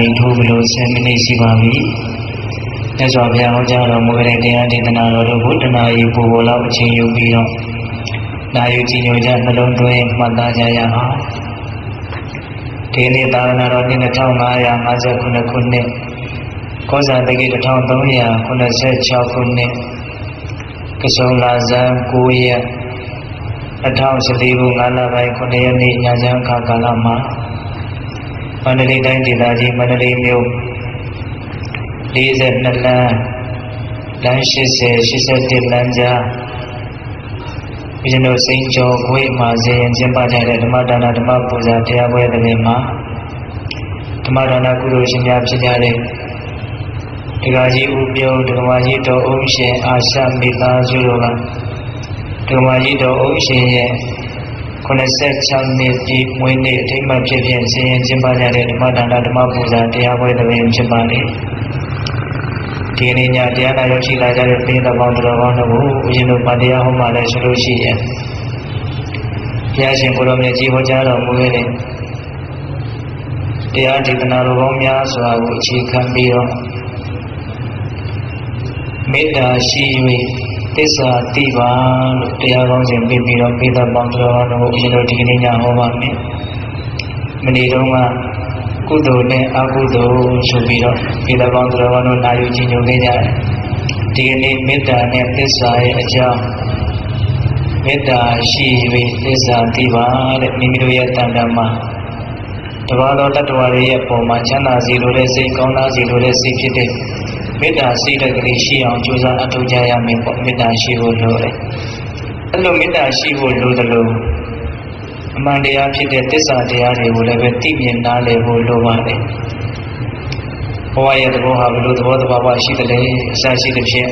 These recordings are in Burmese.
ဒီထိုးကလို့10မိနစ်ရှိပါပြီ။မြတ်စွာဘုရားဟောကြားတော်မူတဲ့တရားဒေသနာတော်တို့ကိုတနာရီပူပေါ်လောက်အချိန်ယူပြီးတော့နာယူကြည်ညိုကြနှလုံးသွင်းမှတ်သားကြရအောင်။ဒီနေ့သာသနာတော်နှစ်2559ခုနှစ်ကောဇာတက္ကိ1386ခုနှစ်ကဆုံလာဇန်9ရက်2014ခု9လပိုင်း9ရက်နေ့ညချမ်းအခါကာလမှာ မန္တလေးတိုင်းဒေသကြီးမန္တလေးမြို့42လမ်းလမ်း80 81လမ်းကြားဦးဇင်းတို့စိန်ကျော်ခွေးမှာဇေယျကျင်းပကြတဲ့ဓမ္မဒါနဓမ္မပူဇာတရားပွဲတစ်နေ့မှာဓမ္မဒါနကုသိုလ်ရှင်များဖြစ်ကြတဲ့ဒကာကြီးဦးပြုံးဒကမာကြီးတော်အုံးရှင်အာရှမိသားစုတို့ကဒကမာကြီးတော်အုံးရှင်ရဲ့ 86နှစ်ပြည့်မွေးနေ့အထိမ်းအမှတ်ဖြစ်ဖြစ်ဆင်ရင်ကျင်းပကြတဲ့ဓမ္မဒါနဓမ္မပူဇာတရားပွဲတစ်ပင်ဖြစ်ပါလေဒီနေ့ညတရားနာရောက်ရှိလာကြတဲ့ပြည်တော်ကောင်းတော်ကောင်းတို့ကိုဦးဇင်းတို့ဗတရားဟောမှလည်းရှိလို့ရှိရဲ့ဘုရားရှင်ကိုရောမြတ်ကြီးဟောကြားတော်မူခဲ့တဲ့တရားဒေသနာတော်ကောင်းများစွာကိုအခြေခံပြီးတော့မေတ္တာရှိ၍ သစ္စာတိပါလို့တရားကောင်းစဉ်ပြပြီးတော့ပိသပေါင်းတော်တော်ဦးဇင်းတို့ဒီကနေ့ညဟောပါမယ်။မနေ့တုန်းကကုသိုလ်နဲ့အကုသိုလ်ဆိုပြီးတော့ပိသပေါင်းတော်တော်နာယူခြင်းညွှန်ခဲ့ကြတယ်။ဒီကနေ့မေတ္တာနဲ့သစ္စာရဲ့အကြောင်းမေတ္တာရှိ၍သစ္စာတိပါတဲ့မိမိတို့ရဲ့တန်တမှာတပါတော်တတ္တဝါတွေရဲ့ပုံမှာချမ်းသာစေလိုတဲ့စိတ်ကောင်းသားစေလိုတဲ့စိတ်ဖြစ်တဲ့ မေတ္တာစိတ်တက်ကလေးရှိအောင်ကြိုးစားအထောက်ကြရမယ်ပေါ့မေတ္တာရှိဖို့လိုတယ်အဲ့လိုမေတ္တာရှိဖို့လိုတယ်လို့အမှန်တရားဖြစ်တဲ့သစ္စာတရားတွေကိုလည်းပဲသိမြင်နားလည်ဖို့လိုပါတယ်ဘဝရဲ့သဘောဟာဘယ်လိုသဘောတဘာဝရှိတယ်လဲအစရှိတဲ့ဖြင့်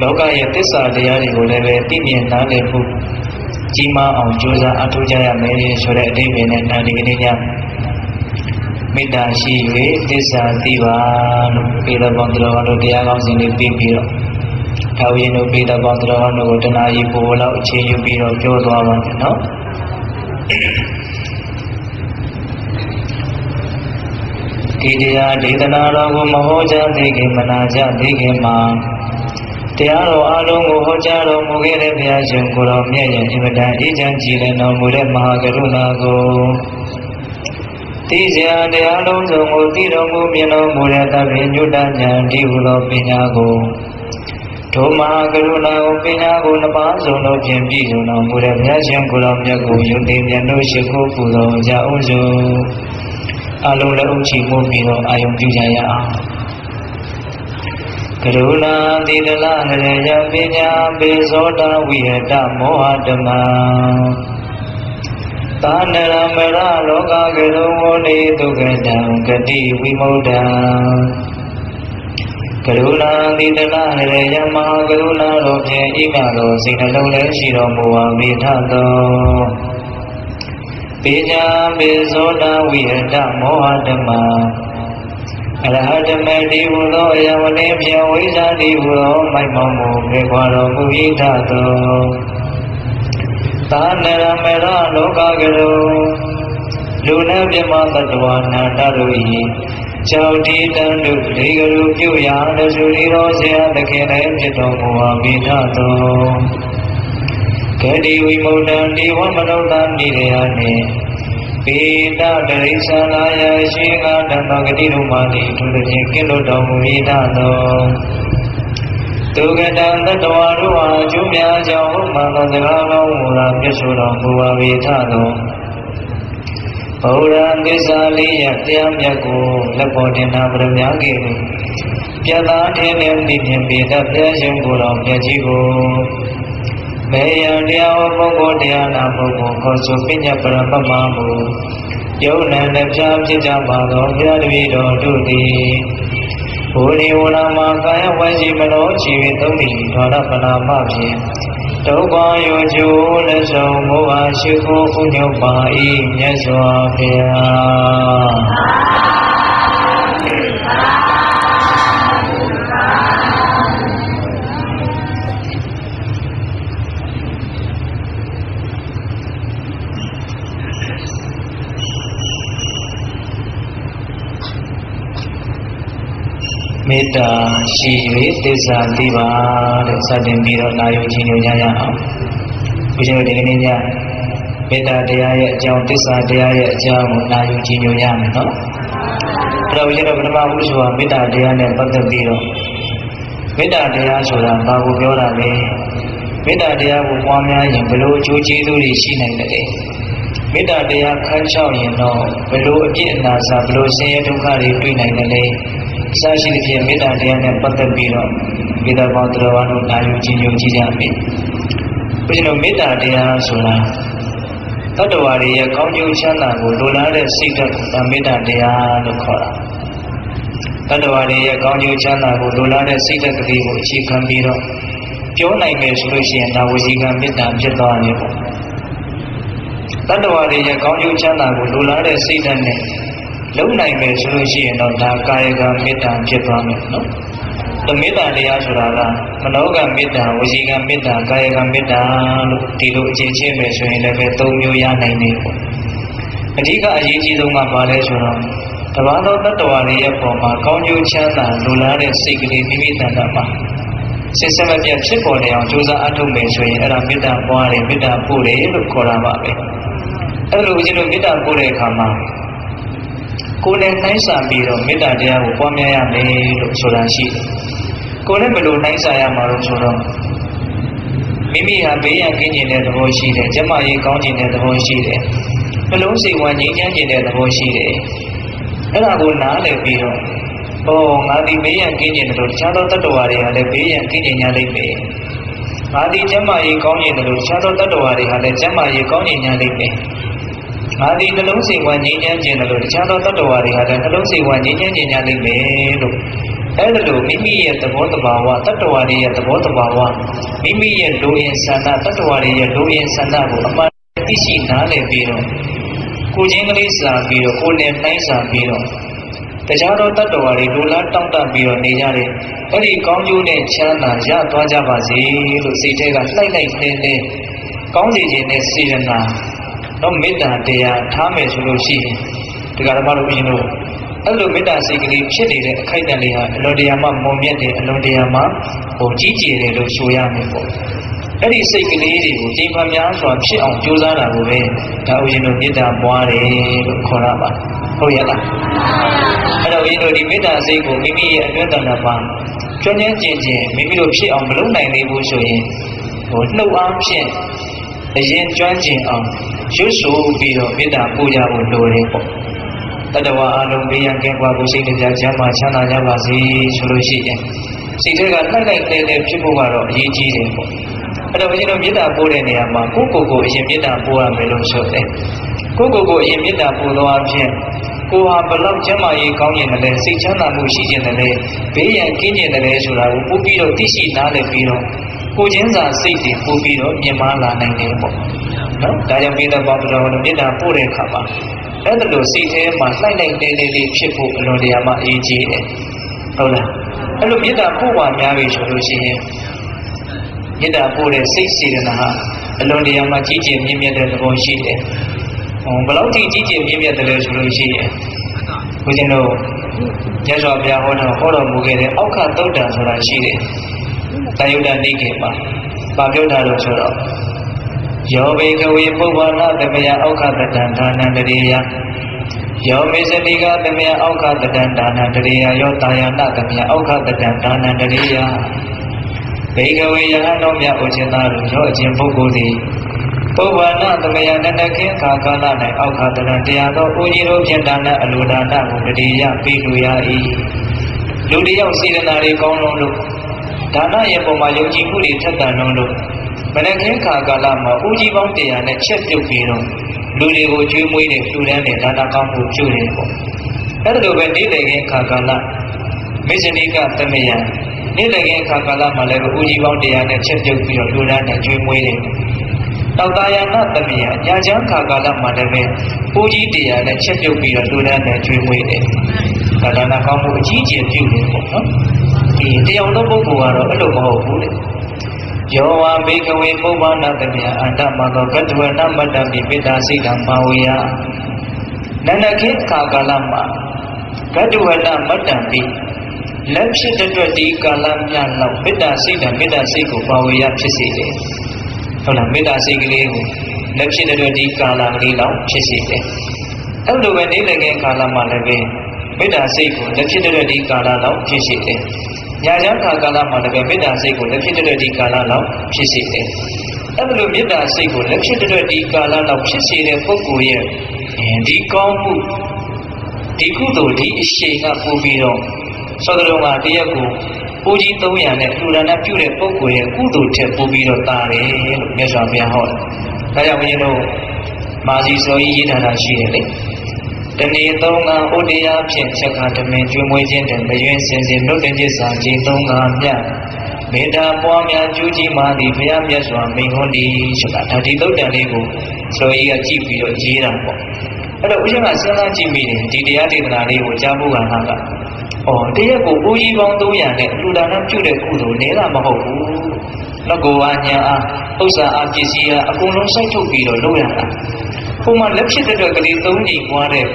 လောကရဲ့သစ္စာတရားတွေကိုလည်းပဲသိမြင်နားလည်ဖို့ကြီးမားအောင်ကြိုးစားအထောက်ကြရမယ်ဆိုတဲ့အဓိပ္ပာယ်နဲ့နာဒီကနေ့ည မေတ္တာရှိ၍သစ္စာသိပါလို့ပေတော်ပေါင်းတော်တို့တရားကောင်းစဉ်လေးပြီးပြီးတော့ထာဝရတို့ပေတော်ပေါင်းတော်တို့ကိုတဏှာကြီးပို့လောက်အခြေယူပြီးတော့ပြောသွားပါမယ်နော်ဒီတရားဒေသနာတော်ကိုမဟောကြားသေးခင်မနာကြသေးခင်မှာတရားတော်အလုံးကိုဟောကြားတော်မူခဲ့တဲ့ဘုရားရှင်ကိုယ်တော်မြတ်ရဲ့အင်မတန်အေးချမ်းကြည်လင်တော်မူတဲ့မဟာကရုဏာကို သိစရာတရားလုံးစုံကိုသိတော်မူမြင်တော်မူတဲ့သဗ္ဗညုတဉာဏ်ဒီဟုသောပညာကိုဒုမဟာကရုဏာကိုပညာကိုနှစ်ပါးစုံသောဖြင့်ပြည့်စုံတော်မူတဲ့ဘုရားရှင်ကိုယ်တော်မြတ်ကိုယုံသိမြတ်လို့ရှိခိုးပူဇော်ကြအောင်စို့အလုံးလည်းဥချီမှုပြီးတော့အာယုံပြုကြရအောင်ကရုဏာတိတလဟရယပညာပေဇောတဝိဟတမောဟတမံ သာနရမရလောကကရုံဝနေဒုက္ကတံဂတိဝိမု ढ ံကရုဏာတိတလဟရယမဟာကရုဏာတော်ဖြင့်ဤမြတော်စိတ်နှလုံးလည်းရှိတော်မူပါမိထသောပညာပေဇောတဝိဟတမောဟတမံအရဟတမေတိဟူသောအယဝနေဖြင့်ဝိဇ္ဇာတိဟူသောမိုက်မောင်မှုပြေခွာတော်မူ၏ထသော သာနရမေရလောကကရုလူနဲ့ပြမတ္တဝနာတတို့၏ကြောင့်ဒီတန်တို့လေကရုပြုရာတဆူလီတော်ဆရာသခင်လည်းဖြစ်တော်မူပါမိထသောဂတိဝိမု ढ ံဒီဝမနုဿာမိရေယနှင့်ပေတတရိစ္ဆာနာယရှိကဓမ္မဂတိတို့မှသည်သူတို့ဖြင့်ကင်းလို့တော်မူ၏သာသော ဒုက္ကတံတတဝါတို့ဟာအကျိုးများကြောင့်မှန်သောစကားကောင်းမူလာပြဆိုတော်မူပါ၏သာသောဘုရားသစ္စာလေးရတရားမြတ်ကိုလက်ပေါ်တင်နာပရမများကဲ့သို့ပြတ်သားထင်းတဲ့မိမြင်ပေတတ်ပြရှင်ကိုယ်တော်မြတ်ကြီးကိုဘေယံတရားပုဂ္ဂိုလ်တရားနာပုဂ္ဂိုလ်ခေါ်ဆိုပညာပရမမမူယုံနဲ့လည်းဖြာဖြစ်ကြပါသောဘုရားတပည့်တော်တို့သည် ဘုရိဝရမကာယဝိဇိမနောခြေသုံးသည်ဓာရပနာမဖြင့်ဒုက္ခယောကျိုးလက်ဆောင်မောဟရှိခိုးဥညုပါ၏မြတ်စွာဘုရား မေတ္တာရှိ၍သစ္စာသိပါတဲ့စတင်ပြီးတော့နာယုံချင်းညွှန်ကြရအောင်ဘုရားဒီကနေ့ညမေတ္တာတရားရဲ့အကြောင်းသစ္စာတရားရဲ့အကြောင်းကိုနာယုံချင်းညွှန်ရမယ်နော်အဲ့တော့ဘုရားပထမဘုရားမေတ္တာတရားနဲ့ပတ်သက်ပြီးတော့မေတ္တာတရားဆိုတာဘာကိုပြောတာလဲမေတ္တာတရားကိုပွားများရင်ဘယ်လိုအကျိုးကျေးဇူးတွေရှိနိုင်တယ်လဲမေတ္တာတရားခန်းချောက်ရင်တော့ဘယ်လိုအပြစ်အနာစာဘယ်လိုဆင်းရဲဒုက္ခတွေတွေ့နိုင်တယ်လဲ အစရှိသဖြင့်မေတ္တာတရားနဲ့ပတ်သက်ပြီးတော့မေတ္တာပေါင်းတော်ဝါတို့နာယူခြင်းယုံကြည်ကြမယ်ဘုရားတို့မေတ္တာတရားဆိုတာတတ္တဝါတွေရဲ့ကောင်းကျိုးချမ်းသာကိုလိုလားတဲ့စိတ်ဓာတ်ကိုမေတ္တာတရားလို့ခေါ်တာတတ္တဝါတွေရဲ့ကောင်းကျိုးချမ်းသာကိုလိုလားတဲ့စိတ်ဓာတ်ကလေးကိုအခြေခံပြီးတော့ပြောနိုင်မယ်ဆိုလို့ရှိရင်ဒါဝစီကံမေတ္တာဖြစ်သွားတယ်ပေါ့တတ္တဝါတွေရဲ့ကောင်းကျိုးချမ်းသာကိုလိုလားတဲ့စိတ်ဓာတ်နဲ့ လုံနိုင်မယ်ဆိုလို့ရှိရင်တော့ဒါကာယကံမေတ္တာဖြစ်သွားမယ်နော်။ဒီမေတ္တာတရားဆိုတာကမနောကမေတ္တာဝစီကံမေတ္တာကာယကံမေတ္တာလို့ဒီလိုအခြေချင်းပဲဆိုရင်လည်းပဲ၃မျိုးရနိုင်တယ်ပေါ့။အဓိကအရေးကြီးဆုံးကဘာလဲဆိုတော့တဘာသောတတ္တဝါတွေရဲ့ပုံမှာကောင်းကျိုးချမ်းသာလိုလားတဲ့စိတ်ကလေးမိမိတန်တာမှာစစ်စမပြတ်ဖြစ်ပေါ်နေအောင်ကြိုးစားအထုတ်မယ်ဆိုရင်အဲ့ဒါမေတ္တာပွားတယ်မေတ္တာပို့တယ်လို့ခေါ်တာပါပဲ။အဲ့လိုဦးဇင်းတို့မေတ္တာပို့တဲ့အခါမှာ ကိုယ်နဲ့နှိုင်းစာပြီးတော့မေတ္တာတရားကိုပွားများရမယ်လို့ဆိုတာရှိတယ်။ကိုယ်နဲ့ဘယ်လိုနှိုင်းစာရမှာလို့ဆိုတော့မိမိဟာဘေးရန်ကင်းကျင်တဲ့သဘောရှိတယ်။ကျမကြီးကောင်းကျင်တဲ့သဘောရှိတယ်။နှလုံးစိတ်ဝမ်းငြိမ်းချမ်းကျင်တဲ့သဘောရှိတယ်။အဲ့ဒါကိုနားလည်ပြီးတော့ဩငါဒီဘေးရန်ကင်းကျင်တယ်လို့တခြားသောတ attva တွေကလည်းဘေးရန်ကင်းကျင်ကြလိမ့်မယ်။ငါဒီကျမကြီးကောင်းကျင်တယ်လို့တခြားသောတ attva တွေကလည်းကျမကြီးကောင်းကျင်ကြလိမ့်မယ်။ ငါဒီနှလုံးစိတ်ဝါငြိမ်းချမ်းခြင်းလို့တခြားသောတ attva တွေကလည်းနှလုံးစိတ်ဝါငြိမ်းချမ်းခြင်းကြလိမ့်မယ်လို့အဲ့ဒါလို့မိမိရဲ့သဘောတဘာဝတ attva တွေရဲ့သဘောတဘာဝမိမိရဲ့လူအင်ဆန္ဒတ attva တွေရဲ့လူအင်ဆန္ဒကိုအမှန်သိရှိနားလည်ပြီးတော့ကိုချင်းကလေးစာပြီးတော့ကိုယ်နဲ့တိုင်းစာပြီးတော့တခြားသောတ attva တွေလူလားတောင့်တပြီးတော့နေကြတယ်အဲ့ဒီကောင်းကျိုးနဲ့ချမ်းသာရသွားကြပါစေလို့စိတ်ထဲကလှိုက်လိုက်နေနေကောင်းစီခြင်းနဲ့စေရနာ တော့မေတ္တာတရားထားမယ်ဆိုလို့ရှိရင်ဒီကရမလို့ဘုရင်တို့အဲ့လိုမေတ္တာစိတ်ကလေးဖြစ်နေတဲ့အခိုက်အတန့်လေးဟာအလွန်တရာမှမုံမြတ်တယ်အလွန်တရာမှဟိုကြီးကျယ်တယ်လို့ဆိုရမယ်ပေါ့အဲ့ဒီစိတ်ကလေးတွေကိုချိန်ဖန်များစွာဖြစ်အောင်ကြိုးစားတာကိုပဲဒါဥရှင်တို့မေတ္တာပွားတယ်လို့ခေါ်တာပါဟုတ်ရဲ့လားအဲ့တော့ဥရှင်တို့ဒီမေတ္တာစိတ်ကိုမိမိရဲ့အတွင်းတဏ္ဍာပါကျွမ်းကျင်ကျင်ချင်းမိမိတို့ဖြစ်အောင်မလုပ်နိုင်သေးဘူးဆိုရင်ဟိုနှုတ်အားဖြင့်အရင်ကျွမ်းကျင်အောင် ရွတ်ဆိုပြီးတော့မေတ္တာပို့ကြဖို့လိုတယ်ပေါ့တတဝအလုံးဘေးရန်ကင်းကွာကိုစိတ်ကြချမ်းသာချမ်းသာကြပါစေဆိုလို့ရှိရင်စိတ်ထဲကလှိုက်လိုက်တဲတဲဖြစ်ဖို့ကတော့အရေးကြီးတယ်ပေါ့အဲ့တော့ဘုရားတို့မေတ္တာပို့တဲ့နေရာမှာကိုယ့်ကိုယ်ကိုအရင်မေတ္တာပို့ရမယ်လို့ဆိုတယ်ကိုယ့်ကိုယ်ကိုအရင်မေတ္တာပို့တော့အဖြစ်ကိုဟာဘလောက်ကျမ်းမာရေးကောင်းရင်လည်းစိတ်ချမ်းသာမှုရှိခြင်းလည်းဘေးရန်ကင်းခြင်းလည်းဆိုတာကိုပို့ပြီးတော့သိရှိနားလည်ပြီးတော့ ကိုချင်းစာစိတ်တွေပို့ပြီးတော့မြင်မာလာနိုင်တယ်ပေါ့နော်ဒါကြောင့်မိသားပေါင်းတော်တို့မေတ္တာပို့တဲ့အခါမှာအဲ့ဒါလိုစိတ်ထဲမှာလှိုက်လိုက်တဲတဲလေးဖြစ်ဖို့အလွန်တရာမှအရေးကြီးတယ်ဟုတ်လားအဲ့လိုမေတ္တာပို့ပါများပြီဆိုလို့ရှိရင်မေတ္တာပို့တဲ့စိတ်စေတနာဟာအလွန်တရာမှကြီးကျယ်မြင့်မြတ်တဲ့သဘောရှိတယ်ဟိုဘယ်လောက်ထိကြီးကျယ်မြင့်မြတ်တယ်လဲဆိုလို့ရှိရင်ဘုရားတို့မြတ်စွာဘုရားဟောတော်ဟောတော်မူခဲ့တဲ့အောက်ခသုတ်တံဆိုတာရှိတယ် တန်ယုဒ္ဓနေကေမှာဗာပြောတာလို့ဆိုတော့ယောဘေကဝေပုဗ္ဗနာတမယအောက်ခတတံဒါနံတရေယယောမေစတိကတမယအောက်ခတတံဒါနံတရေယယောတာယနာတမယအောက်ခတတံဒါနံတရေယဘေကဝေယဟန်တော်မြတ်ဥခြင်းသားတို့ရောအခြင်းပုဂ္ဂိုလ်သည်ပုဗ္ဗနာတမယနတခေခါကာလ၌အောက်ခတတံတရားတော်ဦးကြီးတို့ဖြင့်ဒါနအလိုဒါနကိုတရေယပြီးလူရ၏လူတယောက်စေတနာတွေကောင်းလုံးလို့ ဒါနရဲ့ပုံမှာယုံကြည်မှုတွေထက်သန်လုံးလို့မနက်ခင်းခါကာလမှာဦးကြီးပေါင်းတရားနဲ့ချက်ပြုတ်ပြီးတော့လူတွေကိုကျွေးမွေးတဲ့လူတန်းနဲ့ဒါနကောင်းမှုပြုတယ်ပေါ့အဲ့ဒါလိုပဲနေ့လည်ခင်းခါကာလမေဇနိကသမယနေ့လည်ခင်းခါကာလမှာလည်းဦးကြီးပေါင်းတရားနဲ့ချက်ပြုတ်ပြီးတော့လူတန်းနဲ့ကျွေးမွေးတယ်တောက်တာယာနသမယညာချမ်းခါကာလမှာလည်းပဲဦးကြီးတရားနဲ့ချက်ပြုတ်ပြီးတော့လူတန်းနဲ့ကျွေးမွေးတယ်ဒါဒါနကောင်းမှုအကြီးကျယ်ပြုတယ်ပေါ့နော် ဒီတရားတော်ပုဂ္ဂိုလ်ကတော့အဲ့လိုမဟုတ်ဘူးလေယောဝဘေကဝေပုဗ္ဗနာတမြအန္တမသောကတဝနမတ္တပိပိတာစိတ်တံမာဝေယနန္ဒခေခါကာလမှာကတဝနမတ္တပိလက်ဖြစ်တဲ့အတွက်ဒီကာလမြတ်လောက်မေတ္တာစိတ်ဓာမေတ္တာစိတ်ကိုပါဝေရဖြစ်စေတယ်ဟုတ်လားမေတ္တာစိတ်ကလေးကိုလက်ဖြစ်တဲ့အတွက်ဒီကာလကလေးလောက်ဖြစ်စေတယ်အဲ့လိုပဲနေလည်ခင်ကာလမှာလည်းပဲမေတ္တာစိတ်ကိုလက်ဖြစ်တဲ့ဒီကာလလောက်ဖြစ်စေတယ် ညာချမ်းခါကာလမှာလည်းပဲမေတ္တာစိတ်ကိုလက်ဖြစ်တဲ့ဒီကာလလောက်ဖြစ်စေတယ်အဲ့လိုမေတ္တာစိတ်ကိုလက်ဖြစ်တဲ့ဒီကာလလောက်ဖြစ်စေတဲ့ပုဂ္ဂိုလ်ရဲ့ဒီကောင်းမှုဒီကုသိုလ်ဒီအရှိန်ကပို့ပြီးတော့သောတရုံကတရက်ကိုပူကြီး300နဲ့လူဒါနပြုတဲ့ပုဂ္ဂိုလ်ရဲ့ကုသိုလ်ထက်ပို့ပြီးတော့တာတယ်လို့မြတ်စွာဘုရားဟောတယ်။ဒါကြောင့်ဘုရင်တို့မာဇီစောကြီးရေးထားတာရှိတယ်လေ။ တနေ့သုံးကဥဒိယဖြင့်ချက်ခါတမင်ကျွေးမွေးခြင်းတဲ့မယွင်းစင်စင်နှုတ်တင်จิตစာခြင်းသုံးကမြတ်မေတ္တာပွားများကျူးကြီးမှသည်ဘုရားမြတ်စွာမိန်ဟွန်းသည်ဆိုတာဒါဒီသုတ်တန်လေးကိုဆိုကြီးကကြည့်ပြီးတော့ရေးတာပေါ့အဲ့တော့ဦးဇင်းကစဉ်းစားကြည့်မိတယ်ဒီတရားဒေသနာလေးကိုကြားဖို့ကဟာကဩတရက်ကိုဦးကြီးပေါင်း300နဲ့အလှူဒါနပြုတဲ့ကုသိုလ်နဲတာမဟုတ်ဘူးငကောဝညာအားဥစ္စာအားပစ္စည်းအားအကုန်လုံးစိုက်ထုတ်ပြီးတော့လုပ်ရတာ ပုံမှန်လက်ဖြစ်တဲ့ကလေး၃ချိန်ပွားတဲ့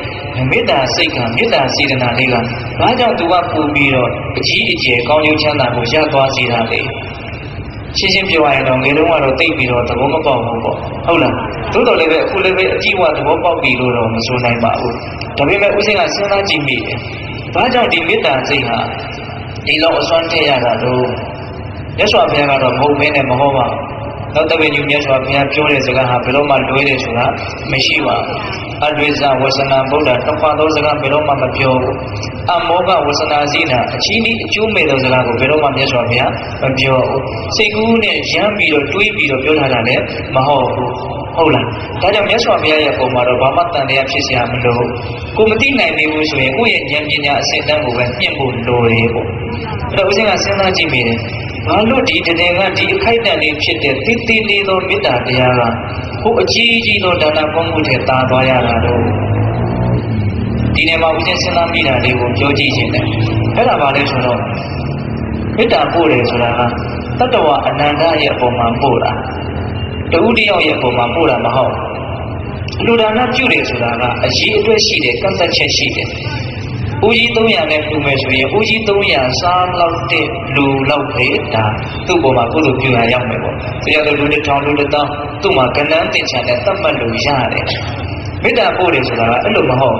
မေတ္တာစိတ်ကမေတ္တာစေတနာလေးကဘာကြောင့်သူကပူပြီးတော့အကြီးအကျယ်ကောင်းကျိုးချမ်းသာကိုရသွားစေတာလဲရှင်းရှင်းပြောရရင်တော့ငယ်တုန်းကတော့တိတ်ပြီးတော့သဘောမပေါက်ဘူးပေါ့ဟုတ်လားသို့တော်လည်းပဲအခုလည်းပဲအကြီးဝသဘောပေါက်ပြီလို့တော့မဆိုနိုင်ပါဘူးဒါပေမဲ့ဦးစင်းကစဉ်းစားကြည့်မိတယ်ဘာကြောင့်ဒီမေတ္တာစိတ်ဟာဒီလောက်အစွမ်းထည့်ရတာတော့မြတ်စွာဘုရားကတော့မဟုတ်ဘဲနဲ့မဟောပါဘူး နောက်တပည့်ညူမြတ်စွာဘုရားပြောတဲ့စကားဟာဘယ်တော့မှလွဲတယ်ဆိုတာမရှိပါဘူးအလွေဇဝဆနာဗုဒ္ဓတစ်ခွသောစကားဘယ်တော့မှမပြောဘူးအမောကဝဆနာဇိနာအချင်းဒီအကျိုးမဲ့သောစကားကိုဘယ်တော့မှမြတ်စွာဘုရားမပြောဘူးစိတ်ကူးနဲ့ရမ်းပြီးတော့တွေးပြီးတော့ပြောထားတာလည်းမဟုတ်ဘူးဟုတ်လားဒါကြောင့်မြတ်စွာဘုရားရဲ့ပုံမှာတော့ဘာမှတန်တရားဖြစ်စရာမလိုကိုမသိနိုင်သေးဘူးဆိုရင်ကိုယ့်ရဲ့ဉာဏ်ပညာအစစ်တမ်းကိုပဲမြင့်ဖို့လိုတယ်ပေါ့အဲ့တော့ဦးဇင်းကစဉ်းစားကြည့်မိတယ် ဘာလို့ဒီတည်ငါဒီအခိုက်အတန့်လေးဖြစ်တဲ့တိတိလေးသောမေတ္တာတရားကဟိုအကြီးကြီးသောဒါနကောင်းမှုတွေတာသွားရတာတော့ဒီနေ့မှာဦးဇင်းစဉ်းစားမိတာလေးကိုပြောကြည့်ခြင်းနဲ့အဲ့ဒါပါလဲဆိုတော့မေတ္တာပို့တယ်ဆိုတာကတတ္တဝအနန္တရဲ့အပေါ်မှာပို့တာတဦးတယောက်ရဲ့အပေါ်မှာပို့တာမဟုတ်လူဒါနပြုတယ်ဆိုတာကအရေးအတွက်ရှိတယ်ကန့်သက်ချက်ရှိတယ် ဦးကြီး300နဲ့ပြုမယ်ဆိုရင်ဦးကြီး300စားလောက်တဲ့လူလောက်ပဲဒါသူ့ပေါ်မှာကုသိုလ်ပြုရရောက်မယ်ပေါ့။တရားတော်လူတစ်ထောင်လူတစ်သောင်းသူ့မှာကဏ္ဍသင်္ချာနဲ့တတ်မှတ်လို့ရတယ်။မေတ္တာပို့တယ်ဆိုတာကအဲ့လိုမဟုတ်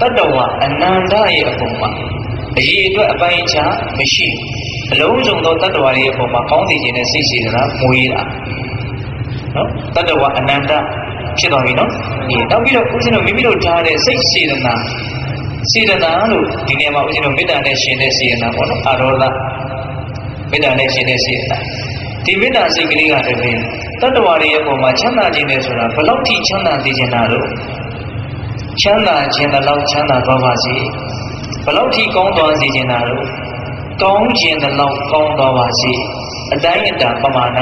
တတ္တဝအနန္တရဲ့အပေါ်မှာအရေးအတွက်အပိုင်းခြားမရှိအလုံးစုံသောတတ္တဝါရဲ့အပေါ်မှာကောင်းစေခြင်းနဲ့စိတ်စေတနာမွေးတာနော်တတ္တဝအနန္တဖြစ်သွားပြီနော်ဒီနောက်ပြီးတော့ဦးဇင်းတို့မိမိတို့ထားတဲ့စိတ်စေတနာ စေတနာလို့ဒီနေရာမှာဦးဇင်းတို့မေတ္တာနဲ့ရှင်တဲ့စေတနာပေါ့နော်အာရောဒမေတ္တာနဲ့ရှင်တဲ့စေတနာဒီမေတ္တာစိတ်ကလေးကတည်းကတတ္တဝါတွေရဲ့ပုံမှာချမ်းသာခြင်းနဲ့ဆိုတာဘယ်လောက်ထိချမ်းသာစေချင်တာလို့ချမ်းသာခြင်းတလောက်ချမ်းသာသွားပါစေဘယ်လောက်ထိကောင်းသွားစေချင်တာလို့ကောင်းခြင်းတလောက်ကောင်းသွားပါစေအတိုင်းအတာပမာဏ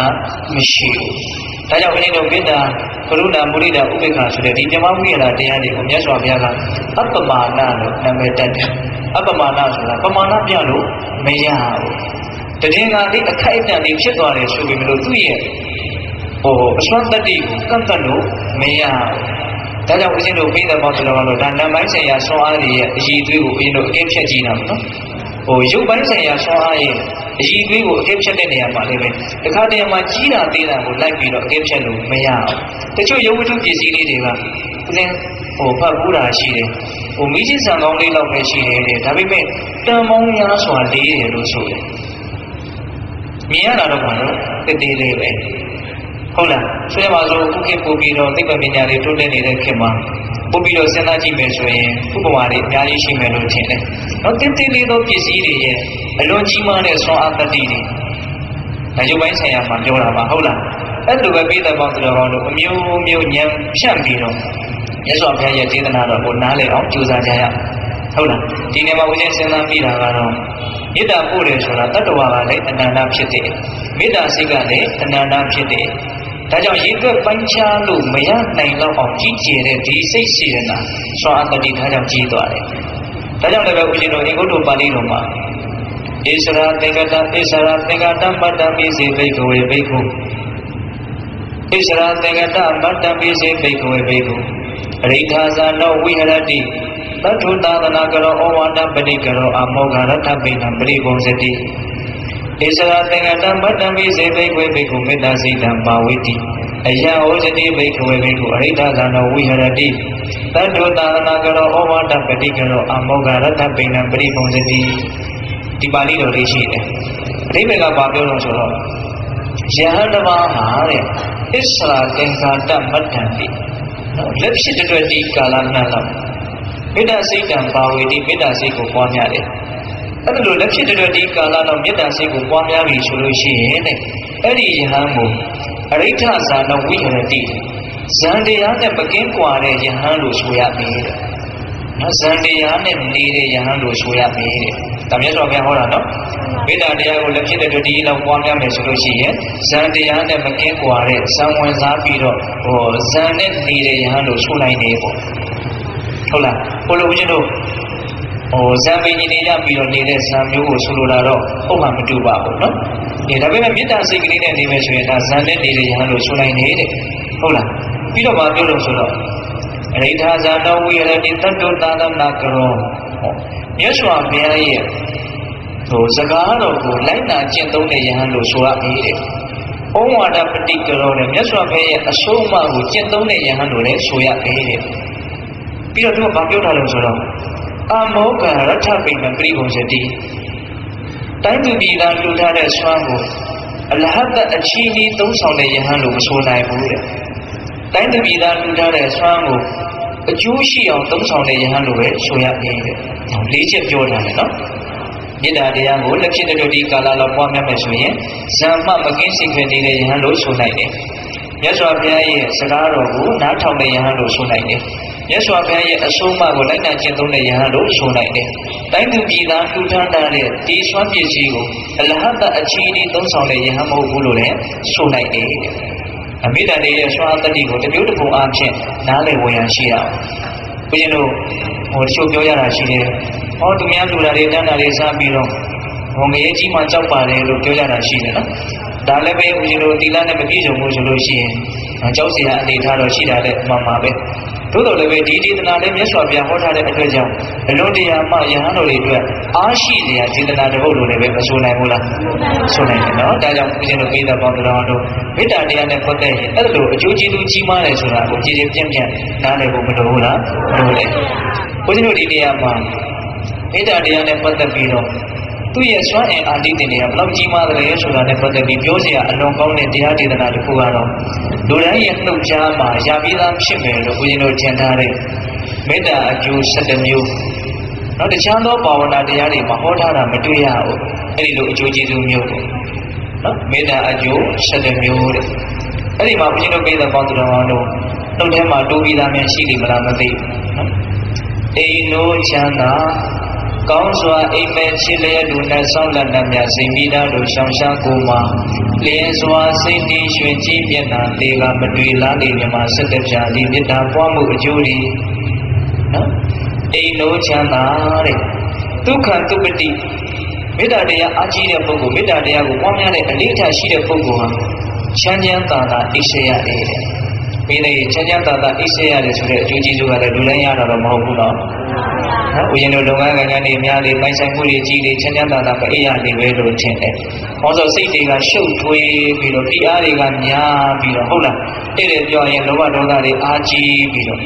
မရှိဘူး ဒါကြောင့်ဦးဇင်းတို့မေတ္တာကရုဏာမုဒိတာဥပေက္ခဆိုတဲ့ဒီမြမဝိရဒတရားတွေကိုမြတ်စွာဘုရားကအပ္ပမာဏလို့နာမည်တက်တယ်အပ္ပမာဏဆိုတာပမာဏပြလို့မရဘူးတည်ငါလေးအခိုက်အတန့်လေးဖြစ်သွားတယ်ဆိုပြီးမလို့သူ့ရဲ့ဟိုအစွမ်းတတ္တိကိုကန့်တတ်လို့မရဘူးဒါကြောင့်ဦးဇင်းတို့ပြည်တော်ပေါင်းတော်လို့ဒါနံပိုင်းဆိုင်ရာဆွမ်းအားတွေရဲ့အည်သွေးကိုဦးဇင်းတို့အကဲဖြတ်ကြည့်တာပေါ့နော်ဟိုရုပ်ပိုင်းဆိုင်ရာဆွမ်းအားရဲ့ အည်သွေးကိုအကဲဖြတ်တဲ့နေရာမှာလည်းပဲတခါတည်းမှာကြီးတာသေးတာကိုလိုက်ပြီးတော့အကဲဖြတ်လို့မရအောင်တချို့ရုပ်ဝတ္ထုပစ္စည်းလေးတွေကဦးဇင်းဟိုဖတ်ဘူးတာရှိတယ်ဟိုမိချင်းဆံကောင်းလေးလောက်ပဲရှိတယ်တဲ့ဒါပေမဲ့တန်ပေါင်းများစွာလေးတယ်လို့ဆိုတယ်မြင်ရတာတော့ဘာလို့တည်တည်လေးပဲဟုတ်လားဆိုရပါစို့ခုခေတ်ပို့ပြီးတော့သိပ္ပံပညာတွေတိုးတက်နေတဲ့ခေတ်မှာ ပို့ပြီးတော့စဉ်းစားကြည့်မယ်ဆိုရင်ဥပမာတွေအများကြီးရှိမယ်လို့ထင်တယ်။တော့တင်းတင်းလေးသောပစ္စည်းတွေရဲ့အလွန်ကြီးမားတဲ့ဆွမ်းအားတတိတွေဒါရုပ်ပိုင်းဆိုင်ရာမှာပြောတာပါဟုတ်လား။အဲ့လိုပဲပြည်သက်ပေါင်းသူတော်ကောင်းတို့အမျိုးမျိုးညံဖြန့်ပြီးတော့မြတ်စွာဘုရားရဲ့စေတနာတော်ကိုနားလည်အောင်ကြိုးစားကြရဟုတ်လား။ဒီနေ့မှာဦးဇင်းစဉ်းစားပြီးတာကတော့မေတ္တာပို့တယ်ဆိုတာတတ္တဝါကလည်းအနန္တဖြစ်တယ်။မေတ္တာစိတ်ကလည်းအနန္တဖြစ်တယ်။ ဒါကြောင့်ရေသွက်ပိုင်းခြားလို့မရနိုင်တော့အောင်ကြီးကျယ်တဲ့ဒီစိတ်စေရနာစွာအတတိထားကြောင့်ကြီးသွားတယ်။ဒါကြောင့်လည်းဦးဇင်းတို့အင်္ဂုတ္တပါဠိတော်မှာဣစရာသင်္ကတဣစရာသင်္ကတမတ္တမိစေဘိက္ခဝေဘိက္ခုဣစရာသင်္ကတမတ္တမိစေဘိက္ခဝေဘိက္ခုအရိဋ္ဌာဇာနောဝိဟရတိသတ္ထုသာသနာကရောဩဝါဒပတိကရောအမောဃရထပိဏပရိဘုံစတိ ဣစရာသင်္ကတံဗတ္တံပိစေဘိကွေဘိက္ခုမေတ္တာစိတံပါဝိတိအယံဩဇတိဘိက္ခဝေဘိက္ခုအရိဋ္ဌသနောဝိဟရတိသတ္ထုသာသနာကရောဩဝါဒပတိကရောအမောဃရထပိဏပရိဘုံစတိဒီပါဠိတော်လေးရှိတယ်အဓိပ္ပာယ်ကဘာပြောလို့ဆိုတော့ယဟန်တပါးဟာတဲ့ဣစ္ဆရာသင်္ကာတမတ္တံတိနော်လက်ဖြစ်တဲ့အတွက်ဒီကာလနာလောက်မေတ္တာစိတ်တံပါဝေတိမေတ္တာစိတ်ကိုပွားများတယ် အဲ့ဒါလိုလက်ဖြစ်တဲ့အတွက်ဒီကာလလောက်မေတ္တာစိတ်ကိုပွားများပြီဆိုလို့ရှိရင်တဲ့အဲ့ဒီယဟန်ကိုအရိဋ္ဌဇာနဝိဟရတိဇန်တရားနဲ့မကင်းကွာတဲ့ယဟန်လို့ဆိုရပြီတဲ့နော်ဇန်တရားနဲ့နေတဲ့ယဟန်လို့ဆိုရပြီတဲ့ဒါမြတ်စွာဘုရားဟောတာနော်မေတ္တာတရားကိုလက်ဖြစ်တဲ့အတွက်ဒီလောက်ပွားများမယ်ဆိုလို့ရှိရင်ဇန်တရားနဲ့မကင်းကွာတဲ့ဇံဝင်စားပြီးတော့ဟောဇန်နဲ့နေတဲ့ယဟန်လို့ဆိုနိုင်နေပေါ့ဟုတ်လားဘုလိုဦးဇင်းတို့ ဟိုဇံပင်ကြီးနေရပြီးတော့နေတဲ့ဇံမျိုးကိုဆိုလိုတာတော့ဟုတ်မှမတူပါဘူးနော်ဒီဒါပေမဲ့မေတ္တာစိတ်ကလေးနဲ့နေမယ်ဆိုရင်ဒါဇံနဲ့နေတဲ့ယဟန်လို့ဆိုနိုင်နေတဲ့ဟုတ်လားပြီးတော့မပြောလို့ဆိုတော့အရိဋ္ဌဇာတောဝိရတိတတ္တသာသနာကရောမြတ်စွာဘုရားရဲ့ဟိုစကားတော်ကိုလိုက်နာကျင့်သုံးတဲ့ယဟန်လို့ဆိုရပြီတဲ့။ဩဝါဒပฏิကရောနဲ့မြတ်စွာဘုရားရဲ့အဆုံးအမကိုကျင့်သုံးတဲ့ယဟန်လို့လည်းဆိုရပြီတဲ့။ပြီးတော့သူကဘာပြောထားလဲဆိုတော့ အမောကရထပိဏပရိဘုံစတိတိုင်းသူပြည်သားလူထားတဲ့ဆွမ်းကိုအလဟတ်အချီးကြီးသုံးဆောင်တဲ့ယဟန်လို့မဆိုနိုင်ဘူးတဲ့။တိုင်းသူပြည်သားလူထားတဲ့ဆွမ်းကိုအကျိုးရှိအောင်သုံးဆောင်တဲ့ယဟန်လို့ပဲဆိုရပြီတဲ့။လေးချက်ပြောထားတယ်နော်။မေတ္တာတရားကိုလက်ဖြစ်တဲ့ဒီကာလလောက်ပွားများမယ်ဆိုရင်ဇံမှမကင်းစိတ်ခွင့်နေတဲ့ယဟန်လို့ဆိုနိုင်တယ်။မြတ်စွာဘုရားရဲ့စကားတော်ကိုနားထောင်တဲ့ယဟန်လို့ဆိုနိုင်တယ်။ မြတ်စွာဘုရားရဲ့အဆုံးအမကိုလိုက်နာကျင့်သုံးတဲ့ယဟန်လို့ဆိုနိုင်တယ်။တိုင်းသူပြည်သားထူထမ်းတဲ့ဒီစွမ်းပစ္စည်းကိုအလဟတအချီးဒီသုံးဆောင်တဲ့ယဟန်မဟုတ်ဘူးလို့လည်းဆိုနိုင်တယ်။အမိတ္တတွေရဲ့စွမ်းအတ္တိကိုတမျိုးတစ်ပုံအားဖြင့်နားလည်ဝေယံရှိရအောင်။ဘုရင်တို့ဟိုတချို့ပြောရတာရှိတယ်ဟောသူများလူတာတွေတန်းတာတွေစားပြီးတော့ဟိုငရေကြီးမှကြောက်ပါတယ်လို့ပြောကြတာရှိတယ်နော်ဒါလည်းပဲဦးဇင်းတို့တီလာနဲ့မပြည့်စုံဘူးဆိုလို့ရှိရင်ကြောက်စရာအနေထားတော့ရှိတာတဲ့မှန်ပါပဲ သို့တော်လည်းပဲဒီဒေသနာလေးမြတ်စွာဘုရားဟောထားတဲ့အတွက်ကြောင့်အလွန်တရာမှယဟန်တော်တွေအတွက်အားရှိစရာဒေသနာတစ်ပုဒ်လိုလည်းပဲမဆိုနိုင်ဘူးလားဆိုနိုင်တယ်နော်ဒါကြောင့်ဦးဇင်းတို့ပြည်တော်ပေါင်းတော်တို့မေတ္တာတရားနဲ့ပတ်သက်ရင်အဲ့လိုအကျိုးကျေးဇူးကြီးမားတယ်ဆိုတာကိုကြည်ကြည်ပြန့်ပြန့်နားလည်ဖို့မလိုဘူးလားမလိုလေဦးဇင်းတို့ဒီနေရာမှာမေတ္တာတရားနဲ့ပတ်သက်ပြီးတော့ သူ့ရဲ့စွမ်းအင်အာတိတင်တွေကဘလောက်ကြီးမားတယ်လဲဆိုတာနဲ့ပတ်သက်ပြီးပြောစရာအလွန်ကောင်းတဲ့တရားဒေသနာတစ်ခုကတော့လူတိုင်းရဲ့နှုတ်ကြားမှာရပြီးသားဖြစ်မယ်လို့ဘုရင်တို့ထင်ထားတဲ့မေတ္တာအကျိုး7မျိုးနောက်တခြားသောဘာဝနာတရားတွေမှာဟောထားတာမတွေ့ရဘူးအဲ့ဒီလိုအကျိုးကျေးဇူးမျိုးပေါ့နော်မေတ္တာအကျိုး7မျိုးတဲ့အဲ့ဒီမှာဘုရင်တို့ပြည်သက်ပေါင်းသူတော်တို့နှုတ်ထဲမှာတိုးပြီးသားများရှိလိမ့်မလားမသိဘူးနော်အိမ်နိုးချမ်းသာ ကောင်းစွာအိမ်မဲ့ချစ်လျက်လူနဲ့ဆောင်းလက်နှမြစိန်ပြီးသားတို့ရှောင်ရှားကိုမှာလျင်စွာစိတ်တည်ရွှင်ကြည်မျက်နှာလေးကမတွေ့လားနေမြမှာဆက်တဲ့ပြာဒီမေတ္တာပွားမှုအကျိုးတွေနော်အိမ်နိုးချမ်းသာတဲ့ဒုက္ခတုပတိမေတ္တာတရားအားကြီးတဲ့ပုဂ္ဂိုလ်မေတ္တာတရားကိုပွားများတဲ့အလေးထားရှိတဲ့ပုဂ္ဂိုလ်ဟာချမ်းချမ်းသာသာအိရှရတဲ့မင်းလည်းချမ်းချမ်းသာသာအိရှရတယ်ဆိုတဲ့အကျိုးကျေးဇူးကလည်းလူတိုင်းရတာတော့မဟုတ်ဘူးနော် နော်ဦးရင်တို့လုပ်ငန်းကဏ္ဍတွေများလေပိုင်ဆိုင်မှုတွေကြီးလေချမ်းချမ်းသာသာမအေးရနေပဲလို့ထင်တယ်။ဟောဆိုစိတ်တွေကရှုပ်ထွေးပြီးတော့ဒီအားတွေကများပြီးတော့ဟုတ်လား။တဲ့တယ်ပြောရင်လောဘဒေါသတွေအားကြီးပြီးတော့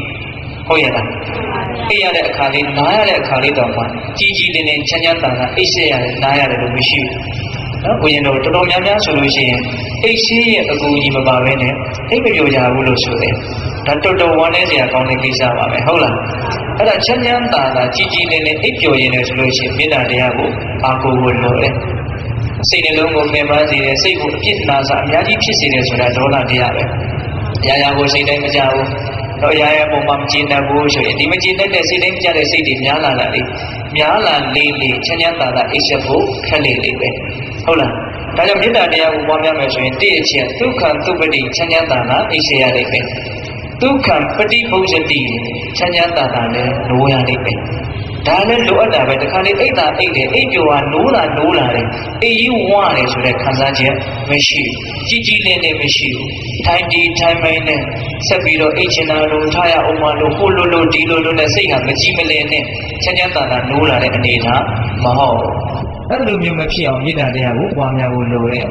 ဟုတ်ရဲ့လား။အေးရတဲ့အခါလေးနားရတဲ့အခါလေးတော့မှကြီးကြီးလေးလေးချမ်းချမ်းသာသာအိတ်ဆက်ရတယ်နားရတယ်လို့မရှိဘူး။နော်ဦးရင်တို့တော်တော်များများဆိုလို့ရှိရင်အိတ်ရှိရဲ့အကူကြီးမပါဘဲနဲ့အိတ်မပြောကြဘူးလို့ဆိုတယ်။ ဒါတော်တော်ဝမ်းနည်းစရာကောင်းတဲ့ကိစ္စပါပဲဟုတ်လား။အဲ့ဒါချမ်းချမ်းသာသာကြီးကြီးလေးလေးအိပ်ပျော်ရင်လည်းဆိုလို့ရှိရင်မေတ္တာတရားကိုအာကိုကိုလိုတယ်စိတ်နှလုံးကိုပင်ပန်းစေတယ်စိတ်ကိုအပြစ်နာစာအများကြီးဖြစ်စေတယ်ဆိုတာဒေါသတရားပဲ။ရာရာကိုစိတ်တိုင်းမကြဘူး။တော့ရာရာပုံမှမကြည်တတ်ဘူးဆိုရင်ဒီမကြည်တတ်တဲ့စိတ်တိုင်းမကြတဲ့စိတ်တွေများလာတာလေများလာလေးလေးချမ်းချမ်းသာသာအိပ်ဆက်ဖို့ခက်လေလေပဲ။ဟုတ်လား။ဒါကြောင့်မေတ္တာတရားကိုပွားများမယ်ဆိုရင်တည့်အချင်းဒုက္ခသုပတိချမ်းချမ်းသာသာအိပ်ဆက်ရလိမ့်မယ်။ ဒုက္ခပฏิပုဇ္ဇတိချမ်းချမ်းသာသာလည်းလိုရလိမ့်မယ်ဒါလည်းလိုအပ်တာပဲတခါလေအိတ်တာအိတ်တယ်အိတ်ပျော်ဟာနိုးတာနိုးလာတယ်အိတ်ကြီးဝရတယ်ဆိုတဲ့ခံစားချက်မရှိဘူးကြီးကြီးလင်းလင်းမရှိဘူးထိုင်ဒီထိုင်မိုင်းနဲ့ဆက်ပြီးတော့အိတ်ချင်တာလို့ထားရအောင်မလို့ကိုလိုလိုဒီလိုလိုနဲ့စိတ်ဟာမကြည့်မလင်းနဲ့ချမ်းချမ်းသာသာနိုးလာတဲ့အနေထားမဟုတ်အဲ့လိုမျိုးမဖြစ်အောင်မေတ္တာတရားကိုပွားများဖို့လိုတယ်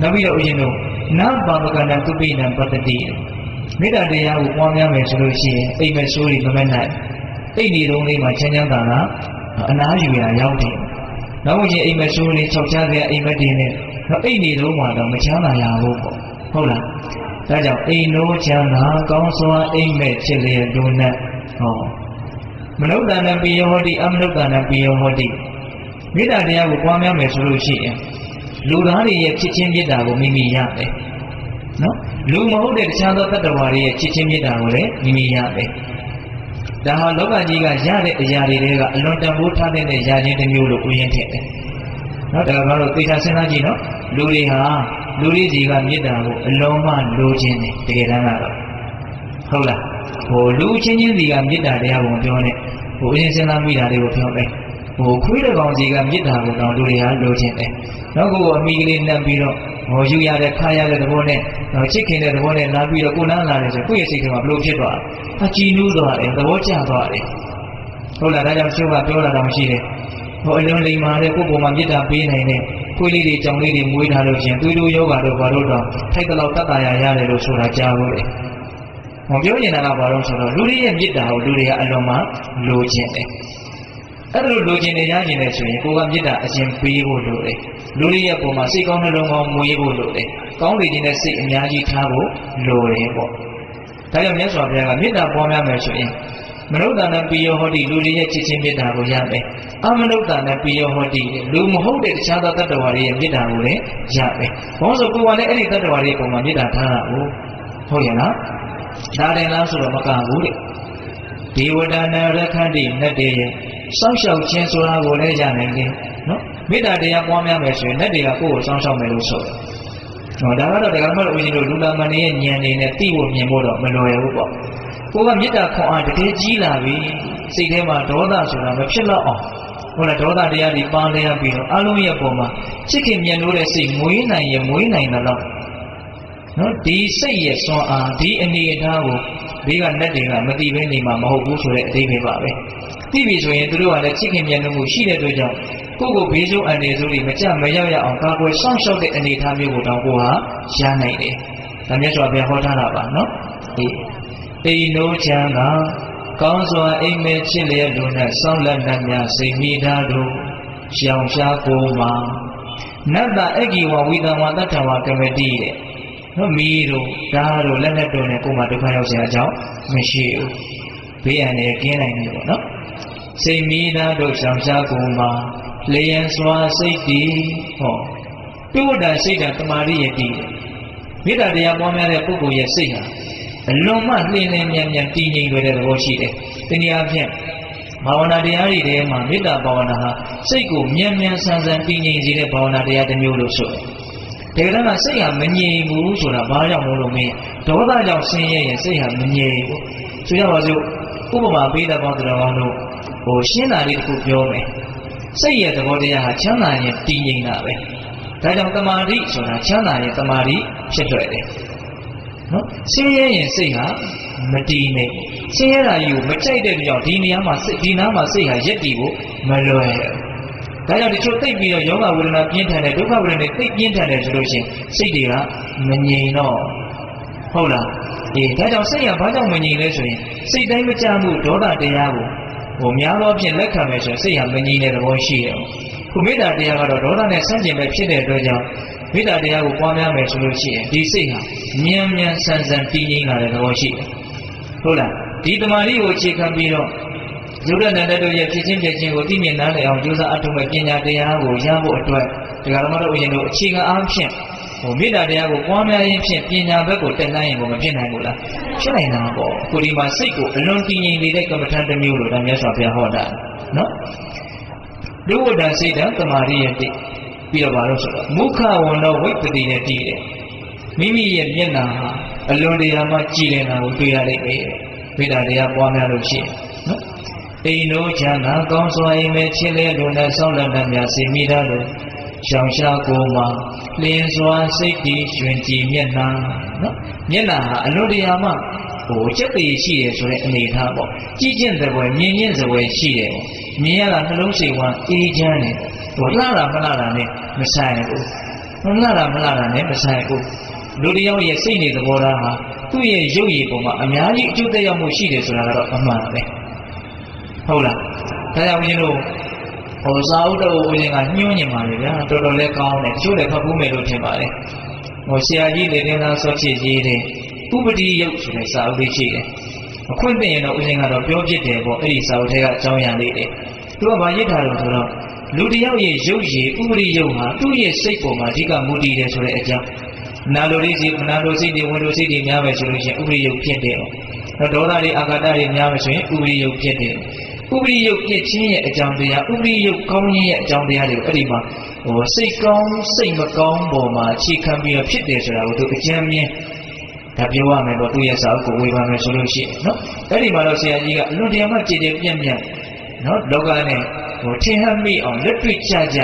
နောက်ပြီးတော့ဦးဇင်းတို့နဘာဝကန္တသုပိနံပတ္တိ မေတ္တာတရားကိုပွားများမယ်ဆိုလို့ရှိရင်အိမ်မဆိုးတွေမမနိုင်အိမ်နေတုံးလေးမှာချမ်းချမ်းသာသာအနားယူရရောက်တယ်။နောက်ဝင်အိမ်မဆိုးလေး၆ချမ်းစရာအိမ်မတင်နဲ့တော့အိမ်နေတုံးမှာတော့မချမ်းသာရဘူးပေါ့ဟုတ်လား။ဒါကြောင့်အိမ်နိုးချမ်းသာကောင်းစွာအိမ်မဲ့ဖြစ်လျက်ဒုနဲ့ဟောမနုဿာနပိယောဟောတိအမနုဿာနပိယောဟောတိမေတ္တာတရားကိုပွားများမယ်ဆိုလို့ရှိရင်လူသားတွေရဲ့ဖြစ်ချင်းမေတ္တာကိုမိမိရတယ်။ နော်လူမဟုတ်တဲ့တခြားသောတတ္တဝါတွေရဲ့ချစ်ချင်းမေတ္တာကိုလည်းမိမိရတယ်။ဒါဟာလောကကြီးကရတဲ့အရာတွေတွေကအလွန်တန်ဖိုးထားတဲ့ရာချင်းတစ်မျိုးလို့ဥယျာဉ်ထည့်တယ်။နော်ဒါကတော့သေချာစဉ်းစားကြည့်နော်လူတွေဟာလူတွေကြီးကမေတ္တာကိုအလုံးမလိုချင်တယ်တကယ်တမ်းကတော့ဟုတ်လားဟိုလူချင်းချင်းစီကမေတ္တာတရားကိုပြောနေဟိုဥယျာဉ်စဉ်းစားမိတာတွေကိုပြောမယ်ဟိုခွေးတကောင်စီကမေတ္တာကိုတောင်းလူတွေဟာလိုချင်တယ်။နောက်ကိုအမိကလေးနှံပြီးတော့ ဟောယူရတဲ့ခါရတဲ့သဘောနဲ့ချစ်ခင်တဲ့သဘောနဲ့လာပြီးတော့ကိုနန်းလာတယ်ဆိုကိုယ့်ရဲ့စိတ်ထဲမှာဘလို့ဖြစ်သွားလဲ။အကြည်နူးသွားတယ်သဘောကျသွားတယ်။ဟုတ်လားဒါကြောင့်ကျုပ်ကပြောလာတာမရှိတယ်။ဟောအလွန်လိမ္မာတဲ့ကိုယ့်ပုံမှာမေတ္တာပေးနိုင်တဲ့ခွေးလေးတွေကြောင်လေးတွေမွေးထားလို့ရှင်သွေးတိုးယောဂါတို့ဘာလို့တော့ထိုက်တဲ့လောက်တတ်တာရရတယ်လို့ဆိုတာကြားလို့လေ။ဟောပြောနေတာကဘာလို့ဆိုတော့လူတွေရဲ့မေတ္တာကိုလူတွေကအလွန်မှလိုချင်တယ်။ အဲ့လိုလိုချင်နေရခြင်းနဲ့ဆိုရင်ကိုကမေတ္တာအရှင်ပေးဖို့လိုတယ်လူတွေရဲ့ပုံမှာစိတ်ကောင်းနှလုံးကောင်းမွေးဖို့လိုတယ်ကောင်းလေခြင်းနဲ့စိတ်အများကြီးထားဖို့လိုတယ်ပေါ့ဒါကြောင့်မြတ်စွာဘုရားကမေတ္တာပွားများမယ်ဆိုရင်မနုဿာနဲ့ပိယောဟောတိလူတွေရဲ့ချစ်ချင်းမေတ္တာကိုရမယ်အမနုဿာနဲ့ပိယောဟောတိလူမဟုတ်တဲ့တခြားသောတတ္တဝါတွေရဲ့မေတ္တာကိုလည်းရမယ်ဘာလို့ဆိုကိုယ်ကလည်းအဲ့ဒီတတ္တဝါတွေပုံမှာမေတ္တာထားတာကိုဟုတ်ရဲ့လားဒါတယ်လားဆိုတော့မကဘူးတဲ့ဒေဝဒနာရခန္တိနတ်တွေရဲ့ စောင့်ရှောက်ခြင်းဆိုတာကိုလည်းရနိုင်တယ်နော်မေတ္တာတရားပွားများမယ်ဆိုရင်လက်တွေကကိုယ့်ကိုစောင့်ရှောက်မယ်လို့ဆိုတယ်။ဟောဒါကတော့တရားမလို့ဦးဇင်းတို့လူလာမဏေရဲ့ဉာဏ်နေနဲ့သိဖို့မြင်ဖို့တော့မလွယ်ဘူးပေါ့။ကိုကမေတ္တာခွန်အားတကယ်ကြီးလာပြီ။စိတ်ထဲမှာဒေါသဆိုတာမဖြစ်တော့အောင်ဟုတ်လားဒေါသတရားတွေပါလဲရပြီးတော့အလုံးရဲ့ပုံမှာချစ်ခင်မြတ်လို့တဲ့စိတ်မွေးနိုင်ရင်မွေးနိုင်တယ်လို့နော်ဒီစိတ်ရဲ့စွမ်းအားဒီအနေအထားကိုဘေးကလက်တွေကမသိဘဲနေမှာမဟုတ်ဘူးဆိုတဲ့အသေးပဲပါပဲ သိပြီဆိုရင်သူတို့ကလည်းချစ်ခင်မြတ်လို့မှုရှိတဲ့အတွက်ကြောင့်ကိုယ့်ကိုဘေးဆိုးအန္တရာယ်ဆိုးတွေမကြမရောက်ရအောင်ကာကွယ်စောင့်ရှောက်တဲ့အနေအထားမျိုးကိုတောင်ကိုဟာရနိုင်တယ်။ဒါမြတ်စွာဘုရားဟောထားတာပါနော်။အေးအိမ်နိုးချမ်းသာကောင်းစွာအိမ်မဲချစ်လျက်လူနဲ့စောင့်လက်နှံ့များစိတ်မိသားတို့ရှောင်ရှားကိုမှာနတ္တအဂိဝဝိတံဝတ္ထဝကမတိတဲ့နော်မီးတို့ဓာတ်တို့လက်လက်တို့နဲ့ကိုယ်မှာဒုက္ခရောက်စရာအကြောင်းမရှိဘူးဘေးအန္တရာယ်ကင်းနိုင်တယ်ပေါ့နော် စိတ်မိသားတို့ရှောင်ရှားကိုမှာလျင်စွာစိတ်တည်ဟောပြုတ်တာစိတ်ဓာတ်တမာရိယတည်မေတ္တာတရားပွားများတဲ့ပုဂ္ဂိုလ်ရဲ့စိတ်ဟာအလွန်မှလင်းလင်းမြန်မြန်တည်ငြိမ်တဲ့သဘောရှိတယ်။တနည်းအားဖြင့်ဘာဝနာတရားတွေထဲမှာမေတ္တာဘာဝနာဟာစိတ်ကိုမြန်မြန်ဆန်ဆန်တည်ငြိမ်စေတဲ့ဘာဝနာတရားတစ်မျိုးလို့ဆိုတယ်။ဒီကနေ့ကစိတ်ဟာမငြိမ်ဘူးဆိုတာဘာကြောင့်မို့လို့မင်းဒေါသကြောင့်ဆင်းရဲရင်စိတ်ဟာမငြိမ်ဘူး။ဆိုရပါစို့ဥပမာပေးတဲ့ပေါင်းတော်ကောင်းတို့ ဟိုရှင်းတာလေးတစ်ခုပြောမယ်။စိတ်ရဲ့သဘောတရားဟာချမ်းသာရင်တည်ငြိမ်တာပဲဒါကြောင့်တမာတိဆိုတာချမ်းသာရင်တမာတိဖြစ်ထွက်တယ်နော်ဆင်းရဲရင်စိတ်ဟာမတည်နေဆင်းရဲတာကြီးကိုမကြိုက်တဲ့ကြောင့်ဒီနေရာမှာစိတ်ဒီနားမှာစိတ်ဟာရက်တည်ဖို့မလွယ်ဒါကြောင့်ဒီချို့သိပ်ပြီးတော့ယောဂဝေဒနာပြင်းထန်တယ်ဒုက္ခဝေဒနာသိပ်ပြင်းထန်တယ်ဆိုလို့ရှိရင်စိတ်တွေကမငြိမ်တော့ဟုတ်လားအေးဒါကြောင့်စိတ်ကဘာကြောင့်မငြိမ်လဲဆိုရင်စိတ်တိုင်းမကြမှုဒေါသတရားကို ဟိုများသောဖြင့်လက်ခံမယ်ဆိုရင်စိတ်ဟာမငြိမ်တဲ့သဘောရှိတယ်။ခုမေတ္တာတရားကတော့ဒေါသနဲ့ဆန့်ကျင်ပဲဖြစ်တဲ့အတွက်ကြောင့်မေတ္တာတရားကိုပွားများမယ်ဆိုလို့ရှိရင်ဒီစိတ်ဟာမြန်မြန်ဆန်ဆန်တည်ငြိမ်လာတဲ့သဘောရှိတယ်။ဟုတ်လားဒီတမာရီကိုအခြေခံပြီးတော့ယုဒ္ဓနန္ဒတို့ရဲ့ဖြစ်ချင်းပြချင်းကိုသိမြင်နားလည်အောင်ကြိုးစားအထုံးမဲ့ပညာတရားကိုရဖို့အတွက်ဒီကရမတို့အရင်တို့အခြေခံအားဖြင့် ဟိုမေတ္တာတရားကိုပွားများရင်းဖြင့်ပညာဘက်ကိုတက်နိုင်ရင်ဘယ်မဖြစ်နိုင်ဘူးလားဖြစ်နိုင်တာပေါ့ကိုဒီမှာစိတ်ကိုအလွန်တည်ငြိမ်နေတဲ့ကမ္မထံတစ်မျိုးလို့ဒါမြတ်စွာဘုရားဟောတာနော်ဒုဝဒ္ဒစိတ်တံသမာဓိယတိပြီးတော့ဘာလို့ဆိုတော့မုခဝန္တောဝိပ္ပတိနဲ့တည်တယ်မိမိရဲ့မျက်နှာဟာအလွန်တရာမှကြည်လင်တာကိုတွေ့ရလိမ့်မယ်မေတ္တာတရားပွားများလို့ရှိရင်နော်အိမ်တို့ချမ်းသာကောင်းစွာအိမ်မဲ့ချစ်လေးတို့နဲ့ဆောင်းလက်လက်များစီမိသားလို့ရှောင်ရှားကိုမှာ လင်းစွာစိတ်တည်ရှင်ကြည်မျက်နှာနော်မျက်နှာဟာအလွန်တရာမှဟိုစက်တည်ရှိတယ်ဆိုတဲ့အနေထားပေါ့ကြည်ကျင့်တဲ့ဘွယ်မြင်ကျင့်တဲ့ဘွယ်ရှိတယ်ပေါ့မြင်ရတာနှလုံးစိတ်ဝမ်းအေးချမ်းတယ်ဟိုလှတာမလှတာနဲ့မဆိုင်ဘူးမလှတာမလှတာနဲ့မဆိုင်ဘူးလူတယောက်ရဲ့စိတ်နေသဘောထားဟာသူ့ရဲ့ရုပ်ရည်ပေါ်မှာအများကြီးအကျိုးသက်ရောက်မှုရှိတယ်ဆိုတာကတော့အမှန်ပဲဟုတ်လားဒါကြောင့်ဦးဇင်းတို့ ဟိုစာအုပ်တော်ဦးဇင်းကညှိုးညင်ပါလေဗျာတော်တော်လေးကောင်းတယ်တချို့လည်းဖတ်ဖို့မယ်လို့ထင်ပါတယ်ဟိုဆရာကြီးလေတင်သားဆော့ချစ်ကြီးတဲ့ဥပတိရုပ်ဆိုတဲ့စာအုပ်လေးရှိတယ်အခွင့်သိရင်တော့ဦးဇင်းကတော့ပြောဖြစ်တယ်ပေါ့အဲ့ဒီစာအုပ်ထဲကအကြောင်းအရာလေးတွေသူကဘာရစ်ထားလို့ဆိုတော့လူတယောက်ရဲ့ရုပ်ရည်ဥပတိရုပ်ဟာသူ့ရဲ့စိတ်ပေါ်မှာအဓိကမူတည်တယ်ဆိုတဲ့အကြောင်းနာလိုလေးစီနာလိုစိတ်တွေဝင်လိုစိတ်တွေများမယ်ဆိုလို့ရှိရင်ဥပရိယုတ်ဖြစ်တယ်။ဒေါသတွေအာဃာတတွေများမယ်ဆိုရင်ဥပရိယုတ်ဖြစ်တယ်။ ဥပရိယုတ်ဖြစ်ခြင်းရဲ့အကြောင်းတရားဥပရိယုတ်ကောင်းခြင်းရဲ့အကြောင်းတရားတွေကိုအဲ့ဒီမှာဟိုစိတ်ကောင်းစိတ်မကောင်းပေါ်မှာအခြေခံပြီးတော့ဖြစ်တယ်ဆိုတာကိုသူအကျဉ်းမြင်ဒါပြောရမယ်ပေါ့သူရဲ့စာအုပ်ကိုဝေဖန်မယ်ဆိုလို့ရှိရင်နော်အဲ့ဒီမှာတော့ဆရာကြီးကအလွန်တရာမှကြည်ကြည်ပြန့်ပြန့်နော်လောကနဲ့ဟိုထင်ဟပ်မိအောင်လက်တွေ့ကြကြ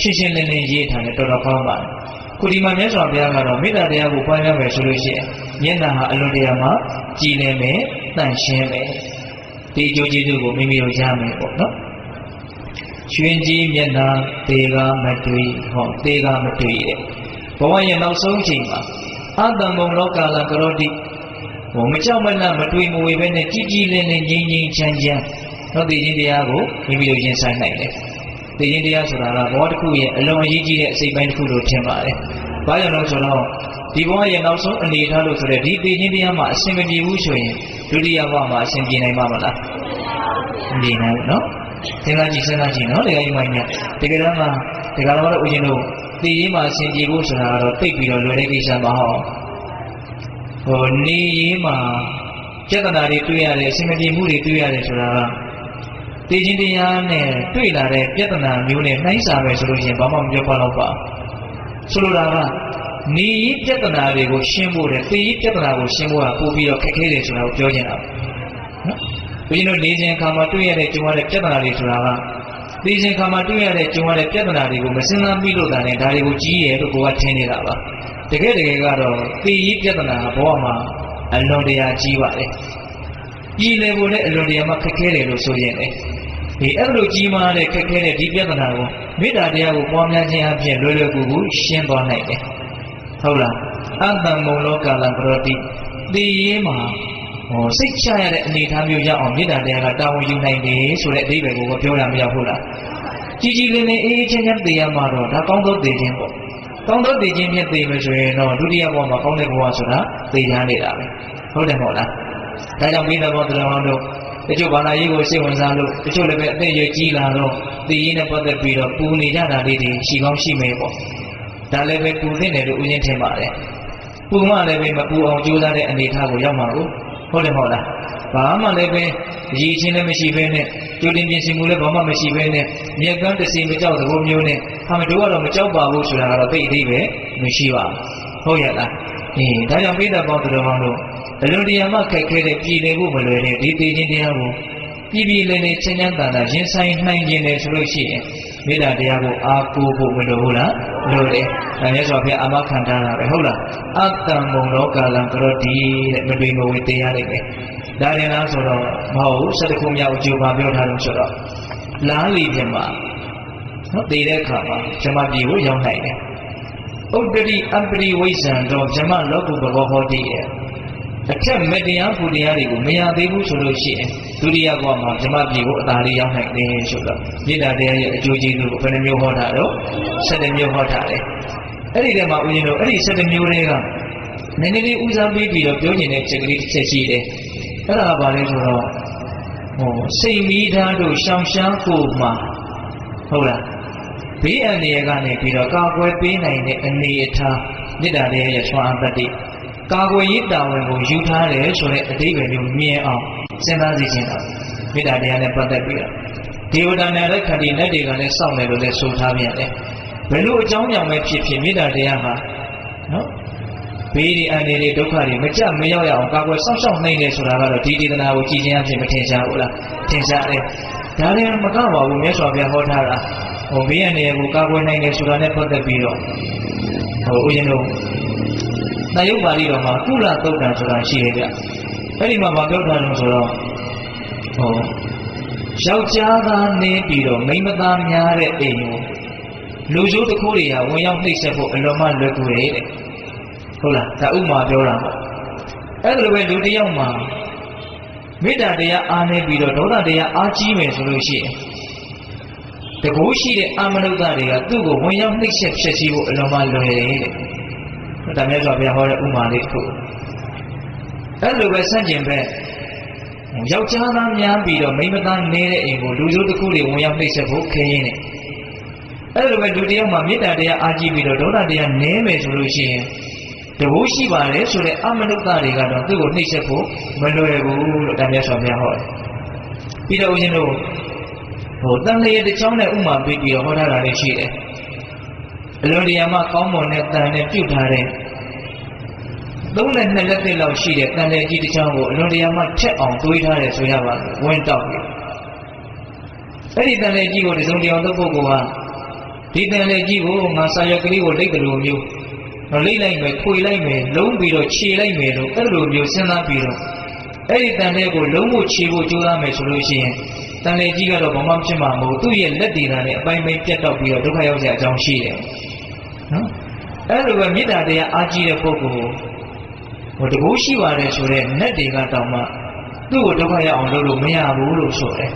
ရှင်းရှင်းလင်းလင်းရေးထားတယ်တော်တော်ကောင်းပါတယ်ခုဒီမှာမြတ်စွာဘုရားကတော့မေတ္တာတရားကိုပွားများမယ်ဆိုလို့ရှိရင်မျက်နှာဟာအလွန်တရာမှကြည်လင်မယ်တန့်ရှင်းမယ် ဒီအကျိုးကျေးဇူးကိုမိမိတို့ရမယ်ပေါ့နော်ရွှင်ကြီးမျက်နှာသေကမတွေ့ဟောသေကမတွေ့တဲ့ဘဝရဲ့နောက်ဆုံးအချိန်မှာအတ္တမုံလောကလကရောတိဟိုမကြောက်မလန့်မတွေ့မဝေပဲနဲ့ကြည်ကြည်လင်လင်ငြိမ်းငြိမ်းချမ်းချမ်းတော့ဒီချင်းတရားကိုမိမိတို့ရင်ဆိုင်နိုင်တယ်သိရင်တရားဆိုတာကဘဝတစ်ခုရဲ့အလွန်အရေးကြီးတဲ့အစိတ်ပိုင်းတစ်ခုလို့ထင်ပါတယ်။ဘာကြောင့်လဲဆိုတော့ဒီဘဝရဲ့နောက်ဆုံးအနေထားလို့ဆိုတဲ့ဒီသိချင်းတရားမှာအစဉ်မပြေဘူးဆိုရင် ဒုတိယဘဝမှာအစဉ်ပြေနိုင်မှာမလား။မပြေနိုင်ဘူးနော်။သင်္ကန်းကြီးစဉ်းစားကြည့်နော်တရားကြီးမိုင်းမြတ်တကယ်တော့မှဒီကလာတော့ဦးဇင်းတို့သိရင်မှာအစဉ်ပြေဖို့ဆိုတာကတော့သိပြီးတော့လွယ်တဲ့ကိစ္စမဟုတ်ဟိုနေရေးမှာပြဿနာတွေတွေ့ရတယ်အစဉ်မပြေမှုတွေတွေ့ရတယ်ဆိုတာကသိချင်းတရားနဲ့တွေ့လာတဲ့ပြဿနာမျိုးနဲ့နှိုင်းစာပဲဆိုလို့ရှိရင်ဘာမှမပြောပါတော့ပါဆိုလိုတာက နေရေးပြဿနာတွေကိုရှင်းဖို့တဲ့သိရေးပြဿနာကိုရှင်းဖို့ကပို့ပြီးတော့ခက်ခဲတယ်ဆိုတာကိုပြောချင်တာနော်ဘုရင်တို့နေခြင်းခါမှာတွေ့ရတဲ့ကြုံရတဲ့ပြဿနာတွေဆိုတာကသိခြင်းခါမှာတွေ့ရတဲ့ကြုံရတဲ့ပြဿနာတွေကိုမစင်စားမိလို့တာနဲ့ဒါတွေကိုကြီးရလို့ကိုကထင်နေတာပါတကယ်တကယ်ကတော့သိရေးပြဿနာကဘဝမှာအလွန်တရာကြီးပါတယ်ပြည်လေဖို့လည်းအလွန်တရာမှခက်ခဲတယ်လို့ဆိုရင်လေဒီအဲ့လိုကြီးမားတဲ့ခက်ခဲတဲ့ဒီပြဿနာကိုမေတ္တာတရားကိုပွားများခြင်းအပြင်လွယ်လွယ်ကူကူရှင်းသွားနိုင်တယ် ဟုတ်လားအတ္တမုံလောကလံပရောတိသိရေးမှာဟောစိတ်ချရတဲ့အနေအထားမျိုးရအောင်မေတ္တာတရားကတာဝန်ယူနိုင်တယ်ဆိုတဲ့အဓိပ္ပာယ်ကိုပြောရမရဘူးလားကြီးကြီးလင်းလင်းအေးအေးချမ်းချမ်းသိရမှာတော့ဒါကောင်းသောသိခြင်းပေါ့ကောင်းသောသိခြင်းဖြင့်သိမယ်ဆိုရင်တော့ဒုတိယဘဝမှာကောင်းတဲ့ဘဝဆိုတာသိချမ်းနေတာပဲဟုတ်တယ်မဟုတ်လားဒါကြောင့်မိသားစုတော်တော်တို့တချို့ဘာသာရေးကိုစိတ်ဝင်စားလို့တချို့လည်းပဲအသက်ရွယ်ကြီးလာတော့သိရေးနဲ့ပတ်သက်ပြီးတော့ပူနေကြတာလေးတွေရှိကောင်းရှိမယ်ပေါ့ ဒါလည်းပဲပူသင့်တယ်လို့ဦးရင်းထင်ပါတယ်ပူမှလည်းပဲမပူအောင်ကြိုးစားတဲ့အနေအထားကိုရောက်မှာကိုဟုတ်တယ်မဟုတ်လားဘာမှလည်းပဲအရေးချင်းလည်းမရှိဘဲနဲ့ကြိုတင်ပြင်ဆင်မှုလည်းဘာမှမရှိဘဲနဲ့မြက်ကန်းတစီမကြောက်သဘောမျိုးနဲ့ဟာမတို့ကတော့မကြောက်ပါဘူးဆိုတာကတော့သိအသေးပဲမရှိပါဘူးဟုတ်ရဲ့လားအေးဒါကြောင့်ပိဋကပေါင်းတော်ပေါင်းတို့ဘယ်လိုတရားမှခက်ခဲတဲ့ပြည်နေဖို့မလွယ်တဲ့ဒီသိခြင်းတရားကိုပြည်ပြည်လေးလေးချင်းချမ်းသာသာရင်ဆိုင်နိုင်ခြင်းလေဆိုလို့ရှိရင် မေတ္တာတရားကိုအားကိုးဖို့မလိုဘူးလားလိုတယ်ဒါနဲ့ဆိုဖျားအာမခံထားတာပဲဟုတ်လားအတ္တမုံလောကလံကရောတိတဲ့မတွေ့မဝေတရားလေးပဲဒါရင်လားဆိုတော့မဟုတ်ဘူး၁၁ခုမြောက်အကျိုးပါပြောထားလို့ဆိုတော့လားလီပြမှာနော်တည်တဲ့အခါမှာဇမပြေကိုရောက်နိုင်တယ်ဥဒ္ဒရိအပရိဝိဇံတော့ဇမလောကုဘဘောဟောတိရဲ့ အထက်မတရားပူတရားတွေကိုမရသေးဘူးဆိုလို့ရှိရင်ဒုတိယဘဝမှာဇမပြေကိုအသာလေးရောက်နိုင်တယ်ဆိုတော့မေတ္တာတရားရဲ့အကျိုးကျေးဇူးကိုဘယ်နှမျိုးဟောတာတော့7မျိုးဟောတာလေအဲ့ဒီထဲမှာဦးဇင်းတို့အဲ့ဒီ7မျိုးတွေကနည်းနည်းလေးဦးစားပေးပြီးတော့ပြောနေတဲ့ချက်ကလေးတစ်ချက်ရှိတယ်အဲ့ဒါကဘာလဲဆိုတော့ဟိုစိတ်မီးသားတို့ရှောင်ရှားဖို့မှာဟုတ်လားဘေးအန္တရာယ်ကနေပြီးတော့ကာကွယ်ပေးနိုင်တဲ့အနေအထားမေတ္တာတရားရဲ့ဆွမ်းအားတတ် ကာကွယ်ရေးတာဝန်ကိုယူထားတယ်ဆိုတဲ့အဓိပ္ပာယ်မျိုးမြင်အောင်စဉ်းစားစီခြင်းတာမေတ္တာတရားနဲ့ပတ်သက်ပြီးတော့ဒေဝတာနာတဲ့ခန္တီနဲ့တွေကလည်းစောင့်တယ်လို့လည်းဆိုထားပြန်တယ်ဘယ်လိုအကြောင်းကြောင့်ပဲဖြစ်ဖြစ်မေတ္တာတရားဟာနော်ဘေးဒီအန္တရာယ်ဒုက္ခတွေမကြမရောက်ရအောင်ကာကွယ်စောင့်ရှောက်နိုင်တယ်ဆိုတာကတော့ဒီဒေသနာကိုကြည်ချင်းအဖြစ်မထင်ရှားဘူးလားထထင်ရှားတယ်ဒါလည်းမကပါဘူးမြတ်စွာဘုရားဟောထားတာဟိုဘေးရန်တွေကိုကာကွယ်နိုင်တယ်ဆိုတာနဲ့ပတ်သက်ပြီးတော့ဟိုဦးဇင်းတို့ တယုတ်ပါဠိတော်မှာကုလသုတ်တံဆိုတာရှိတယ်ဗျအဲ့ဒီမှာမပြောထားလို့ဆိုတော့ဟိုယောက်ျားသားနေပြီးတော့မိန်းမသားများတဲ့အိမ်ကိုလူချိုးတစ်ခုတွေကဝင်ရောက်နှိပ်စက်ဖို့အလွန်မှလွယ်ကူတယ်တဲ့ဟုတ်လားဒါဥမာပြောတာပေါ့အဲ့ဒါလိုပဲလူတစ်ယောက်မှာမေတ္တာတရားအားနေပြီးတော့ဒေါသတရားအားကြီးမယ်ဆိုလို့ရှိရင်တကူရှိတဲ့အာမနုဿတွေကသူ့ကိုဝင်ရောက်နှိပ်စက်ဖြစ်စီဖို့အလွန်မှလွယ်တယ်တဲ့ ဒါမြတ်စွာဘုရားဟောတဲ့ဥမာလေးတစ်ခုအဲ့လိုပဲဆန့်ကျင်ဘက်ယောက်ျားသားများပြီးတော့မိန်းမသားနေတဲ့အိမ်ကိုလူစုတစ်ခုတွေဝင်ရောက်နှိပ်စက်ဖို့ခင်းရင်းနဲ့အဲ့လိုပဲလူတယောက်မှာမေတ္တာတရားအားကြီးပြီးတော့ဒေါသတရားနည်းမယ်ဆိုလို့ရှိရင်တဘိုးရှိပါတယ်ဆိုတဲ့အမနုဿတွေကတော့သူ့ကိုနှိပ်စက်ဖို့မလွယ်ဘူးလို့တန်မြတ်စွာဘုရားဟောတယ်ပြီးတော့ဦးဇင်းတို့ဟိုတန်လျက်တစ်ချောင်းနဲ့ဥမာပေးပြီးတော့ဟောထားတာလည်းရှိတယ် အလွန်တရာမှကောင်းမွန်တဲ့တန်နဲ့ပြုတ်ထားတဲ့သုံးနဲ့နှစ်လက်သက်လောက်ရှိတဲ့တန်လျက်ကြီးတစ်ချောင်းကိုအလွန်တရာမှထက်အောင်တွေးထားတယ်ဆိုရပါဝင်းတောက်ပြီးအဲ့ဒီတန်လျက်ကြီးကိုဒီစုံတရားသောပုဂ္ဂိုလ်ဟာဒီတန်လျက်ကြီးကိုငါစာရွက်ကလေးကိုလိတ်တယ်လို့မျိုးတော့လိတ်လိုက်မယ်ခွေလိုက်မယ်လုံးပြီးတော့ခြေလိုက်မယ်လို့အဲ့လိုမျိုးစဉ်းစားပြီးတော့အဲ့ဒီတန်တဲ့ကိုလုံးဖို့ခြေဖို့ကြိုးစားမယ်ဆိုလို့ရှိရင်တန်လေကြီးကတော့ဘာမှဖြစ်မှာမဟုတ်သူ့ရဲ့လက်တည်တာနဲ့အပိုင်းပိုင်းပြတ်တော့ပြီးတော့ဒုက္ခရောက်စရာအကြောင်းရှိတယ်နော် အဲ့လိုပဲမေတ္တာတရားအားကြီးတဲ့ပုဂ္ဂိုလ်ဟိုတကူရှိပါတယ်ဆိုတော့နတ်တွေကတောင်မှသူ့ကိုဒုက္ခရောက်အောင်လုပ်လို့မရဘူးလို့ဆိုတယ်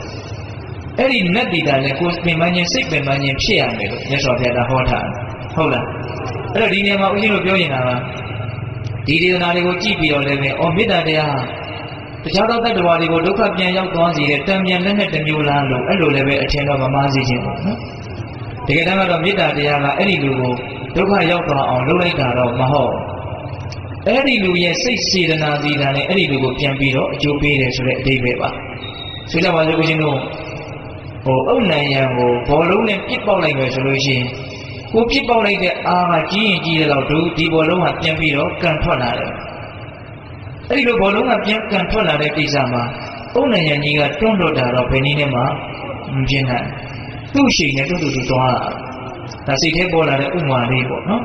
အဲ့ဒီနတ်တည်တာလည်းကိုယ်ပင်ပန်းခြင်းစိတ်ပင်ပန်းခြင်းဖြစ်ရမယ်လို့မြတ်စွာဘုရားကဟောထားတယ်ဟုတ်လားအဲ့တော့ဒီနေရာမှာဦးဇင်းတို့ပြောနေတာကဒီဒေသနာတွေကိုကြည့်ပြီးတော့လည်းပဲအော်မေတ္တာတရားတခြားသောတ attva တွေကိုဒုက္ခပြန်ရောက်သွားစေတဲ့တံပြန်လက်နဲ့တစ်မျိုးလားလို့အဲ့လိုလည်းပဲအထင်တော့မမှားစေခြင်းပေါ့နော်တကယ်တမ်းကတော့မေတ္တာတရားကအဲ့ဒီလူကို ဒုက္ခရောက်သွားအောင်လုပ်လိုက်တာတော့မဟုတ်အဲ့ဒီလူရဲ့စိတ်စေတနာစီတာနဲ့အဲ့ဒီလူကိုပြန်ပြီးတော့အကျိုးပေးတယ်ဆိုတဲ့အဓိပ္ပာယ်ပါဆိုကြပါစို့ဦးဇင်းတို့ဟိုအုတ်နံရံကိုဘောလုံးနဲ့ပြစ်ပေါက်လိုက်မယ်ဆိုလို့ရှိရင်ကိုပြစ်ပေါက်လိုက်တဲ့အားကကြီးရင်ကြီးတဲ့လောက်တို့ဒီဘောလုံးကပြန်ပြီးတော့ကန်ထွက်လာတယ်အဲ့ဒီလိုဘောလုံးကပြန်ကန်ထွက်လာတဲ့ကိစ္စမှာအုံနိုင်ရန်ကြီးကတွန်းလွတ်တာတော့ဘယ်နည်းနဲ့မှမပြင်းနိုင်သူ့ရှိန်နဲ့တူတူတူသွားတာ ဒါစိတ်ထဲပေါ်လာတဲ့ဥမာလေးပေါ့နော်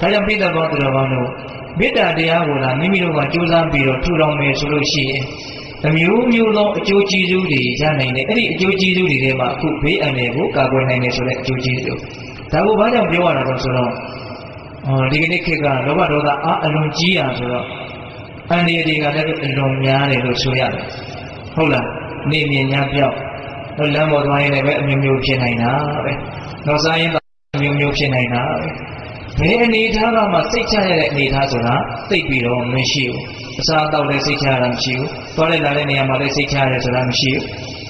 ဒါကြောင့်ပိဋကဘောသူတော်ကောင်းတို့မေတ္တာတရားကိုလာမိမိတို့ကကြိုးစားပြီးတော့ထူထောင်မယ်ဆိုလို့ရှိရင်အမျိုးမျိုးသောအကျိုးကျေးဇူးတွေရနိုင်တယ်အဲ့ဒီအကျိုးကျေးဇူးတွေထဲမှာအခုဘေးအန္တရာယ်ကိုကာကွယ်နိုင်တယ်ဆိုတဲ့အကျိုးကျေးဇူးဒါကိုဘာကြောင့်ပြောရတာတော့ဆိုတော့ဟောဒီကနေ့ခေတ်ကလောဘဒေါသအားအလွန်ကြီးရဆိုတော့အန္တရာယ်တွေကလည်းအလွန်များတယ်လို့ဆိုရတယ်ဟုတ်လားနေမြင်ညာပြောက်တော့လမ်းပေါ်သွားရင်လည်းပဲအမျိုးမျိုးဖြစ်နိုင်တာပဲတော့စားရင်အ မျိုးမျိုးဖြစ်နိုင်တာပဲဘယ်အနေထားကမှစိတ်ချရတဲ့အနေထားဆိုတာသိပြီးတော့မရှိဘူးအစားအသောက်လည်းစိတ်ချရတာမရှိဘူးသွားလိုက်လာတဲ့နေရာမှာလည်းစိတ်ချရတယ်ဆိုတာမရှိဘူး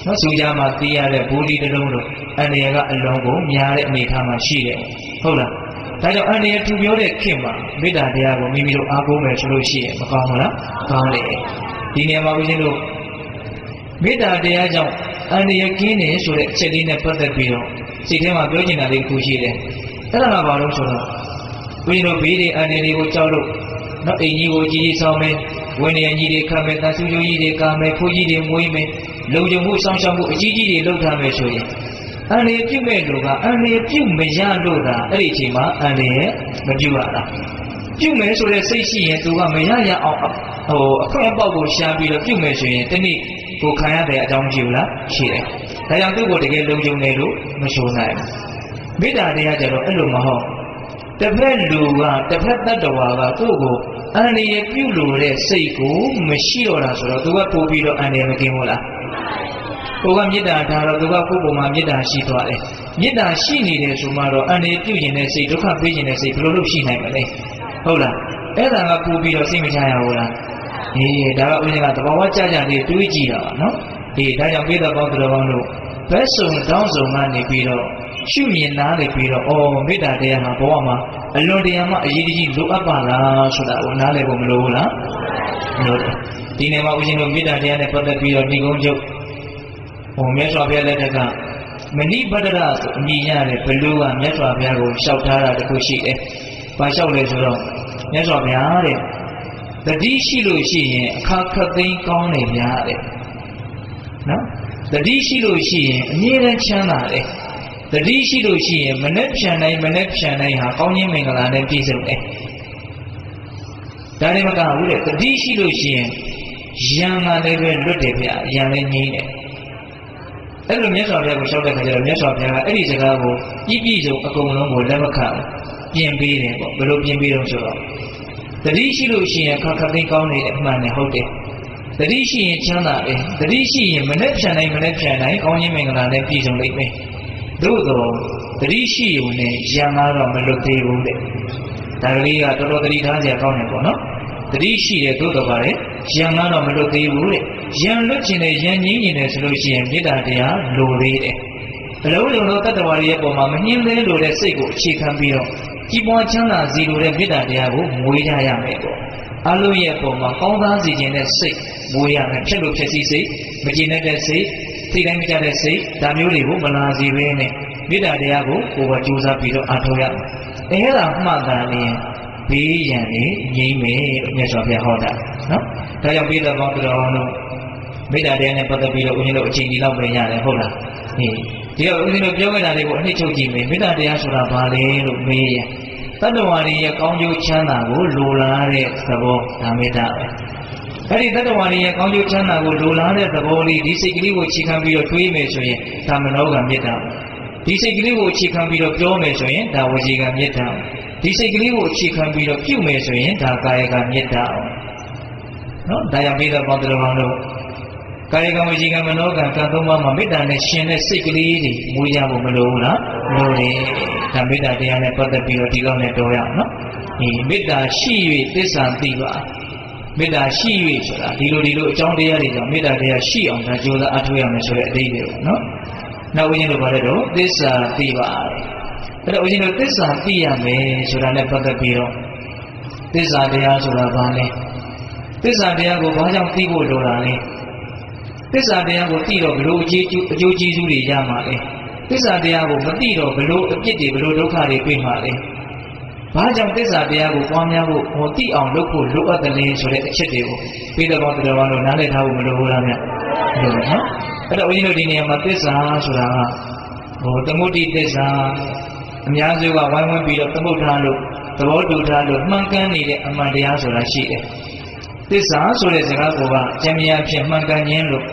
နော်စူကြမှာတီးရတဲ့ဘူဒီတလုံးလို့အန္တရာယ်ကအလွန်ကိုများတဲ့အနေထားမှာရှိတယ်ဟုတ်လားဒါကြောင့်အန္တရာယ်သူပြောတဲ့ခင်မှာမေတ္တာတရားကိုမိမိတို့အားကိုးမယ်ဆိုလို့ရှိရင်မကောင်းဘူးလားကောင်းတယ်ဒီနေရာမှာဦးဇင်းတို့မေတ္တာတရားကြောင့်အန္တရာယ်ကင်းတယ်ဆိုတဲ့အချက်လေးနဲ့ပတ်သက်ပြီးတော့ စိတ်ထဲမှာပြောချင်တာလေးတစ်ခုရှိတယ်အဲ့ဒါကဘာလို့ဆိုတော့ဦးဇင်းတို့ဘေးတွေအန္တရာယ်တွေကိုကြောက်လို့နော်အိမ်ကြီးကိုကြီးကြီးဆောင်မယ်ဝင်းနေကြီးတွေခတ်မယ်တန်ဆူကျိုးကြီးတွေကာမယ်ဖိုးကြီးတွေမွေးမယ်လုံခြုံမှုစောင့်ရှောက်မှုအကြီးကြီးတွေလုပ်ထားမယ်ဆိုရင်အန္တရာယ်ပြုတ်မဲ့လူကအန္တရာယ်ပြုတ်မရလို့သာအဲ့ဒီအချိန်မှာအန္တရာယ်မပြုတ်ရတာပြုတ်မယ်ဆိုတဲ့စိတ်ရှိရင်သူကမရရအောင်ဟိုအခွင့်အပေါက်ကိုရှာပြီးတော့ပြုတ်မယ်ဆိုရင်တနေ့ကိုခံရတဲ့အကြောင်းရှိဘူးလားရှိတယ် ဒါကြောင့်သူ့ကိုတကယ်လုံခြုံတယ်လို့မဆိုနိုင်ဘူးမေတ္တာတရားကြတော့အဲ့လိုမဟုတ်တစ်ဖက်လူကတစ်ဖက်တ attva ကသူ့ကိုအန္တရာယ်ပြုလို့တဲ့စိတ်ကိုမရှိတော့တာဆိုတော့သူကပို့ပြီးတော့အန္တရာယ်မကင်းဘူးလားကိုကမေတ္တာထားတော့သူကကိုယ့်ပုံမှာမေတ္တာရှိသွားတယ်မေတ္တာရှိနေတယ်ဆိုမှတော့အန္တရာယ်ပြုခြင်းတဲ့စိတ်ဒုက္ခပေးခြင်းတဲ့စိတ်ဘယ်လိုလုပ်ရှိနိုင်မလဲဟုတ်လားအဲ့ဒါကပို့ပြီးတော့စိတ်မချရဘူးလားအေးဒါကဦးဇင်းကတဘာဝကြကြလေးတွေးကြည့်တာပါနော်အေးဒါကြောင့်ပိဿပေါင်းသူတော်ကောင်းတို့ ဘက်စုံတောင်းစုံကနေပြီးတော့ရှုမြင်နားနေပြီးတော့အော်မေတ္တာတရားမှာဘဝမှာအလွန်တရာမှအရေးကြီးလိုအပ်ပါလားဆိုတာကိုနားလည်ဖို့မလိုဘူးလားမလိုဘူးဒီနေ့မှာဦးဇင်းတို့မေတ္တာတရားနဲ့ပတ်သက်ပြီးတော့ဒီကုန်းချုပ်ဟိုမြတ်စွာဘုရားလက်ထက်ကမဏိပတ္တရဆိုအမည်ရတဲ့ဘလူးကမြတ်စွာဘုရားကိုလျှောက်ထားတာတခုရှိတယ်။ဘာလျှောက်လဲဆိုတော့မြတ်စွာဘုရားတဲ့တတိရှိလို့ရှိရင်အခါခတ်သိမ်းကောင်းနေများတဲ့။နော် တတိရှိလို့ရှိရင်အမြဲတမ်းချမ်းသာတယ်တတိရှိလို့ရှိရင်မနဲ့ဖြန်တိုင်းမနဲ့ဖြန်တိုင်းဟာကောင်းခြင်းမင်္ဂလာနဲ့ပြည့်စုံတယ်ဒါလည်းမကဘူးတဲ့တတိရှိလို့ရှိရင်ယံကလည်းပဲလွတ်တယ်ဗျယံလည်းငြိမ့်တယ်အဲ့လိုမြတ်စွာဘုရားကိုလျှောက်တဲ့ခါကျတော့မြတ်စွာဘုရားကအဲ့ဒီစကားကိုပြည့်ပြည့်စုံအကုန်လုံးကိုလက်မခံပြင်ပေးတယ်ပေါ့ဘယ်လိုပြင်ပေးတော့ဆိုတော့တတိရှိလို့ရှိရင်ခါခသိကောင်းနေတဲ့အမှန်နဲ့ဟုတ်တယ် တတိရှိရင်ချမ်းသာတယ်တတိရှိရင်မနဲ့ဖြန်တိုင်းမနဲ့ဖြန်တိုင်းကောင်းခြင်းမင်္ဂလာနဲ့ပြည့်စုံလိမ့်မယ်သို့တော့တတိရှိုံနဲ့ယံကတော့မလွတ်သေးဘူးတဲ့ဒါကလေးကတော်တော်တတိထားစရာကောင်းတယ်ပေါ့နော်တတိရှိတယ်သို့တော့ပါလေယံကတော့မလွတ်သေးဘူးတဲ့ယံလွတ်ခြင်းနဲ့ယံငြင်းခြင်းနဲ့ဆိုလို့ရှိရင်မေတ္တာတရားလိုသေးတယ်ဘလုံးလုံးသောတတ္တဝါတွေရဲ့ပုံမှာမနှင်းသေးလို့တဲ့စိတ်ကိုအခြေခံပြီးတော့ကြီးပွားချမ်းသာစီလိုတဲ့မေတ္တာတရားကိုမွေးကြရမယ်ပေါ့အလုံးရဲ့ပုံမှာကောင်းသားစီခြင်းတဲ့စိတ် မွေးရမယ်ဖြစ်လို့ဖြစ်စီစိတ်မကျေနပ်တဲ့စိတ်သိတိုင်းမကြတဲ့စိတ်ဒါမျိုးတွေကိုမလာစီဘဲနဲ့မေတ္တာတရားကိုကိုယ်ကကြိုးစားပြီးတော့အားထုတ်ရမယ်အဲဒါမှသာလျင်ဘေးရန်နေငြိမ့်မယ်လို့မြတ်စွာဘုရားဟောတာနော်ဒါကြောင့်ဘေးတော်ကောင်းတော်တို့မေတ္တာတရားနဲ့ပတ်သက်ပြီးတော့ဦးဇင်းတို့အချိန်ကြီးလောက်ပဲရတယ်ဟုတ်လားဟေးဒီတော့ဦးဇင်းတို့ပြောခဲ့တာတွေကိုအနှစ်ချုပ်ကြည့်မယ်မေတ္တာတရားဆိုတာဘာလဲလို့မေးရင်တတ္တဝါတွေရဲ့ကောင်းကျိုးချမ်းသာကိုလိုလားတဲ့သဘောဒါမေတ္တာပဲ အဲ့ဒီတတ္တဝါတွေရဲ့ကောင်းကျိုးချမ်းသာကိုလိုလားတဲ့သဘောလေးဒီစိတ်ကလေးကိုခြေခံပြီးတော့တွေးမယ်ဆိုရင်ဒါမနောကမေတ္တာဒီစိတ်ကလေးကိုခြေခံပြီးတော့ပြောမယ်ဆိုရင်ဒါဝစီကမေတ္တာဒီစိတ်ကလေးကိုအခြေခံပြီးတော့ပြုမယ်ဆိုရင်ဒါကာယကမေတ္တာနော်ဒါကြောင့်ပြီးတော့ပေါင်းတော်ပေါင်းတို့ကာယကဝစီကမနောကံကံသုံးပါးမှာမေတ္တာနဲ့ရှင်တဲ့စိတ်ကလေးတွေမွေးရဖို့မလိုဘူးလားလိုတယ်ဒါမေတ္တာတရားနဲ့ပတ်သက်ပြီးတော့ဒီလောက်နဲ့တော်ရအောင်နော်ဒီမေတ္တာရှိ၍သစ္စာသိပါ မေတ္တာရှိ၍ဆိုတာဒီလိုဒီလိုအကြောင်းတရားတွေကြောင့်မေတ္တာတရားရှိအောင်ဒါကြိုးစားအထောက်ရမယ်ဆိုတဲ့အဓိပ္ပာယ်ပေါ့နော်နောက်ဝိညာဉ်လိုပါတယ်တော့သစ္စာသိပါအဲ့တော့ဦးဇင်းတို့သစ္စာသိရမယ်ဆိုတာနဲ့ပတ်သက်ပြီးတော့သစ္စာတရားဆိုတာဘာလဲသစ္စာတရားကိုဘာကြောင့်သိဖို့လိုတာလဲသစ္စာတရားကိုသိတော့ဘလို့အကျိုးအကျိုးကျေးဇူးတွေရမှာလဲသစ္စာတရားကိုမသိတော့ဘလို့အပြစ်တွေဘလို့ဒုက္ခတွေတွေ့မှာလဲ ဘာကြောင့်သစ္စာတရားကိုပွားများဖို့ဟောသိအောင်လုပ်ဖို့လိုအပ်တယ်လဲဆိုတဲ့အချက်တွေကိုပြီးတော့တော်တော်လို့နားလည်ထားဖို့မလိုဘူးလားဗျလို့နော်အဲ့တော့ဦးဇင်းတို့ဒီနေရာမှာသစ္စာဆိုတာကဟိုသမုဒ္ဒိသစ္စာအများစုကဝိုင်းဝန်းပြီးတော့သမုဒ္ဒရာလို့သဘောတူထားလို့မှန်ကန်နေတဲ့အမှန်တရားဆိုတာရှိတယ်သစ္စာဆိုတဲ့စကားကအကျဉ်းများဖြင့်မှန်ကန်ခြင်းလို့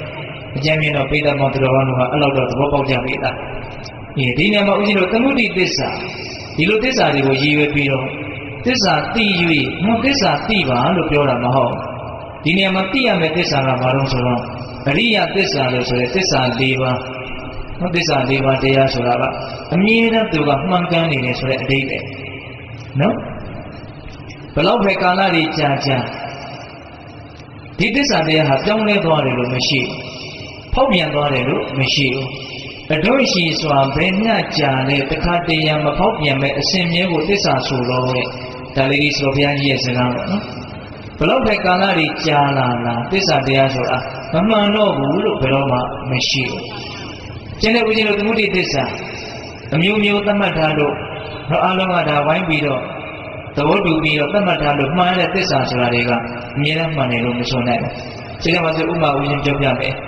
အကျဉ်းမြင်တော့ပိဋကမောတော်ဘာလို့ကအဲ့လောက်တော့သဘောပေါက်ကြပြီလားဒီဒီနေရာမှာဦးဇင်းတို့သမုဒ္ဒိသစ္စာ ဒီလိုသစ္စာတွေကိုရည်ရွယ်ပြီးတော့သစ္စာသိ၍ဟောသစ္စာသိပါလို့ပြောတာမဟုတ်ဒီနေရာမှာသိရမယ့်သစ္စာကဘာလို့ဆိုတော့အရိယသစ္စာလို့ဆိုရဲသစ္စာ၄ပါးဟောသစ္စာ၄ပါးတရားဆိုတာကအမြဲတမ်းသူကမှန်ကန်နေတယ်ဆိုတဲ့အဓိပ္ပာယ်နော်ဘလောက်ပဲကာလကြီးကြာကြာဒီသစ္စာတရားဟာပြောင်းလဲသွားတယ်လို့မရှိဘူးဖောက်ပြန်သွားတယ်လို့မရှိဘူး အတွရှိစွာဘယ်ညကြာလဲတခါတရံမဖောက်ပြန်မဲ့အစဉ်မြဲကိုသစ္စာဆိုတော့တဲ့ဒါလေးကြီးဆိုဘုရားကြီးရဲ့စကားပေါ့နော်ဘလောက်ပဲကာလကြီးကြာလာလားသစ္စာတရားဆိုတာမမှန်တော့ဘူးလို့ဘယ်တော့မှမရှိဘူးကျင့်တဲ့ဦးဇင်းတို့သမုဒိသစ္စာအမျိုးမျိုးသတ်မှတ်ထားလို့တော့အလုံးကဒါဝိုင်းပြီးတော့သဘောတူပြီးတော့သတ်မှတ်ထားလို့မှားတဲ့သစ္စာဆိုတာတွေကအမြဲတမ်းမှန်တယ်လို့မဆိုနိုင်ဘူး။ဒီကမှာဆိုဥမာဦးဇင်းပြောပြမယ်။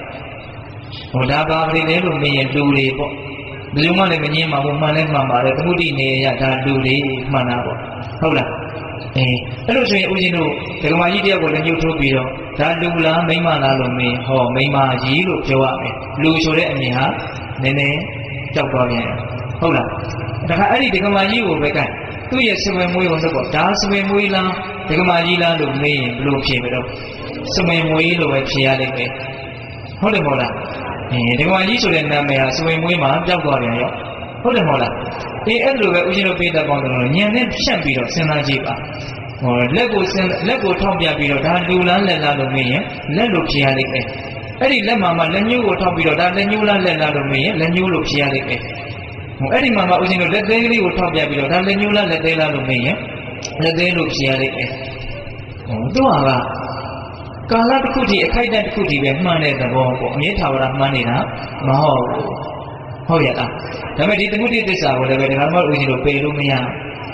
ဟိုဒါပါပရိလဲလို့မရင်လူတွေပေါ့။ဘယ်လိုမှလည်းမငင်းပါဘူးမှန်လည်းမှန်ပါတယ်သမုဒိနေရဒါလူတွေမှန်တာပေါ့။ဟုတ်လား။အဲအဲ့လိုဆိုရင်ဦးဇင်းတို့ဒကမာကြီးတယောက်ကိုလည်းညှုပ်ထိုးပြီးတော့ဒါလူလားမိမလားလို့မင်းဟောမိမကြီးလို့ပြောရမယ်။လူဆိုတဲ့အမြင်ဟာနည်းနည်းကြောက်သွားပြန်ဟုတ်လားဒါကအဲ့ဒီဒကမာကြီးကိုပဲကဲသူ့ရဲ့စပယ်မွေးဝင်တော့ဒါစပယ်မွေးလားဒကမာကြီးလားလို့မေးရင်ဘယ်လိုဖြေမလို့စပယ်မွေးလို့ပဲဖြေရလိမ့်မယ်ဟုတ်တယ်မဟုတ်လားအဲ ဒကမာကြီးဆိုတဲ့နာမည်ဟာစပယ်မွေးမှာပျောက်သွားပြန်ရောဟုတ်တယ်မဟုတ်လားအေးအဲ့လိုပဲဦးဇင်းတို့ပေးတတ်ပေါင်းတယ်လို့ညံနဲ့ဖြတ်ပြီးတော့စဉ်းစားကြည့်ပါဟောလက်ကိုစဉ်လက်ကိုထောက်ပြပြီးတော့ဒါလူလားလက်လားလို့မေးရင်လက်လို့ဖြေရလိမ့်မယ်အဲ့ဒီလက်မှာမှလက်ညှိုးကိုထောက်ပြီးတော့ဒါလက်ညှိုးလားလက်လားလို့မေးရင်လက်ညှိုးလို့ဖြေရလိမ့်မယ်ဟိုအဲ့ဒီမှာမှဦးဇင်းတို့လက်သေးကလေးကိုထောက်ပြပြီးတော့ဒါလက်ညှိုးလားလက်သေးလားလို့မေးရင်လက်သေးလို့ဖြေရလိမ့်မယ်ဟိုသူက ကာလတစ်ခုတည်းအခိုက်အတန့်တစ်ခုတည်းပဲမှန်တဲ့သဘောပေါ့အမြဲထာဝရမှန်နေတာမဟုတ်ဘူးဟုတ်ရဲ့လားဒါပေမဲ့ဒီသမုဒိသစ္စာကိုလည်းပဲဒီမှာမှဦးဇင်းတို့ပေလို့မရ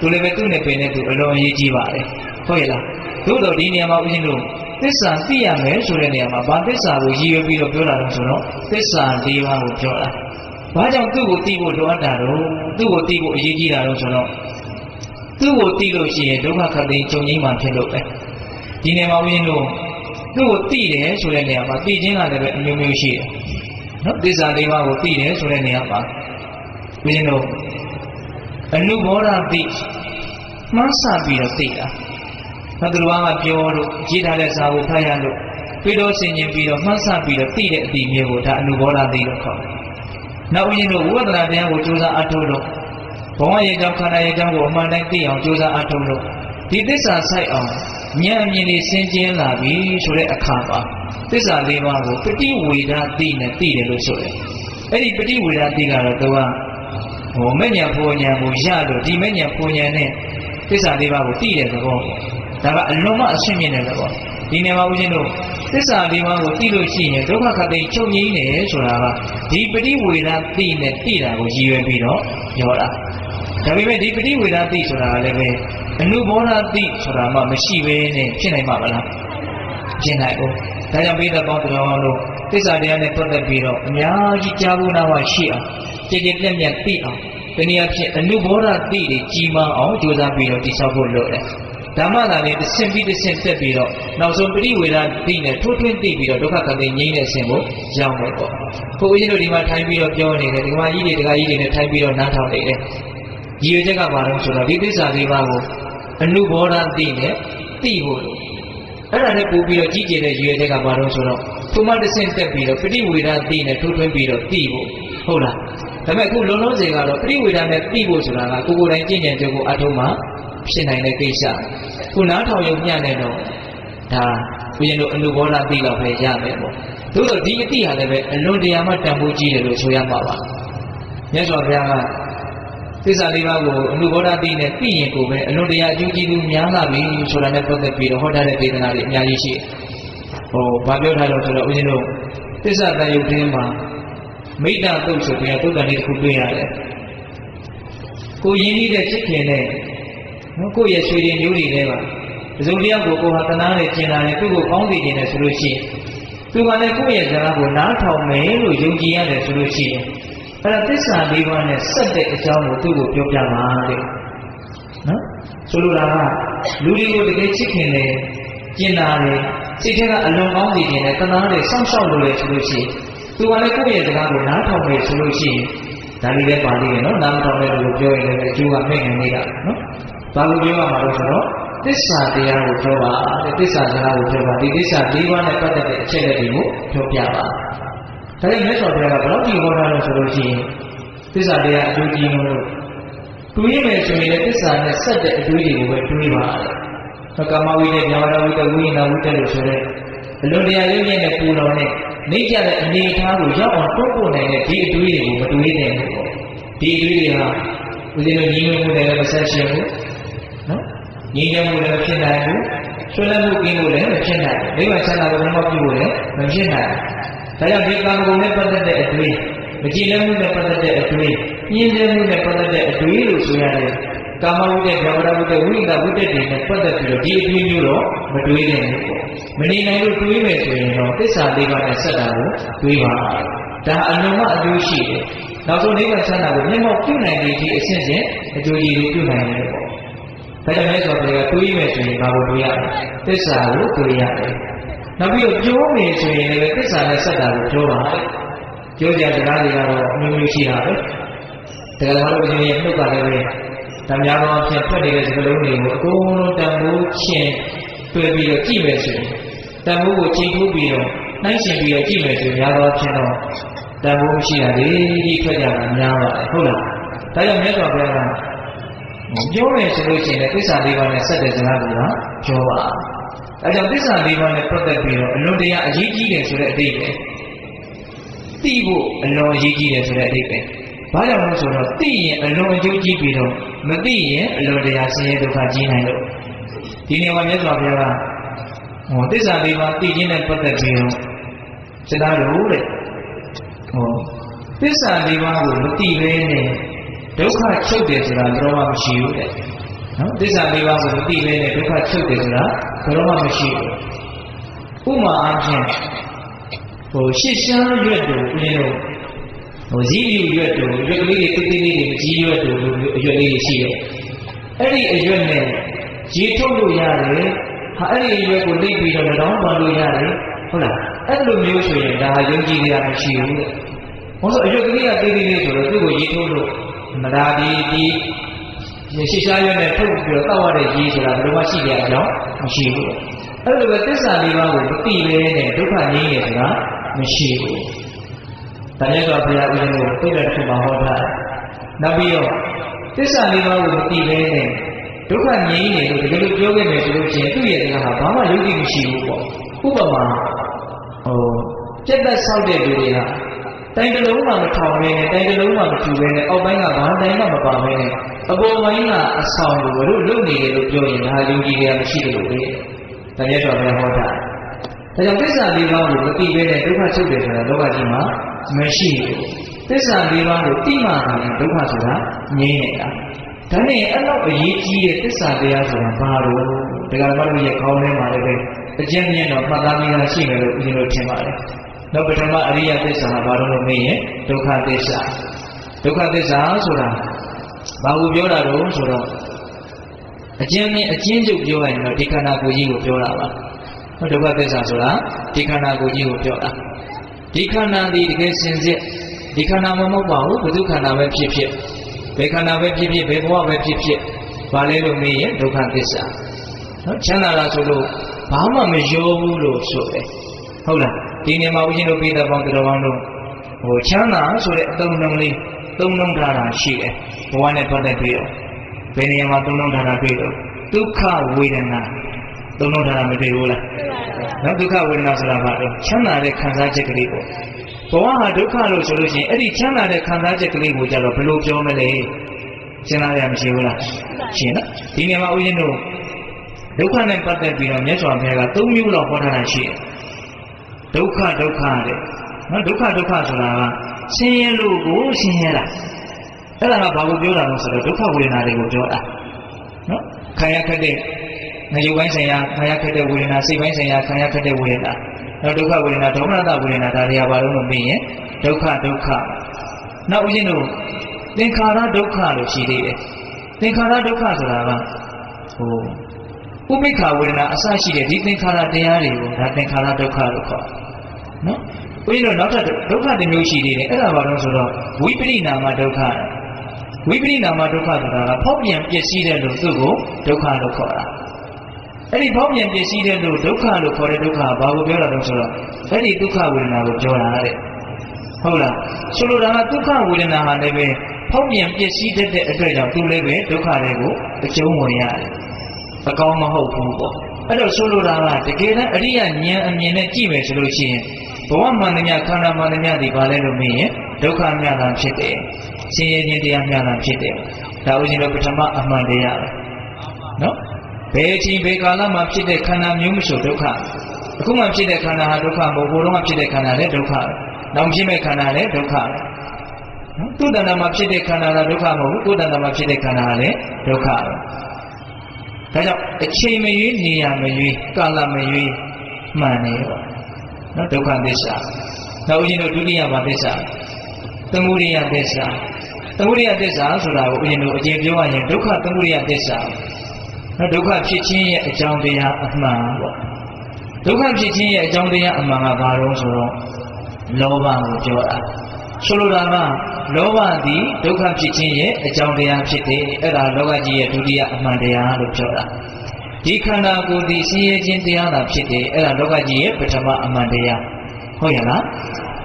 သူလည်းပဲသူ့နဲ့ပင်နဲ့သူအလွန်အရေးကြီးပါတယ်ဟုတ်ရဲ့လားသို့တော်ဒီနေရာမှာဦးဇင်းတို့သစ္စာသိရမယ်ဆိုတဲ့နေရာမှာဘာသစ္စာကိုရည်ရွယ်ပြီးတော့ပြောတာလဲဆိုတော့သစ္စာ၄ပါးကိုပြောတာဘာကြောင့်သူ့ကိုသိဖို့လိုအပ်တာတော့သူ့ကိုသိဖို့အရေးကြီးတာတော့ဆိုတော့သူ့ကိုသိလို့ရှိရင်ဒုက္ခခတ်သိကြုံငိမ့်မှဖြစ်လို့ပဲဒီနေမှာဝင်းတို့ သူ့ကိုသိတယ်ဆိုတဲ့နေရာမှာသိခြင်းကလည်းပဲအမျိုးမျိုးရှိတယ်နော်သစ္စာ၄ပါးကိုသိတယ်ဆိုတဲ့နေရာမှာဝင်းတို့အနုဘောဓသိမှန်းဆပြီးတော့သိတာနောက်သူတော်ကပြောလို့ရေးထားတဲ့စာကိုဖတ်ရလို့ပြီးတော့ဆင်ញင်ပြီးတော့မှန်းဆပြီးတော့သိတဲ့အတိမျိုးကိုဒါအနုဘောဓသိလို့ခေါ်တယ်နောက်ဦးဇင်းတို့ဝိပဿနာတရားကိုကြိုးစားအထောက်လို့ဘဝရဲ့ကြောင့်ခန္ဓာရဲ့ကြောင့်ကိုအမှန်တိုင်းသိအောင်ကြိုးစားအထောက်လို့ဒီသစ္စာဆိုင်အောင် ဉာဏ်အမြင်လေးဆင်ကျင်းလာပြီဆိုတဲ့အခါမှာသစ္စာလေးပါးကိုပฏิဝေဒသိနဲ့သိတယ်လို့ဆိုတယ်အဲ့ဒီပฏิဝေဒသိကတော့သူကဟိုမဲ့ညာဖို့ညာကိုရလို့ဒီမဲ့ညာဖို့ညာနဲ့သစ္စာလေးပါးကိုသိတဲ့သဘောဒါကအလုံးမအရှင်းမြင်တဲ့သဘောဒီနေရာမှာဦးဇင်းတို့သစ္စာလေးပါးကိုသိလို့ရှိရင်ဒုက္ခခတ်သိချုပ်ငြိမ်းတယ်ဆိုတာကဒီပฏิဝေဒသိနဲ့သိတာကိုရည်ရွယ်ပြီးတော့ပြောတာဒါပေမဲ့ဒီပฏิဝေဒသိဆိုတာကလည်းပဲ အနုဘောဓသိဆိုတာမှမရှိဘဲနဲ့ဖြစ်နိုင်မှာမလားဖြစ်နိုင်ဘူးဒါကြောင့်ပိဋကပေါင်းတော်တို့သစ္စာတရားနဲ့ပတ်သက်ပြီးတော့အများကြီးကြားဖို့နာဝရှိအောင်ကြည်ကြည်ပြည့်ပြည့်သိအောင်တနည်းအားဖြင့်အနုဘောဓသိတွေကြီးမားအောင်ကြိုးစားပြီးတော့တိဆောက်ဖို့လိုတယ်ဓမ္မသာနဲ့တစ်ဆင့်ပြီးတစ်ဆင့်တက်ပြီးတော့နောက်ဆုံးပရိဝေဒသိနဲ့ထိုးထွင်းသိပြီးတော့ဒုက္ခကတိငြိမ်းတဲ့အဆင့်ကိုရောက်မယ်ပေါ့။ကိုဦးကြီးတို့ဒီမှာထိုင်ပြီးတော့ပြောနေတယ်ဒီမှာကြီးတွေဒကာကြီးတွေနဲ့ထိုင်ပြီးတော့နားထောင်နေတယ်။ရည်ရွယ်ချက်ကဘာလို့ဆိုတော့ဒီသစ္စာလေးပါးကို အနုဘောဓသိနဲ့သိဖို့လို့အဲ့ဒါနဲ့ပို့ပြီးတော့ကြီးကျယ်တဲ့ရည်ရွယ်ချက်ကဘာလို့ဆိုတော့သူမတစ်ဆင့်တက်ပြီးတော့ပရိဝေဒသိနဲ့ထိုးထွင်းပြီးတော့သိဖို့ဟုတ်လား။ဒါပေမဲ့အခုလုံးလုံးစေကတော့ပရိဝေဒနဲ့သိဖို့ဆိုတာကကိုကိုယ်တိုင်ကြင်ကြံကြုံကိုအထုံးမှာဖြစ်နိုင်တဲ့ကိစ္စခုနားထောင်ရုံညံ့နေတော့ဒါဘုရင်တို့အနုဘောဓသိတော့ပဲရမယ်ပေါ့သို့တော့ဒီအတိဟာလည်းပဲအလွန်တရာမှတန်ဖိုးကြီးတယ်လို့ဆိုရမှာပါမြတ်စွာဘုရားက သစ္စာလေးပါးကိုအနုဘောဓသိနဲ့သိရင်ကိုပဲအလွန်တရာအကျိုးကျေးဇူးများလာပြီဆိုတာနဲ့ပတ်သက်ပြီးတော့ဟောထားတဲ့ဒေသနာတွေအများကြီးရှိတယ်ဟိုဘာပြောထားလို့ဆိုတော့ဦးဇင်းတို့သစ္စာတန်ရုပ်တင်းမှာမိတ္တသုတ်ဆိုပြီးတော့သုတ်တန်လေးတစ်ခုတွေ့ရတယ်ကိုရင်းနှီးတဲ့ချစ်ခင်တဲ့နော်ကိုယ့်ရဲ့ရွှေရင်မျိုးတွေထဲမှာတစုံတယောက်ကိုကိုဟာတနာနဲ့ကျင်လာတယ်သူ့ကိုကောင်းစီခြင်းနဲ့ဆိုလို့ရှိရင်သူကလည်းကိုယ့်ရဲ့ဇာတ်ကိုနားထောင်မယ်လို့ယုံကြည်ရတယ်ဆိုလို့ရှိရင် အဲ့ဒါသစ္စာလေးပါးနဲ့ဆက်တဲ့အကြောင်းကိုသူ့ကိုပြောပြပါတဲ့နော်ဆိုလိုတာကလူတွေကိုတကယ်ချစ်ခင်တယ်ကျင်လာတယ်စိတ်ထဲကအလွန်ကောင်းစီခြင်းနဲ့တနာနဲ့စောင့်ရှောက်လို့လေဆိုလို့ရှိရင်သူကလည်းကိုယ့်ရဲ့ဇာတ်ကိုနားထောင်မယ်ဆိုလို့ရှိရင်ဒါလေးလည်းပါလိမ့်မယ်နော်နားထောင်တယ်လို့ပြောရင်လည်းအကျိုးကမဲ့ငင်နေတာနော်ဘာလို့ပြောရမှာလဲဆိုတော့သစ္စာတရားကိုပြောပါတဲ့သစ္စာစကားကိုပြောပါဒီသစ္စာ၄ပါးနဲ့ပတ်သက်တဲ့အချက်လက်တွေကိုပြောပြပါ ဒါကြောင့်မြတ်စွာဘုရားကဘယ်တော့ဒီဟောတာလဲဆိုလို့ရှိရင်သစ္စာတရားအကျိုးကြီးလို့တွေးမယ်ဆိုရင်လည်းသစ္စာနဲ့ဆက်တဲ့အကျိုးတွေကိုပဲတွေးပါတဲ့ကာမဝိတ္တ၊ညာဝရဝိတ္တ၊ဝိညာဏဝိတ္တလို့ဆိုတဲ့အလွန်တရားရုပ်ရည်နဲ့ပူတော်နဲ့နေကြတဲ့အနေအထားကိုရောက်အောင်တွန်းပို့နိုင်တဲ့ဒီအတွေးတွေကိုမတွေးနိုင်ဘူးပေါ့ဒီအတွေးတွေဟာဦးဇင်းတို့ညီငယ်မှုနဲ့မဆက်ရှင်ဘူးနော်ညီငယ်မှုလည်းမဖြစ်နိုင်ဘူးဆွေးနွေးမှုကင်းမှုလည်းမဖြစ်နိုင်ဘူးမိဘဆန္ဒကိုမပြုဖို့လည်းမဖြစ်နိုင်ဘူး ဒါကြောင့်ဒီကာမဂုဏ်နဲ့ပတ်သက်တဲ့အတွေးမကြည်လည်မှုနဲ့ပတ်သက်တဲ့အတွေးညှင်းဆဲမှုနဲ့ပတ်သက်တဲ့အတွေးလို့ဆိုရတယ်ကာမဝိတ္တ၊ဇဝရဝိတ္တ၊ဝိညာဝိတ္တတွေနဲ့ပတ်သက်ပြီးတော့ဒီအတွေးမျိုးတော့မတွေးနိုင်ဘူးပေါ့မနေနိုင်လို့တွေးမယ်ဆိုရင်တော့သစ္စာလေးပါးနဲ့ဆက်တာကိုတွေးပါဒါအလုံးမအကျိုးရှိတယ်နောက်ဆုံးနိဗ္ဗာန်ဆန္ဒကိုမျက်မှောက်ပြုနိုင်တဲ့ဒီအဆင့်စဉ်အကျိုးကြီးတွေပြုနိုင်တယ်ပေါ့ဒါကြောင့်မြတ်စွာဘုရားတွေးမယ်ဆိုရင်ဘာကိုတွေးရလဲသစ္စာကိုတွေးရတယ် နောက်ပြီးတော့ပြောမယ်ဆိုရင်လည်းသစ္စာနဲ့ဆက်တာကိုပြောပါပြောကြစကားတွေကတော့အမျိုးမျိုးရှိတာပဲတရားတော်ဘုရားရဲ့နှုတ်ကလည်းပဲတံများသောအဖြစ်ထွက်နေတဲ့စကားလုံးတွေကိုအကုန်လုံးတန်ဖိုးချင်းတွေ့ပြီးတော့ကြည့်မယ်ဆိုရင်တန်ဖိုးကိုချိန်ထိုးပြီးတော့နှိုင်းရှင်ပြီးတော့ကြည့်မယ်ဆိုရင်များသောအဖြစ်တော့တန်ဖိုးမရှိတာလေဒီထွက်ကြတာများပါတယ်ဟုတ်လားဒါကြောင့်မြတ်စွာဘုရားကပြောမယ်ဆိုလို့ရှိရင်လည်းသစ္စာလေးပါးနဲ့ဆက်တဲ့စကားကပြောပါ အဲကြောင့်သစ္စာလေးပါးနဲ့ပတ်သက်ပြီးတော့အလွန်တရာအရေးကြီးတယ်ဆိုတဲ့အတိတ်ပဲသိဖို့အလွန်အရေးကြီးတယ်ဆိုတဲ့အတိတ်ပဲဘာကြောင့်လဲဆိုတော့သိရင်အလွန်အကျိုးကြီးပြီးတော့မသိရင်အလွန်တရာဆင်းရဲဒုက္ခကြီးနိုင်လို့ဒီနေရာမှာမြတ်စွာဘုရားကဟောသစ္စာလေးပါးသိခြင်းနဲ့ပတ်သက်ပြီးတော့စေတာလို့တဲ့ဟောသစ္စာလေးပါးကိုမသိဘဲနဲ့ဒုက္ခချုပ်တယ်ဆိုတာဘယ်တော့မှမရှိဘူးတဲ့ နော်သစ္စာလေးပါးကိုမသိဘဲနဲ့ဒုက္ခချုပ်တယ်ဆိုတာဘယ်တော့မှမရှိဘူးဥမာအားဖြင့်ဟိုရှစ်ရှားရွက်တို့ဦးဇင်းတို့ဟိုဇီးယူရွက်တို့ရွက်ကလေးတွေတိတိလေးတွေမကြီးရွက်တို့လိုအရွက်လေးတွေရှိတယ်အဲ့ဒီအရွက်နဲ့ရေထုတ်လို့ရတယ်ဟာအဲ့ဒီအရွက်ကိုလိပ်ပြီးတော့၎င်းပန်လို့ရတယ်ဟုတ်လားအဲ့လိုမျိုးဆိုရင်ဒါယုံကြည်ကြရမရှိဘူးတဲ့ဟောဆိုအရွက်ကလေးကတိတိလေးဆိုတော့သူ့ကိုရေထုတ်လို့မဒါဒီဒီ ရှစ်ရှားရွက်နဲ့ထုတ်ပြီးတော့တောက်ရတဲ့ရေဆိုတာဘယ်လိုမှရှိကြရအောင်မရှိဘူးအဲ့လိုပဲသစ္စာလေးပါးကိုမသိလဲနဲ့ဒုက္ခငြိမ်းရဆိုတာမရှိဘူး။ဒါနဲ့တော့ဘုရားဦးဇင်းတို့ပြည့်တဲ့တစ်ခုမှာဟောထားတယ်။နောက်ပြီးတော့သစ္စာလေးပါးကိုမသိလဲနဲ့ဒုက္ခငြိမ်းနေလို့တကယ်လို့ပြောခဲ့မယ်ဆိုလို့ရှိရင်သူ့ရဲ့တရားဟာဘာမှယုတ်တိမရှိဘူးပေါ့။ဥပမာဟိုပြက်သက်ဆောက်တဲ့လူတွေက တိုင်းတစ်လုံးမှမထောင်ဘဲနဲ့တိုင်းတစ်လုံးမှမထူဘဲနဲ့အောက်ပိုင်းကဘာတိုင်းမှမပါဘဲနဲ့အပေါ်ပိုင်းကအဆောင်ကိုတို့လုပ်နေတယ်လို့ပြောရင်ဒါယုံကြည်ရမရှိတယ်လို့ပဲ။ဒါနဲ့တော့ဘယ်ဟောတာ။ဒါကြောင့်သစ္စာလေးပါးကိုမသိဘဲနဲ့ဒုက္ခချုပ်တယ်ဆိုတာလောကကြီးမှာမရှိဘူး။သစ္စာလေးပါးကိုသိမှသာလေဒုက္ခဆိုတာငြိမ်းနေတာ။ဒါနဲ့အဲ့လောက်အရေးကြီးတဲ့သစ္စာတရားဆိုတာဘာလို့ဒကာမတို့ရဲ့ခေါင်းထဲမှာလည်းပဲအကျဉ်းချင်းတော့မှတ်သားမိတာရှိမယ်လို့ဦးဇင်းတို့ထင်ပါတယ်။ နောက်ပထမအရိယသစ္စာကဘာလို့လို့မေးရင်ဒုက္ခသစ္စာဒုက္ခသစ္စာဆိုတာဘာကိုပြောတာတော့ဆိုတော့အကျဉ်းချင်းအကျဉ်းချုပ်ပြောရရင်တော့ဒီခန္ဓာကိုယ်ကြီးကိုပြောတာပါ။ဒုက္ခသစ္စာဆိုတာဒီခန္ဓာကိုယ်ကြီးကိုပြောတာ။ဒီခန္ဓာဒီတကယ်စင်စစ်ဒီခန္ဓာမမဟုတ်ပါဘူးဘုသူခန္ဓာပဲဖြစ်ဖြစ်ဘယ်ခန္ဓာပဲဖြစ်ဖြစ်ဘယ်ဘဝပဲဖြစ်ဖြစ်ဘာလဲလို့မေးရင်ဒုက္ခသစ္စာနော်ချမ်းသာလားဆိုလို့ဘာမှမရောဘူးလို့ဆိုတယ်ဟုတ်လား ဒီနေမှာဦးဇင်းတို့ပြည်သက်ပေါင်းတော်ပေါင်းတို့ဟိုချမ်းသာဆိုတဲ့အသုံးအနှုန်းလေးသုံးနှုန်းထားတာရှိတယ်ဘဝနဲ့ပတ်သက်ပြီးတော့ဘယ်နေရာမှာသုံးနှုန်းထားတာတွေ့တော့ဒုက္ခဝေဒနာသုံးနှုန်းထားတာမတွေ့ဘူးလားနော်ဒုက္ခဝေဒနာဆိုတာဘာလဲချမ်းသာတဲ့ခံစားချက်ကလေးပေါ့ဘဝဟာဒုက္ခလို့ဆိုလို့ရှိရင်အဲ့ဒီချမ်းသာတဲ့ခံစားချက်ကလေးကိုကြတော့ဘယ်လိုပြောမလဲစဉ်းစားရမရှိဘူးလားရှင်နော်ဒီနေရာမှာဦးဇင်းတို့ဒုက္ခနဲ့ပတ်သက်ပြီးတော့မြတ်စွာဘုရားက၃မျိုးလောက်ဟောထားတာရှိတယ် ဒုက္ခဒုက္ခတဲ့နော်ဒုက္ခဒုက္ခဆိုတာကဆင်းရဲလို့ကိုဆင်းရဲတာအဲ့ဒါကဘာကိုပြောတာလဲဆိုတော့ဒုက္ခဝေဒနာတွေကိုပြောတာနော်ခံရခက်တဲ့ငရုပ်ပိုင်းဆိုင်ရာခံရခက်တဲ့ဝေဒနာစိတ်ပိုင်းဆိုင်ရာခံရခက်တဲ့ဝေဒနာနောက်ဒုက္ခဝေဒနာဒေါမနတဝေဒနာဒါတွေကဘာလို့လို့မေးရင်ဒုက္ခဒုက္ခနောက်ဦးဇင်းတို့သင်္ခါရဒုက္ခလို့ရှိသေးတယ်သင်္ခါရဒုက္ခဆိုတာကဟို ဥပိ္ပခာဝေဒနာအစရှိတဲ့ဒီသင်္ခါရတရားတွေကိုဒါသင်္ခါရဒုက္ခလို့ခေါ်နော်ဘုန်းကြီးတို့နောက်ထပ်ဒုက္ခတစ်မျိုးရှိသေးတယ်အဲ့ဒါဘာလို့ဆိုတော့ဝိပရိနာမဒုက္ခဝိပရိနာမဒုက္ခဆိုတာကဖောက်ပြန်ပျက်စီးတဲ့လို့သူ့ကိုဒုက္ခလို့ခေါ်တာအဲ့ဒီဖောက်ပြန်ပျက်စီးတဲ့လို့ဒုက္ခလို့ခေါ်တဲ့ဒုက္ခဘာကိုပြောတာလဲဆိုတော့အဲ့ဒီဒုက္ခဝေဒနာကိုပြောတာတဲ့ဟုတ်လားဆိုလိုတာကဒုက္ခဝေဒနာဟာလည်းပဲဖောက်ပြန်ပျက်စီးတတ်တဲ့အတွက်ကြောင့်သူလည်းပဲဒုက္ခတွေကိုအကျုံးဝင်ရတယ် အကောင်းမဟုတ်ဘူးပေါ့အဲ့တော့ဆိုလိုတာကတကယ်တမ်းအရိယဉာဏ်အမြင်နဲ့ကြည့်မယ်ဆိုလို့ရှိရင်ဘဝမှန်သမျှခန္ဓာမှန်သမျှဒီဘာလဲလို့မေးရင်ဒုက္ခမြတ်တာဖြစ်တယ်ဆင်းရဲခြင်းတရားမြတ်တာဖြစ်တယ်ဒါဥစဉ်တော့ပထမအမှန်တရားပဲနော်ဘယ်အချိန်ဘယ်ကာလမှာဖြစ်တဲ့ခန္ဓာမျိုးမဆိုဒုက္ခအခုမှဖြစ်တဲ့ခန္ဓာဟာဒုက္ခမဟုတ်ဘူးဘုရားဖြစ်တဲ့ခန္ဓာလည်းဒုက္ခပဲနောက်ဖြစ်မဲ့ခန္ဓာလည်းဒုက္ခပဲနော်သူ့တဏ္ဍာမှာဖြစ်တဲ့ခန္ဓာကဒုက္ခမဟုတ်ဘူးကိုယ်တဏ္ဍာမှာဖြစ်တဲ့ခန္ဓာကလည်းဒုက္ခပဲ ဒါကြောင့်အချိန်မရွေးနေရာမရွေးကာလမရွေးမှန်နေတော့နော်ဒုက္ခသစ္စာနောက်ဦးဇင်းတို့ဒုတိယဘာသစ္စာသမုဒိယသစ္စာသမုဒိယသစ္စာဆိုတာကိုဦးဇင်းတို့အကျေပြောရရင်ဒုက္ခသမုဒိယသစ္စာနော်ဒုက္ခဖြစ်ခြင်းရဲ့အကြောင်းတရားအမှန်ပေါ့ဒုက္ခဖြစ်ခြင်းရဲ့အကြောင်းတရားအမှန်ကဘာလို့ဆိုတော့လောဘကိုပြောတာ ဆိုလိုတာကလောဘသည်ဒုက္ခဖြစ်ခြင်းရဲ့အကြောင်းတရားဖြစ်တယ်အဲ့ဒါလောကကြီးရဲ့ဒုတိယအမှန်တရားလို့ပြောတာဒီခန္ဓာကိုယ်ဒီဆင်းရဲခြင်းတရားသာဖြစ်တယ်အဲ့ဒါလောကကြီးရဲ့ပထမအမှန်တရားဟုတ်ရလား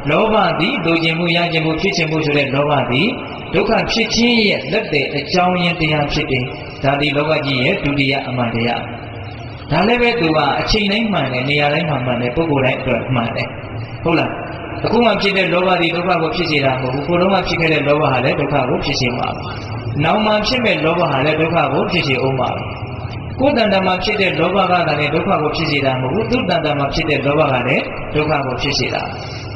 လောဘသည်ဒုခြင်းမှုရခြင်းမှုဖြစ်ခြင်းမှုဆိုတဲ့လောဘသည်ဒုက္ခဖြစ်ခြင်းရဲ့လက်တဲ့အကြောင်းရင်းတရားဖြစ်တယ်ဒါဒီလောကကြီးရဲ့ဒုတိယအမှန်တရားဒါလည်းပဲသူကအချိန်တိုင်းမှန်တယ်နေရာတိုင်းမှမှန်တယ်ပုဂ္ဂိုလ်တိုင်းအတွက်မှန်တယ်ဟုတ်လား အခုမှဖြစ်တဲ့လောဘဒီဒုက္ခကိုဖြစ်စေတာမဟုတ်ဘူးကိုယ်တော့မှဖြစ်ခဲ့တဲ့လောဘဟာလည်းဒုက္ခကိုဖြစ်စေမှာပါနောက်မှဖြစ်မဲ့လောဘဟာလည်းဒုက္ခကိုဖြစ်စေအောင်ပါကိုယ်တန်တမှာဖြစ်တဲ့လောဘကလည်းဒုက္ခကိုဖြစ်စေတာမဟုတ်ဘူးသူတန်တမှာဖြစ်တဲ့လောဘကလည်းဒုက္ခကိုဖြစ်စေတာ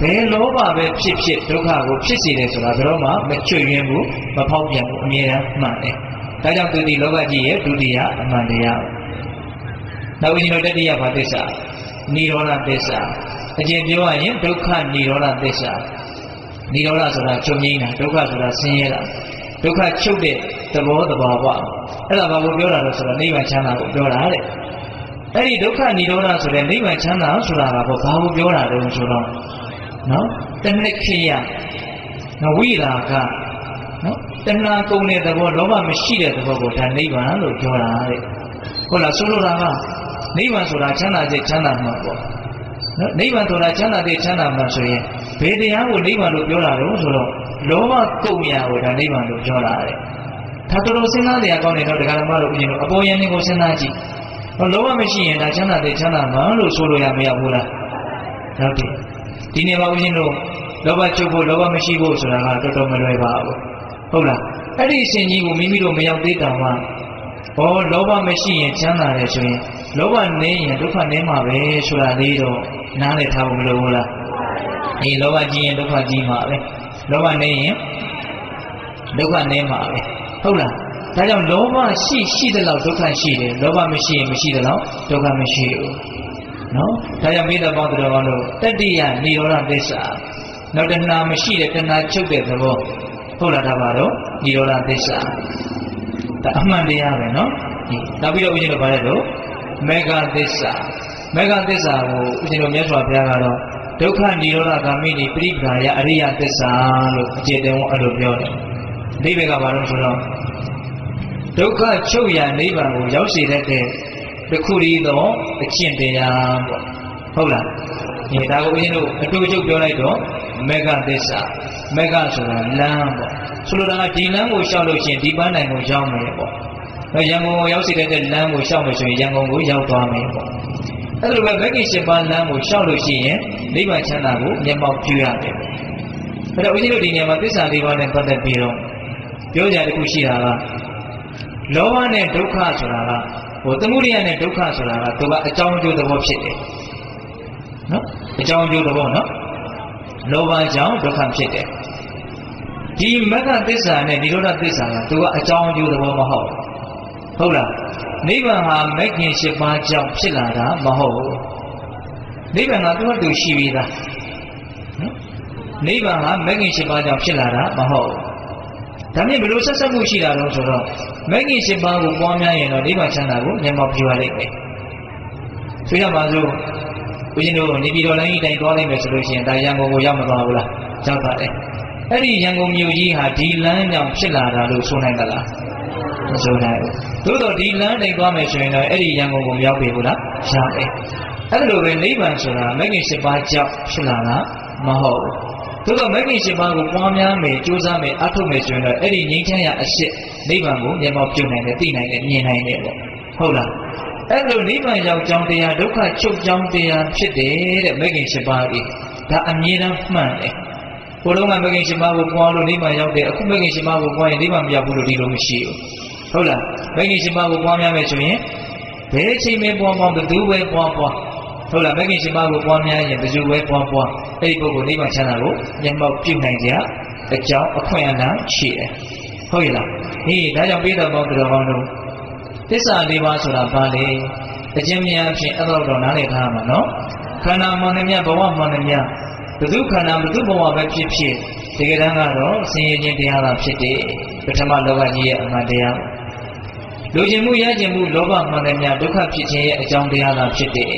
ဘယ်လောဘပဲဖြစ်ဖြစ်ဒုက္ခကိုဖြစ်စေတယ်ဆိုတာဘယ်တော့မှမချွတ်ယွင်းဘူးမဖောက်ပြန်ဘူးအမြဲတမ်းမှန်တယ်ဒါကြောင့်သူဒီလောဘကြီးရဲ့ဒုတိယအမှန်တရားနောက်ဦးဇင်းတို့တတိယဘာသစ္စာនិရောဓသစ္စာ အကျဉ်ပြောရရင်ဒုက္ခនិရောဓသစ္စာនិရောဓဆိုတာချုပ်ငြိမ်းတာဒုက္ခဆိုတာဆင်းရဲတာဒုက္ခချုပ်တဲ့သဘောတဘာဝအဲ့ဒါဘာကိုပြောတာလဲဆိုတော့နိဗ္ဗာန်ချမ်းသာကိုပြောတာတဲ့အဲ့ဒီဒုက္ခនិရောဓဆိုတဲ့နိဗ္ဗာန်ချမ်းသာဆိုတာကဘာကိုပြောတာလဲဆိုတော့နော်တဏှခိယနဝိရာကနော်တဏှာကုန်တဲ့သဘောလောဘမရှိတဲ့သဘောကိုဒါနိဗ္ဗာန်လို့ပြောတာတဲ့ဟုတ်လားဆိုလိုတာကနိဗ္ဗာန်ဆိုတာချမ်းသာခြင်းချမ်းသာမှာပေါ့ နော်နိဗ္ဗာန်ဆိုတာချမ်းသာတဲ့ချမ်းသာမှာဆိုရင်ဘယ်တရားကိုနိဗ္ဗာန်လို့ပြောတာတော့ဆိုတော့လောဘကုန်ရာကိုဒါနိဗ္ဗာန်လို့ပြောတာတဲ့ဒါတော်တော်စဉ်းစားကြရကောင်းတယ်တော့တရားဓမ္မတို့ဦးဇင်းတို့အပေါ်ယံနေကိုစဉ်းစားကြည့်ဟောလောဘမရှိရင်ဒါချမ်းသာတဲ့ချမ်းသာမှာလို့ဆိုလို့ရမရဘူးလားဟုတ်တယ်ဒီနေ့မှာဦးဇင်းတို့လောဘချုပ်ဖို့လောဘမရှိဖို့ဆိုတာကတော်တော်မလွယ်ပါဘူးဟုတ်လားအဲ့ဒီအရှင်ကြီးကိုမိမိတို့မရောက်သေးတောင်မှဟောလောဘမရှိရင်ချမ်းသာတယ်ဆိုရင်လောဘနည်းရင်ဒုက္ခနည်းမှာပဲဆိုတာလေးတော့ နားလည်ထားဖို့မလိုဘူးလားအေးလောဘကြီးရင်ဒုက္ခကြီးမှာပဲလောဘနည်းရင်ဒုက္ခနည်းမှာပဲဟုတ်လားဒါကြောင့်လောဘရှိရှိတဲ့လောက်ဒုက္ခရှိတယ်လောဘမရှိရင်မရှိတဲ့လောက်ဒုက္ခမရှိဘူးနော်ဒါကြောင့်မိသားပေါင်းတော်ကောင်းတို့တတ္တိယនិရောဓသစ္စာနောက်တဏှာမရှိတဲ့တဏှာချုပ်တဲ့သဘောဟုတ်လားဒါပါတော့និရောဓသစ္စာဒါအမှန်တရားပဲနော်နောက်ပြီးတော့ဦးဇင်းတို့ဗါလဲတော့မေဃသစ္စာ မေဃသစ္စာကိုဦးဇင်းတို့မြတ်စွာဘုရားကတော့ဒုက္ခនិရောဓဂ ामि နိပရိပဒါယအရိယသစ္စာလို့အကျေတည်းအဲ့လိုပြောတယ်အဓိပ္ပာယ်ကဘာလို့ဆိုတော့ဒုက္ခချုပ်ရာနိဗ္ဗာန်ကိုရောက်စေတတ်တဲ့တခုတည်းသောအကျင့်တရားပေါ့ဟုတ်လားဒီဒါကိုဦးဇင်းတို့အတူချုပ်ပြောလိုက်တော့မေဃသစ္စာမေဃဆိုတာလမ်းပေါ့ဆိုလိုတာကဒီလမ်းကိုရှောက်လို့ရှိရင်ဒီပန်းနိုင်ကိုရောက်မယ်ပေါ့အဲရန်ကုန်ကိုရောက်စေတဲ့လမ်းကိုရှောက်မယ်ဆိုရင်ရန်ကုန်ကိုရောက်သွားမယ်ပေါ့ အဲ့လိုပဲမဂ္ဂင်၈ပါးလမ်းကိုရှောက်လို့ရှိရင်နိဗ္ဗာန်ချမ်းသာကိုမျက်မှောက်ပြုရတယ်ပေါ့အဲ့တော့ဦးဇင်းတို့ဒီနေရာမှာသစ္စာလေးပါးနဲ့ပတ်သက်ပြီးတော့ပြောကြတဲ့ခုရှိတာကလောဘနဲ့ဒုက္ခဆိုတာကဟိုသမုဒိယနဲ့ဒုက္ခဆိုတာကသူကအကြောင်းအကျိုးသဘောဖြစ်တယ်နော်အကြောင်းအကျိုးသဘောနော်လောဘကြောင့်ဒုက္ခဖြစ်တယ်ဒီမဂ္ဂသစ္စာနဲ့និရောဓသစ္စာကသူကအကြောင်းအကျိုးသဘောမဟုတ်ဟုတ်လား နိဗ္ဗာန်ဟာမဂ္ဂင်၈ပါးကြောင့်ဖြစ်လာတာမဟုတ်ဘူးနိဗ္ဗာန်ကသူ့အတူရှိပြီးသားနော်နိဗ္ဗာန်ဟာမဂ္ဂင်၈ပါးကြောင့်ဖြစ်လာတာမဟုတ်ဘူးဒါနဲ့ဘယ်လိုဆက်ဆက်မှုရှိတာလဲဆိုတော့မဂ္ဂင်၈ပါးကိုပွားများရင်တော့နိဗ္ဗာန်ချမ်းသာကိုမျက်မှောက်ပြုရလိမ့်မယ်ဆိုရပါစို့ဦးဇင်းတို့နေပြည်တော်လိုင်းကြီးတိုင်သွားလိုက်မယ်ဆိုလို့ရှိရင်ဒါရန်ကုန်ကိုရောက်မသွားဘူးလားရောက်ပါတယ်အဲ့ဒီရန်ကုန်မြို့ကြီးဟာဒီလမ်းကြောင့်ဖြစ်လာတာလို့ဆိုနိုင်သလား မဆိုနိုင်ဘူးသို့တော့ဒီလမ်းတိုင်သွားမယ်ဆိုရင်တော့အဲ့ဒီရန်ကုန်ကိုမရောက်ပြီဘူးလားရောက်တယ်အဲ့လိုပဲနိဗ္ဗာန်ဆိုတာမဂ္ဂင်၈ပါးကြောင့်ဖြစ်လာတာမဟုတ်ဘူးသို့တော့မဂ္ဂင်၈ပါးကိုပွားများမယ်ကြိုးစားမယ်အထောက်မယ်ဆိုရင်တော့အဲ့ဒီငြိမ်းချမ်းရာအရှိနိဗ္ဗာန်ကိုမျက်မှောက်ပြုနိုင်တယ်သိနိုင်တယ်မြင်နိုင်တယ်ပေါ့ဟုတ်လားအဲ့လိုနိဗ္ဗာန်ရောက်ကြောင်းတရားဒုက္ခချုပ်ကြောင်းတရားဖြစ်တယ်တဲ့မဂ္ဂင်၈ပါးကြီးဒါအမြဲတမ်းမှန်တယ်ဘုလုံးကမဂ္ဂင်၈ပါးကိုပွားလို့နိဗ္ဗာန်ရောက်တယ်အခုမဂ္ဂင်၈ပါးကိုပွားရင်နိဗ္ဗာန်မရောက်ဘူးလို့ဒီလိုမရှိဘူး ဟုတ်လားမဂ္ဂင်၈ပါးကိုပွားများမယ်ဆိုရင်ဘယ်ချိန်ပဲပွားပွားဘယ်သူပဲပွားပွားဟုတ်လားမဂ္ဂင်၈ပါးကိုပွားများရင်ဘယ်သူပဲပွားပွားအဲ့ဒီပုဂ္ဂိုလ်နိဗ္ဗာန်ချမ်းသာကိုမျက်မှောက်ပြုနိုင်ကြအကြောင်းအခွင့်အလမ်းရှိတယ်ဟုတ်ရဲ့လားဟေးဒါကြောင့်ပိဋကပေါင်းတော်ကောင်းတို့သစ္စာ၄ပါးဆိုတာဘာလဲအကျဉ်းများဖြင့်အဲ့တော့တော့နားလည်ထားမှာနော်ခန္ဓာမှန်သမျှဘဝမှန်သမျှဘု து ခန္ဓာဘု து ဘဝပဲဖြစ်ဖြစ်တကယ်တမ်းကတော့ဆင်းရဲခြင်းတရားသာဖြစ်တယ်ပထမလောကကြီးရဲ့အမှန်တရား လူကျင်မှုရကျင်မှုလောဘမှန်သမျှဒုက္ခဖြစ်ခြင်းရဲ့အကြောင်းတရားသာဖြစ်တယ်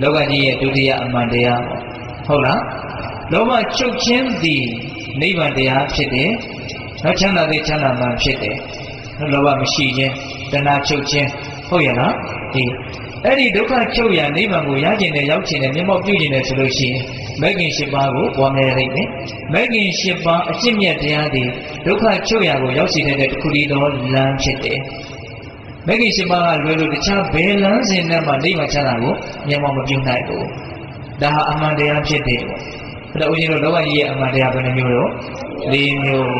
လောကကြီးရဲ့ဒုတိယအမှန်တရားဟုတ်လားလောဘချုပ်ခြင်းသည်နိဗ္ဗာန်တရားဖြစ်တယ်နောက်ချမ်းသာတဲ့ချမ်းသာမှဖြစ်တယ်လောဘမရှိခြင်းတဏှာချုပ်ခြင်းဟုတ်ရဲ့နော်ဒီအဲ့ဒီဒုက္ခချုပ်ရနိဗ္ဗာန်ကိုရကျင်တယ်ရောက်ကျင်တယ်မျက်မှောက်ပြုကျင်တယ်ဆိုလို့ရှိရင်မဂ်ကင်၈ပါးကိုပွားများရလိမ့်မယ်မဂ်ကင်၈ပါးအကျင့်မြတ်တရားတွေဒုက္ခချုပ်ရကိုရောက်စီတဲ့တခုတည်းသောလမ်းဖြစ်တယ် မဂ်ကင်၈ပါးကလွယ်လို့တခြားဘယ်လမ်းစဉ်နဲ့မှနိဗ္ဗာန်ချမ်းသာကိုမျက်မှောက်မပြုနိုင်ဘူးဒါဟာအမှန်တရားဖြစ်တယ်ပေါ့ဒါဦးဇင်းတို့လောကကြီးရဲ့အမှန်တရားဘယ်နှမျိုးတော့၄မျိုး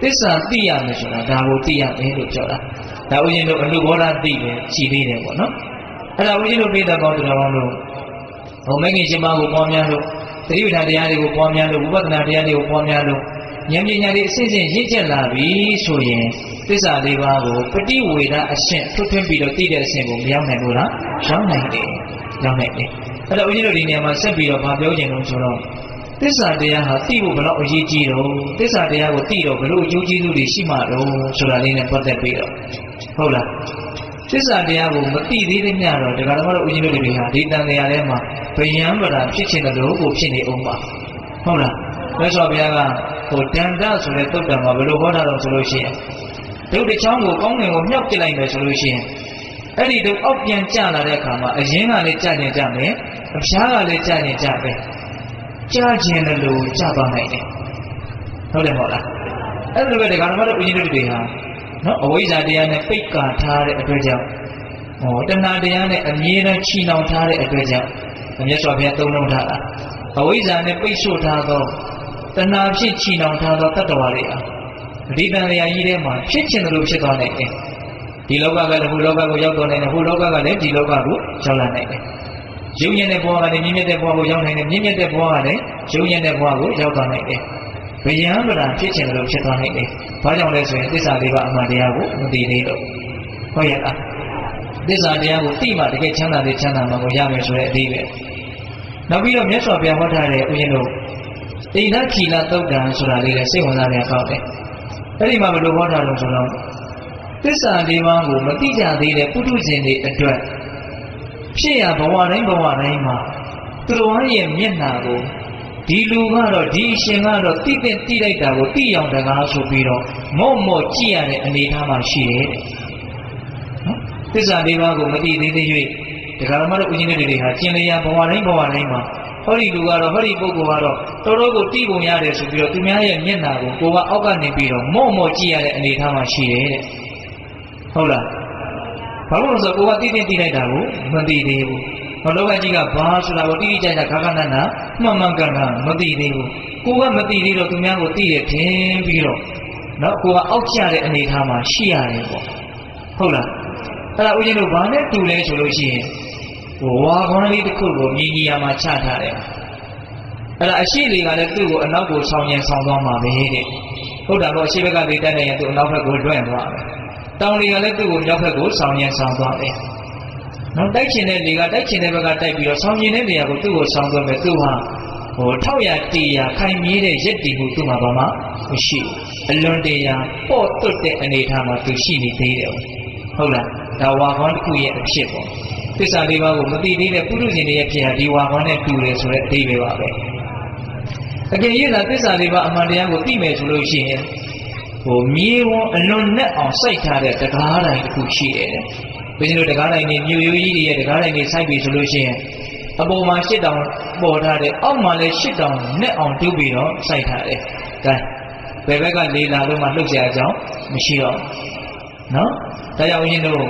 သစ္စာသိရမယ်ဆိုတာဒါကိုသိရမယ်လို့ပြောတာဒါဦးဇင်းတို့အနုဘောဓသိတယ်ရှိသေးတယ်ပေါ့နော်အဲ့ဒါဦးဇင်းတို့ပြိဿပေါင်းတော်ကောင်းလို့ဟိုမဂ္ဂင်ရှင်မကိုပွားများလို့သတိပဋ္ဌာန်တရားတွေကိုပွားများလို့ဝိပဿနာတရားတွေကိုပွားများလို့ဉာဏ်ပညာတွေအစစ်စစ်ရင့်ကျက်လာပြီဆိုရင် သစ္စာလေးပါးကိုပฏิဝေဒအရှင်းထွတ်ထွင်းပြီးတော့သိတဲ့အဆင့်ကိုမရောက်နိုင်ဘူးလားရောက်နိုင်တယ်ရောက်နိုင်တယ်အဲ့တော့ဦးဇင်းတို့ဒီနေရာမှာဆက်ပြီးတော့ဗာပြောချင်လို့ဆိုတော့သစ္စာတရားဟာသိဖို့ဘယ်လောက်အရေးကြီးတော့သစ္စာတရားကိုသိတော့ဘယ်လိုအကျိုးကျေးဇူးတွေရှိမှတော့ဆိုတာလေးနဲ့ပတ်သက်ပြီးတော့ဟုတ်လားသစ္စာတရားကိုမသိသေးတဲ့ညတော့ဒကာတော်တို့ဦးဇင်းတို့တွေဟာဒီတန်တရားထဲမှာဗယံပဒဖြစ်ချင်တဲ့လို့ကိုဖြစ်နေအောင်ပါဟုတ်လားမြတ်စွာဘုရားကဟိုတန်တဆိုတဲ့တုတ်တံမှာဘယ်လိုဟောတာတော့ဆိုလို့ရှိရင် ဒုတ်တစ်ချောင်းကိုကောင်းငင်ကိုမြောက်ပစ်လိုက်မယ်ဆိုလို့ရှိရင်အဲ့ဒီတော့အောက်ပြန်ကျလာတဲ့အခါမှာအရင်ကလည်းကြကျင်ကြမယ်အဖျားကလည်းကြကျင်ကြပဲကြားကျင်တယ်လို့ကြားပါနိုင်တယ်ဟုတ်တယ်မဟုတ်လားအဲ့လိုပဲဒကာတော်တို့ဦးဇင်းတို့တွေဟာနော်အဝိဇ္ဇာတရားနဲ့ပိတ်ကာထားတဲ့အတွက်ကြောင့်ဟောတဏှာတရားနဲ့အမြဲတမ်းချီနှောင်ထားတဲ့အတွက်ကြောင့်မြတ်စွာဘုရားသုံးလုံးထားတာအဝိဇ္ဇာနဲ့ပိတ်ဆို့ထားသောတဏှာဖြစ်ချီနှောင်ထားသောတတ္တဝါတွေအား ဒီတန်လျာကြီးထဲမှာဖြစ်ချင်တယ်လို့ဖြစ်သွားနိုင်တယ်ဒီလောကကလည်းဟိုလောကကိုရောက်သွားနိုင်တယ်ဟိုလောကကလည်းဒီလောကကိုရောက်လာနိုင်တယ်ရုပ်ညံတဲ့ဘဝကလည်းမြင့်မြတ်တဲ့ဘဝကိုရောက်နိုင်တယ်မြင့်မြတ်တဲ့ဘဝကလည်းရုပ်ညံတဲ့ဘဝကိုရောက်သွားနိုင်တယ်ဘယံပဒဖြစ်ချင်တယ်လို့ဖြစ်သွားနိုင်တယ်ဘာကြောင့်လဲဆိုရင်သစ္စာလေးပါးအမှန်တရားကိုမသိသေးလို့ဟုတ်ရဲ့လားသစ္စာတရားကိုသိမှတကယ်ချမ်းသာတဲ့ချမ်းသာမှာကိုရမယ်ဆိုတဲ့အသေးပဲနောက်ပြီးတော့မြတ်စွာဘုရားဟောထားတဲ့ဥယျာဉ်တို့အိဋ္ဌခီလာသုတ်တံဆိုတာလေးလည်းစိတ်ဝင်စားနေကောင်းတယ် အဲ့ဒီမှာဘယ်လိုဟောထားလို့ဆိုတော့သစ္စာလေးပါးကိုမသိကြသေးတဲ့ပုထုဇဉ်တွေအတွက်ဖြစ်ရဘဝတိုင်းဘဝတိုင်းမှာသူတော်ရဲ့မျက်နှာကိုဒီလူကတော့ဒီအရှင်ကတော့တိတဲ့တိလိုက်တာကိုတိအောင်တကားဆိုပြီးတော့မော့မော့ကြည့်ရတဲ့အနေအထားမှာရှိတယ်တဲ့နော်သစ္စာလေးပါးကိုမသိသေးသေး၍ဒကာမတို့ဦးဇင်းတွေတွေဟာကျင်လျာဘဝတိုင်းဘဝတိုင်းမှာ ဟောဒီလူကတော့ဟောဒီပုဂ္ဂိုလ်ကတော့တော်တော်ကိုတိပုံရတယ်ဆိုပြီးတော့သူများရဲ့မျက်နှာကိုကိုကအောက်ကနေပြီးတော့မော့မော့ကြည့်ရတဲ့အနေအထားမှာရှိတယ်တဲ့ဟုတ်လားဘာလို့လဲဆိုတော့ကိုကတိတိတိလိုက်တာကိုမသိသေးဘူးဘလောကကြီးကဘာဆိုတာကိုတိတိကျကျခါခါနန်းနာမှန်မှန်ကန်ကန်မသိသေးဘူးကိုကမသိသေးတော့သူများကိုသိတယ်ထင်ပြီးတော့နော်ကိုကအောက်ကျတဲ့အနေအထားမှာရှိရတယ်ပေါ့ဟုတ်လားအဲ့ဒါဦးဇင်းတို့ဘာနဲ့တူလဲဆိုလို့ရှိရင်ဟို ဝါခေါင်းလေးတစ်ခုကိုမြည်ကြီးရမှာချထားတယ်အဲ့ဒါအရှိလေးကလည်းသူ့ကိုအနောက်ကိုဆောင်းရင်ဆောင်းသွားမှာပဲတဲ့ဟုတ်တာတော့အရှိဘက်ကလေးတက်နေရင်သူ့အနောက်ဘက်ကိုလွှင့်သွားတယ်တောင်လေးကလည်းသူ့ကိုမြောက်ဘက်ကိုဆောင်းရင်ဆောင်းသွားတယ်နော်တိုက်ချင်တဲ့လေကတိုက်ချင်တဲ့ဘက်ကတိုက်ပြီးတော့ဆောင်းကျင်တဲ့နေရာကိုသူ့ကိုဆောင်းသွင်းမယ်သူ့ဟာဟိုထောက်ရတေရခိုင်မြဲတဲ့ရက်တည်မှုသူ့မှာဘာမှမရှိအလွန်တရာပေါ့တွတ်တဲ့အနေအထားမှာသူရှိနေသေးတယ်ဟုတ်လားဒါဝါခေါင်းတစ်ခုရဲ့အဖြစ်ပေါ့ သစ္စာလေးပါးကိုမသိသေးတဲ့ပုရုဇဉ်တွေရဲ့ဖြစ်ဟာဒီဝါခေါင်းနဲ့တူတယ်ဆိုတဲ့အသေးပဲပါပဲအကယ်၍သာသစ္စာလေးပါးအမှန်တရားကိုသိမယ်ဆိုလို့ရှိရင်ဟိုမြေဝအလွန်နဲ့အောင်စိုက်ထားတဲ့တရားတိုင်းတစ်ခုရှိတယ်ဘုရားတို့တရားတိုင်းနေမြို့ရိုးကြီးတွေရဲ့တရားတိုင်းနေစိုက်ပြီဆိုလို့ရှိရင်အပေါ်မှာရှစ်တောင်ပေါ်ထားတယ်အောက်မှာလည်းရှစ်တောင်နဲ့အောင်တူးပြီးတော့စိုက်ထားတယ်။ဒါဘယ်ဘက်ကလေလာလို့မှလှုပ်ရှားကြအောင်မရှိတော့နော်။ဒါကြောင့်ဦးဇင်းတို့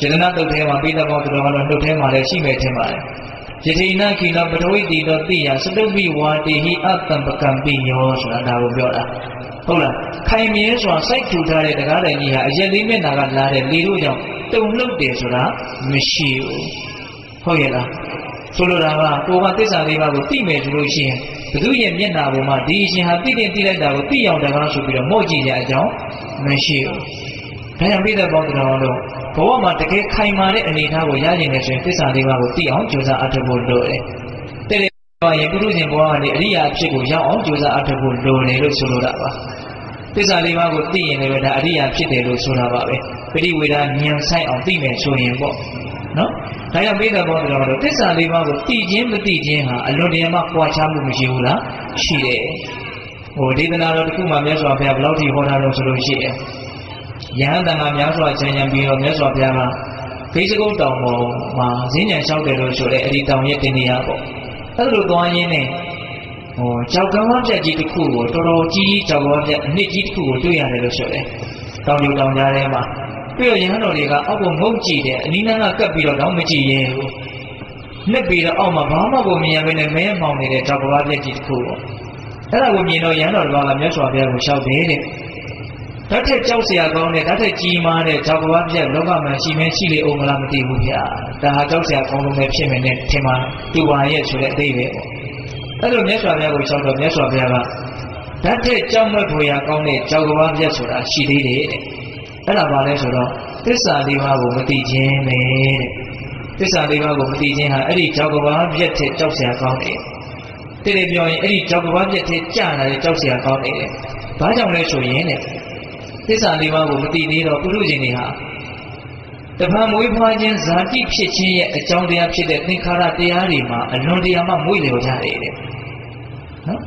စေတနာတုတ်ထဲမှာပိဋကဘောတော်ကတော့နှုတ်ထဲမှာလည်းရှိမယ်ထင်ပါတယ်။ယတိနာခိနောပထဝိတိတောတိယစတုပိဝါတိဟိအတ္တံပကံပိယောဆိုတာဒါကိုပြောတာ။ဟုတ်လားခိုင်မြဲစွာစိုက်ထူထားတဲ့တရားတိုင်ကြီးဟာအရက်လေးမျက်နာကလာတဲ့လေတို့ကြောင့်တုံလှုပ်တယ်ဆိုတာမရှိဘူးဟုတ်ရဲ့လားဆိုလိုတာကကိုကသစ္စာလေးပါးကိုသိမယ်ဆိုလို့ရှိရင်ဘသူရဲ့မျက်နာပေါ်မှာဒီအရှင်ဟာသိတဲ့သိလိုက်တာကိုသိအောင်တကားဆိုပြီးတော့မော့ကြည့်ကြအကြောင်းမရှိဘူး ဒါကြောင့်ပြည့်တဲ့ပေါင်းတော်တို့ဘဝမှာတကယ်ခိုင်မာတဲ့အနေအထားကိုရနိုင်တယ်ဆိုရင်သစ္စာလေးပါးကိုသိအောင်ကြိုးစားအထောက်ဖို့လိုတယ်တဲ့ဘာရင်ပုရုဇဉ်ဘဝကနေအရိယာအဖြစ်ကိုရောက်အောင်ကြိုးစားအထောက်ဖို့လိုတယ်လို့ဆိုလိုတာပါသစ္စာလေးပါးကိုသိရင်လည်းဒါအရိယာဖြစ်တယ်လို့ဆိုတာပါပဲပရိဝေဒဉာဏ်ဆိုင်အောင်သိမယ်ဆိုရင်ပေါ့နော်ဒါကြောင့်ပိဿဘောတော်တို့သစ္စာလေးပါးကိုသိခြင်းမသိခြင်းဟာအလွန်တရာမှပွားချမှုမရှိဘူးလားရှိတယ်ဟိုဒေသနာတော်တစ်ခုမှမြတ်စွာဘုရားဘယ်လောက်ထိဟောထားလို့ဆိုလို့ရှိရ င်ယဟန်တန်ကများစွာချမ်းချမ်းပြီးတော့မြတ်စွာဘုရားကဖေးစကုတ်တောင်ပေါ်မှာဈဉ္ဉံလျှောက်တယ်လို့ဆိုတဲ့အဲ့ဒီတောင်ရဲ့တင်နေရပေါ့အဲ့လိုသွားရင်းနဲ့ဟိုကြောက်ကမ်းဝပြက်ကြီးတစ်ခုကိုတော်တော်ကြီးကြီးကြောက်ကမ်းဝပြက်အနှစ်ကြီးတစ်ခုကိုတွေ့ရတယ်လို့ဆိုတယ်တောင်ကျုံတောင်ကြားထဲမှာပြီးတော့ရဟန်းတော်တွေကအောက်ကိုငုံကြည့်တယ်အနီးနားကကပ်ပြီးတော့တော့မကြည့်ရဲဘူးနှစ်ပြီးတော့အောက်မှာဘာမှကိုမြင်ရဘဲနဲ့မဲမောင်နေတဲ့ကြောက်ကဘာပြက်ကြီးတစ်ခုပေါ့အဲ့ဒါကိုမြင်တော့ရဟန်းတော်တွေကမြတ်စွာဘုရားကိုလျှောက်တယ်တဲ့ ဓာတ်ထက်ကြောက်စရာကောင်းတဲ့ဓာတ်ထက်ကြီးမားတဲ့ကြောက်ကဘာပြက်လောကမှာရှိမဲရှိလေအောင်မလားမသိဘူးဗျာဒါဟာကြောက်စရာကောင်းလို့ပဲဖြစ်မယ်နဲ့ထင်ပါသူပါရဲ့ဆိုတဲ့အသေးပဲပေါ့အဲ့လိုမြတ်စွာဘုရားကိုလျှောက်တော့မြတ်စွာဘုရားကဓာတ်ထက်ကြောက်မဲ့ဖွယ်ရာကောင်းတဲ့ကြောက်ကဘာပြက်ဆိုတာရှိသေးတယ်တဲ့အဲ့ဒါပါလဲဆိုတော့သစ္စာလေးပါးကိုမသိခြင်းပဲတဲ့သစ္စာလေးပါးကိုမသိခြင်းဟာအဲ့ဒီကြောက်ကဘာပြက်တဲ့ကြောက်စရာကောင်းတယ်တည်တယ်ပြောရင်အဲ့ဒီကြောက်ကဘာပြက်တဲ့ကြာလာတဲ့ကြောက်စရာကောင်းတယ်ဘာကြောင့်လဲဆိုရင်တဲ့ သစ္စာလေးပါးကိုမသိသေးတော့ပုထုဇဉ်တွေဟာတပံမွေးဖွားခြင်းဇာတိဖြစ်ခြင်းရဲ့အကြောင်းတရားဖြစ်တဲ့သင်္ခါရတရားတွေမှာအလွန်တရာမှမွေ့လျော်ကြတယ်တဲ့နော်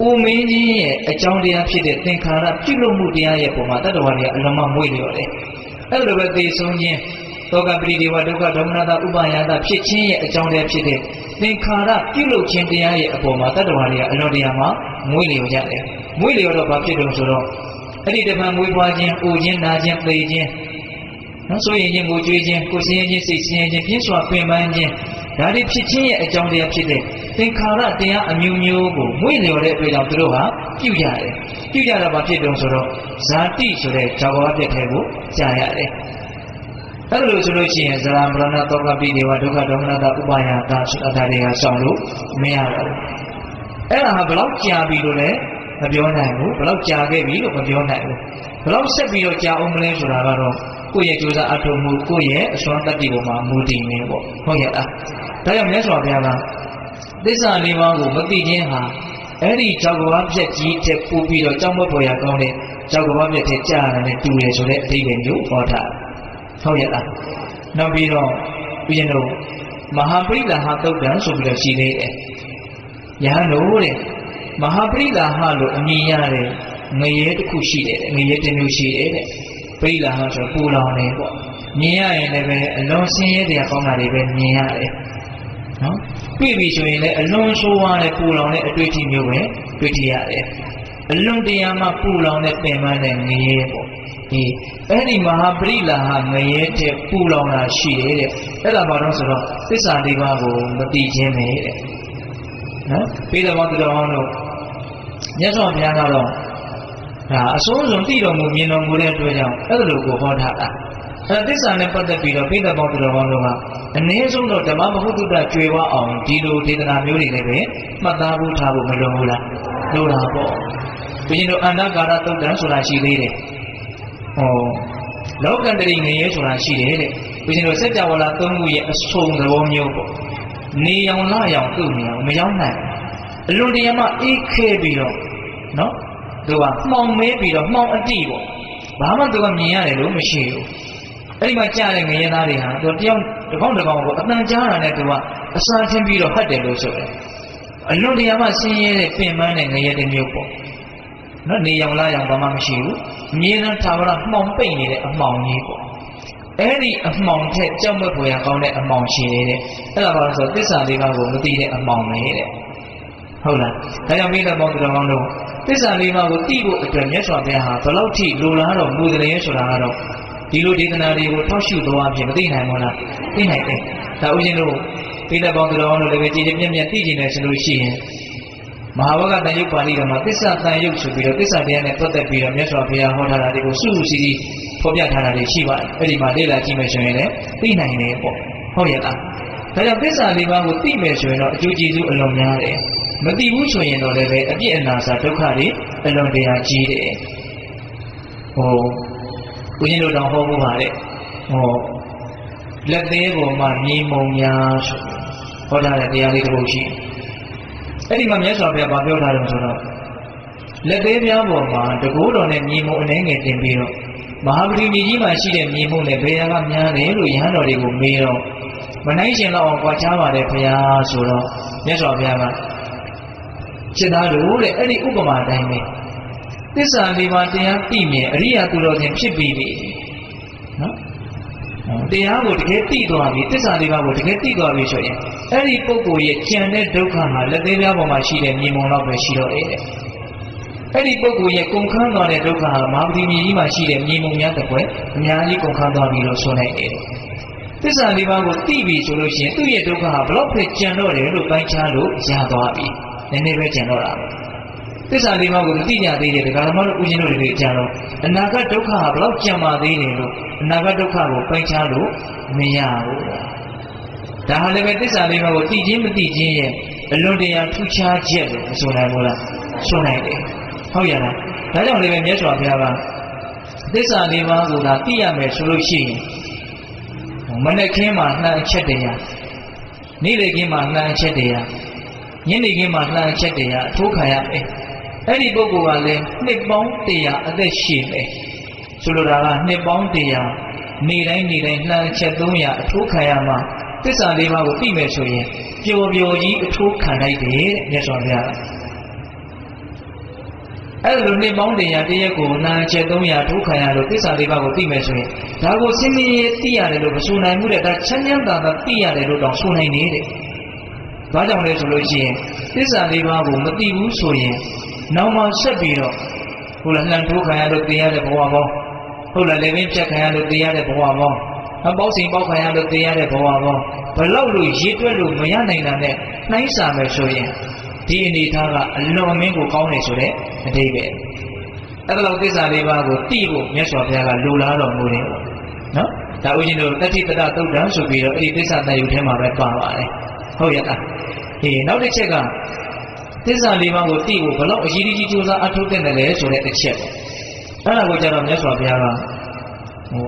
။ဦးမင်းကြီးရဲ့အကြောင်းတရားဖြစ်တဲ့သင်္ခါရပြုလုပ်မှုတရားရဲ့ပုံမှာတတ္တဝါတွေကအလွန်မှမွေ့လျော်တယ်။အဲ့လိုပဲသိဆုံးခြင်းသောကပရိဒီဝဒုက္ခဒေါမနတာဥပါယတာဖြစ်ခြင်းရဲ့အကြောင်းတရားဖြစ်တဲ့သင်္ခါရပြုလုပ်ခြင်းတရားရဲ့အပေါ်မှာတတ္တဝါတွေကအလွန်တရာမှမွေ့လျော်ကြတယ်။မွေ့လျော်တော့ဘာဖြစ်တုံဆိုတော့ အဲ့ဒီတပံမွေးဖွားခြင်း၊အိုခြင်း၊နာခြင်း၊သေခြင်းနော်ဆိုရင်ချင်းကိုကြွေးခြင်းကိုစင်းရင်ချင်းစိတ်စင်းရင်ချင်းပြင်းစွာပင်ပန်းခြင်းဒါတွေဖြစ်ခြင်းရဲ့အကြောင်းတရားဖြစ်တဲ့သင်္ခါရတရားအမျိုးမျိုးကိုမွေ့လျော်တဲ့အတွက်ကြောင့်သူတို့ဟာပြုကြတယ်ပြုကြတာဘာဖြစ်တုံဆိုတော့ဇာတိဆိုတဲ့ဇာဝရပြက်ထဲကိုကြာရတယ်အဲ့လိုဆိုလို့ရှိရင်ဇရာမရဏတောကပိဒေဝဒုက္ခဒေါမနတာဥပါယတာဆိုတာဒါတွေကစောင့်လို့မရတော့ဘူးအဲ့ဒါဟာဘလောက်ကြာပြီလို့လဲ မပြောနိုင်ဘူးဘလောက်ကြာခဲ့ပြီလို့မပြောနိုင်ဘူးဘလောက်ဆက်ပြီးတော့ကြာအောင်မလဲဆိုတာကတော့ကိုယ့်ရဲ့ကြိုးစားအထောက်မှုကိုယ့်ရဲ့အစွမ်းတတ္တိပေါ်မှာမူတည်နေပေါ့ဟုတ်ရဲ့လားဒါကြောင့်မြတ်စွာဘုရားကသစ္စာလေးပါးကိုမသိခြင်းဟာအဲ့ဒီကြောက်ကဘာပြက်ကြီးတဲ့ပို့ပြီးတော့ကြောက်မက်ပေါ်ရကောင်းတဲ့ကြောက်ကဘာပြက်တဲ့ကြာရတယ်တူတယ်ဆိုတဲ့အဓိပ္ပာယ်မျိုးဟောထားဟုတ်ရဲ့လားနောက်ပြီးတော့ဘုရင်တို့မဟာပရိဒါဟသုတ်တံဆိုပြီးတော့ရှိသေးတယ်ယဟန်တို့တဲ့ မဟာပရိဒါဟလို့အမည်ရတဲ့ငရဲတစ်ခုရှိတယ်ငရဲတစ်မျိုးရှိတယ်တဲ့ပရိဒါဟဆိုပူလောင်နေပေါ့မြင်ရရင်လည်းပဲအလွန်ဆင်းရဲတရားကောင်းတာတွေပဲမြင်ရတယ်နော်တွေ့ပြီဆိုရင်လည်းအလွန်ဆိုးဝါးတဲ့ပူလောင်တဲ့အတွေ့အထိမျိုးပဲတွေ့ထိရတယ်အလွန်တရားမှပူလောင်တဲ့ပင်ပန်းတဲ့ငရဲပေါ့ဒီအဲ့ဒီမဟာပရိလာဟငရဲတဲ့ပူလောင်တာရှိတယ်တဲ့အဲ့ဒါဘာလို့ဆိုတော့သစ္စာလေးပါးကိုမသိခြင်းပဲတဲ့နော်ပြီးတော့သူတော်ဟောင်းတို့ မြတ်စွာဘုရားကတော့ဒါအစိုးစုံသိတော်မူမြင်တော်မူတဲ့အတွက်ကြောင့်အဲ့လိုကိုဟောထားတာအဲသစ္စာနဲ့ပတ်သက်ပြီးတော့ပိဋကပေါင်းသူတော်ကောင်းတို့ကအနည်းဆုံးတော့ဓမ္မမဟုတ်တုတ္တကျွေဝအောင်ဒီလိုဒေသနာမျိုးတွေလည်းပဲမှတ်သားဖို့ထားဖို့မလွန်ဘူးလားလိုတာပေါ့ဘုရင်တို့အန္တကာရတုတ်တန်ဆိုတာရှိသေးတယ်ဟောလောကန္တရိငရဲဆိုတာရှိတယ်တဲ့ဘုရင်တို့စัจ java လာသုံးခုရဲ့အဆုံးသဘောမျိုးပေါ့နေရောင်လာရောင်သူ့နေအောင်မရောက်နိုင်အလွန်တရာမှအေးခဲပြီးတော့ နော်သူကမှောင်မဲပြီးတော့မှောင်အတိပေါ့ဘာမှသူကမြင်ရတယ်လို့မရှိဘူးအဲ့ဒီမှာကြားတဲ့ငရဲသားတွေဟာသူတယောက်တစ်ပေါင်းတစ်ပေါင်းကိုအတန်ကြားတာနဲ့သူကအစာချင်းပြီးတော့ဖတ်တယ်လို့ဆိုတယ်အလွန်တရာမှဆင်းရဲတဲ့ပင်ပန်းတဲ့ငရဲတစ်မျိုးပေါ့နော်နေရောင်လာရောင်ဘာမှမရှိဘူးအမြဲတမ်းသာဝရမှောင်ပိတ်နေတဲ့အမှောင်ကြီးပေါ့အဲ့ဒီအမှောင်ထက်ကြောက်မက်ဖွယ်ရကောင်းတဲ့အမှောင်ရှိနေတဲ့အဲ့ဒါဘာလို့ဆိုသစ္စာလေးပါးကိုမသိတဲ့အမှောင်ပဲတဲ့ ဟုတ်လားဒါကြောင့်မိသားပေါင်းသူတော်ကောင်းတို့သစ္စာလေးပါးကိုသိဖို့အတွက်မြတ်စွာဘုရားဟာဘယ်လောက်ထိလိုလားတော်မူတယ်ဆိုတာကတော့ဒီလိုဒေသနာတွေကိုထောက်ရှုသွားဖြင့်မသိနိုင်ဘူးလားသိနိုင်တယ်ဒါဥရှင်တို့ပိဋကပေါင်းသူတော်ကောင်းတို့လည်းပဲကြည်ကြည်ပြည့်ပြည့်သိကျင်တယ်ဆိုလို့ရှိရင်မဟာဝကတန်ယုတ်ပါဠိတော်မှာသစ္စာတန်ယုတ်ဆိုပြီးတော့သစ္စာတရားနဲ့ပတ်သက်ပြီးတော့မြတ်စွာဘုရားဟောထားတာတွေကိုစုစုစည်းစည်းဖော်ပြထားတာတွေရှိပါတယ်အဲ့ဒီမှာလေ့လာကြည့်မယ်ဆိုရင်လည်းသိနိုင်တယ်ပေါ့ဟုတ်ရဲ့လား ဒါကြောင့်သစ္စာလေးပါးကိုသိမယ်ဆိုရင်တော့အကျိုးကျေးဇူးအလွန်များတယ်မသိဘူးဆိုရင်တော့လည်းပဲအပြစ်အနာစာဒုက္ခတွေအလွန်တရာကြီးတယ်ဟိုဦးဇင်းတို့တောင်ဟောဖို့ပါတဲ့ဟောလက်သေးပေါ်မှာမြေမုံများဆိုဟောထားတဲ့တရားလေးတစ်ခုရှိအဲ့ဒီမှာမြတ်စွာဘုရားဗာပြောထားတယ်ဆိုတော့လက်သေးပြားပေါ်မှာတကိုးတော်နဲ့မြေမုံအနေငယ်တင်ပြီးတော့မဟာပရိနိကြီးမှာရှိတဲ့မြေမုံနဲ့ဘယ်ဟာကများတယ်လို့ရဟန်းတော်တွေကိုမေးတော့ မနိုင်ရှင်တော့အောင်ကြွားချပါတယ်ဘုရားဆိုတော့မြတ်စွာဘုရားကစိတ်သားတို့တဲ့အဲ့ဒီဥပမာတိုင်းပဲသစ္စာလေးပါးတရားသိမြင်အရိယာသူတော်ချင်းဖြစ်ပြီးပြီနော်တရားကိုတကယ်သိသွားပြီသစ္စာလေးပါးကိုတကယ်သိသွားပြီဆိုရင်အဲ့ဒီပုဂ္ဂိုလ်ရဲ့ကြံတဲ့ဒုက္ခမှာလက်သေးပြားပေါ်မှာရှိတဲ့မြေမုံတော့ပဲရှိတော့တယ်တဲ့အဲ့ဒီပုဂ္ဂိုလ်ရဲ့ကုန်ခန်းသွားတဲ့ဒုက္ခဟာမာပတိမြေကြီးမှာရှိတဲ့မြေမုံများတစ်ပွဲအများကြီးကုန်ခန်းသွားပြီလို့ဆိုနိုင်တယ် သစ္စာလေးပါးကိုသိပြီဆိုလို့ရှိရင်သူ့ရဲ့ဒုက္ခဟာဘလောက်ပဲကြံတော့တယ်လို့ပိုင်းခြားလို့ရသွားပြီနည်းနည်းပဲကြံတော့တာပဲသစ္စာလေးပါးကိုသိကြသေးတယ်ဒကာမတို့ဦးဇင်းတို့တွေကြတော့အနာဂတ်ဒုက္ခဟာဘလောက်ကြံပါသေးတယ်လို့အနာဂတ်ဒုက္ခကိုပိုင်းခြားလို့မရဘူးဒါဟာလည်းပဲသစ္စာလေးပါးကိုသိချင်းမသိချင်းရဲ့အလွန်တရာထူးခြားချက်လို့မဆိုနိုင်ဘူးလားဆိုနိုင်တယ်ဟုတ်ရလားဒါကြောင့်လည်းပဲမြတ်စွာဘုရားကသစ္စာလေးပါးကိုသာသိရမယ်ဆိုလို့ရှိရင် မနေ့ခင်းမှာနှံအချက်တရားနေ့လေခင်းမှာနှံအချက်တရားညနေခင်းမှာနှံအချက်တရားအထိုးခံရမယ်အဲ့ဒီပုဂ္ဂိုလ်ကလည်းနှစ်ပေါင်း100အသက်ရှိမယ်ဆိုလိုတာကနှစ်ပေါင်း100နေတိုင်းနေတိုင်းနှံအချက်300အထိုးခံရမှသစ္စာလေးပါးကိုသိမယ်ဆိုရင်ပျော်ပျော်ကြီးအထိုးခံလိုက်တယ်တဲ့မြတ်စွာဘုရားက အဲ့လိုနှစ်ပေါင်း100တရက်ကိုနာချက်300ထိုးခံရလို့သစ္စာလေးပါးကိုသိမယ်ဆိုရင်ဒါကိုစင်မြင်သိရတယ်လို့မဆိုနိုင်ဘူးတဲ့ဒါချမ်းချမ်းသာသာသိရတယ်လို့တောင်ဆိုနိုင်နေတဲ့။ဘာကြောင့်လဲဆိုလို့ရှိရင်သစ္စာလေးပါးကိုမသိဘူးဆိုရင်နောက်မှဆက်ပြီးတော့ဟုတ်လားလှန်ထိုးခံရလို့သိရတဲ့ဘဝပေါင်းဟုတ်လားလေပင်ဖြတ်ခံရလို့သိရတဲ့ဘဝပေါင်းအပေါက်စိန်ပေါက်ခံရလို့သိရတဲ့ဘဝပေါင်းဘလောက်လို့ရည်တွက်လို့မရနိုင်တာနဲ့နှိုင်းစာမယ်ဆိုရင် ဒီအနေထားကအလွန်မင်းကိုကောင်းတယ်ဆိုတဲ့အတိတ်ပဲအဲ့ဒါလောက်သစ္စာလေးပါးကိုသိဖို့မြတ်စွာဘုရားကလိုလားတော်မူတယ်နော်ဒါဥရှင်တို့တတိပဒသုတ်တံဆိုပြီးတော့အဲ့ဒီသစ္စာတန်ယူထဲမှာပဲပါပါတယ်ဟုတ်ရဲ့လားဒီနောက်တစ်ချက်ကသစ္စာလေးပါးကိုသိဖို့ဘလောက်အရေးကြီးကြိုးစားအထောက်တဲ့တယ်ဆိုတဲ့တစ်ချက်ပေါ့အဲ့ဒါကိုကြတော့မြတ်စွာဘုရားကဟို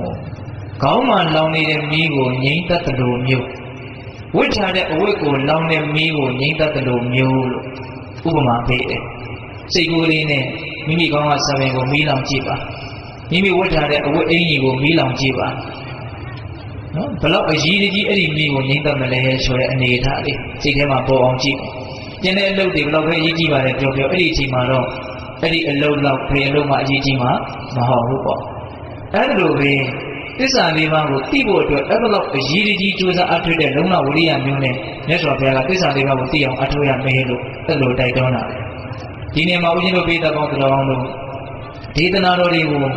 ခေါင်းမှာလောင်နေတဲ့မီးကိုငြိမ့်တတ်တယ်လို့မျိုး ဝိထားတဲ့အဝတ်ကိုလောင်တဲ့မီးကိုငြိမ့်တတ်တယ်လို့မျိုးလို့ဥပမာပေးတယ်စိတ်ကူးလေးနဲ့မိမိကောင်းကဆံပင်ကိုမီးလောင်ကြည့်ပါမိမိဝတ်ထားတဲ့အဝတ်အင်ကြီးကိုမီးလောင်ကြည့်ပါနော်ဘလောက်အရေးကြီးအဲ့ဒီမီးကိုငြိမ့်တတ်မလဲဆိုတဲ့အနေအထားလေးစိတ်ထဲမှာပေါ်အောင်ကြည့်ကျင်တဲ့အလုပ်တွေဘလောက်ပဲအရေးကြီးပါတယ်ပြောပြောအဲ့ဒီအချိန်မှာတော့အဲ့ဒီအလုပ်လောက်ဖေအလုပ်မှအရေးကြီးမှာမဟုတ်ဘူးပေါ့အဲ့လိုပဲ သစ္စာလေးပါးကိုသိဖို့အတွက်အဲ့လောက်အရေးကြီးကြိုးစားအထောက်တဲ့လုံလဝရိယမျိုးနဲ့မြတ်စွာဘုရားကသစ္စာလေးပါးကိုသိအောင်အထောက်ရမယ်လို့အဲ့လိုတိုက်တွန်းတာဒီနေ့မှာဦးဇင်းတို့ပိဿကောင်းတော်အောင်လို့ဒေသနာတော်တွေကိုဟော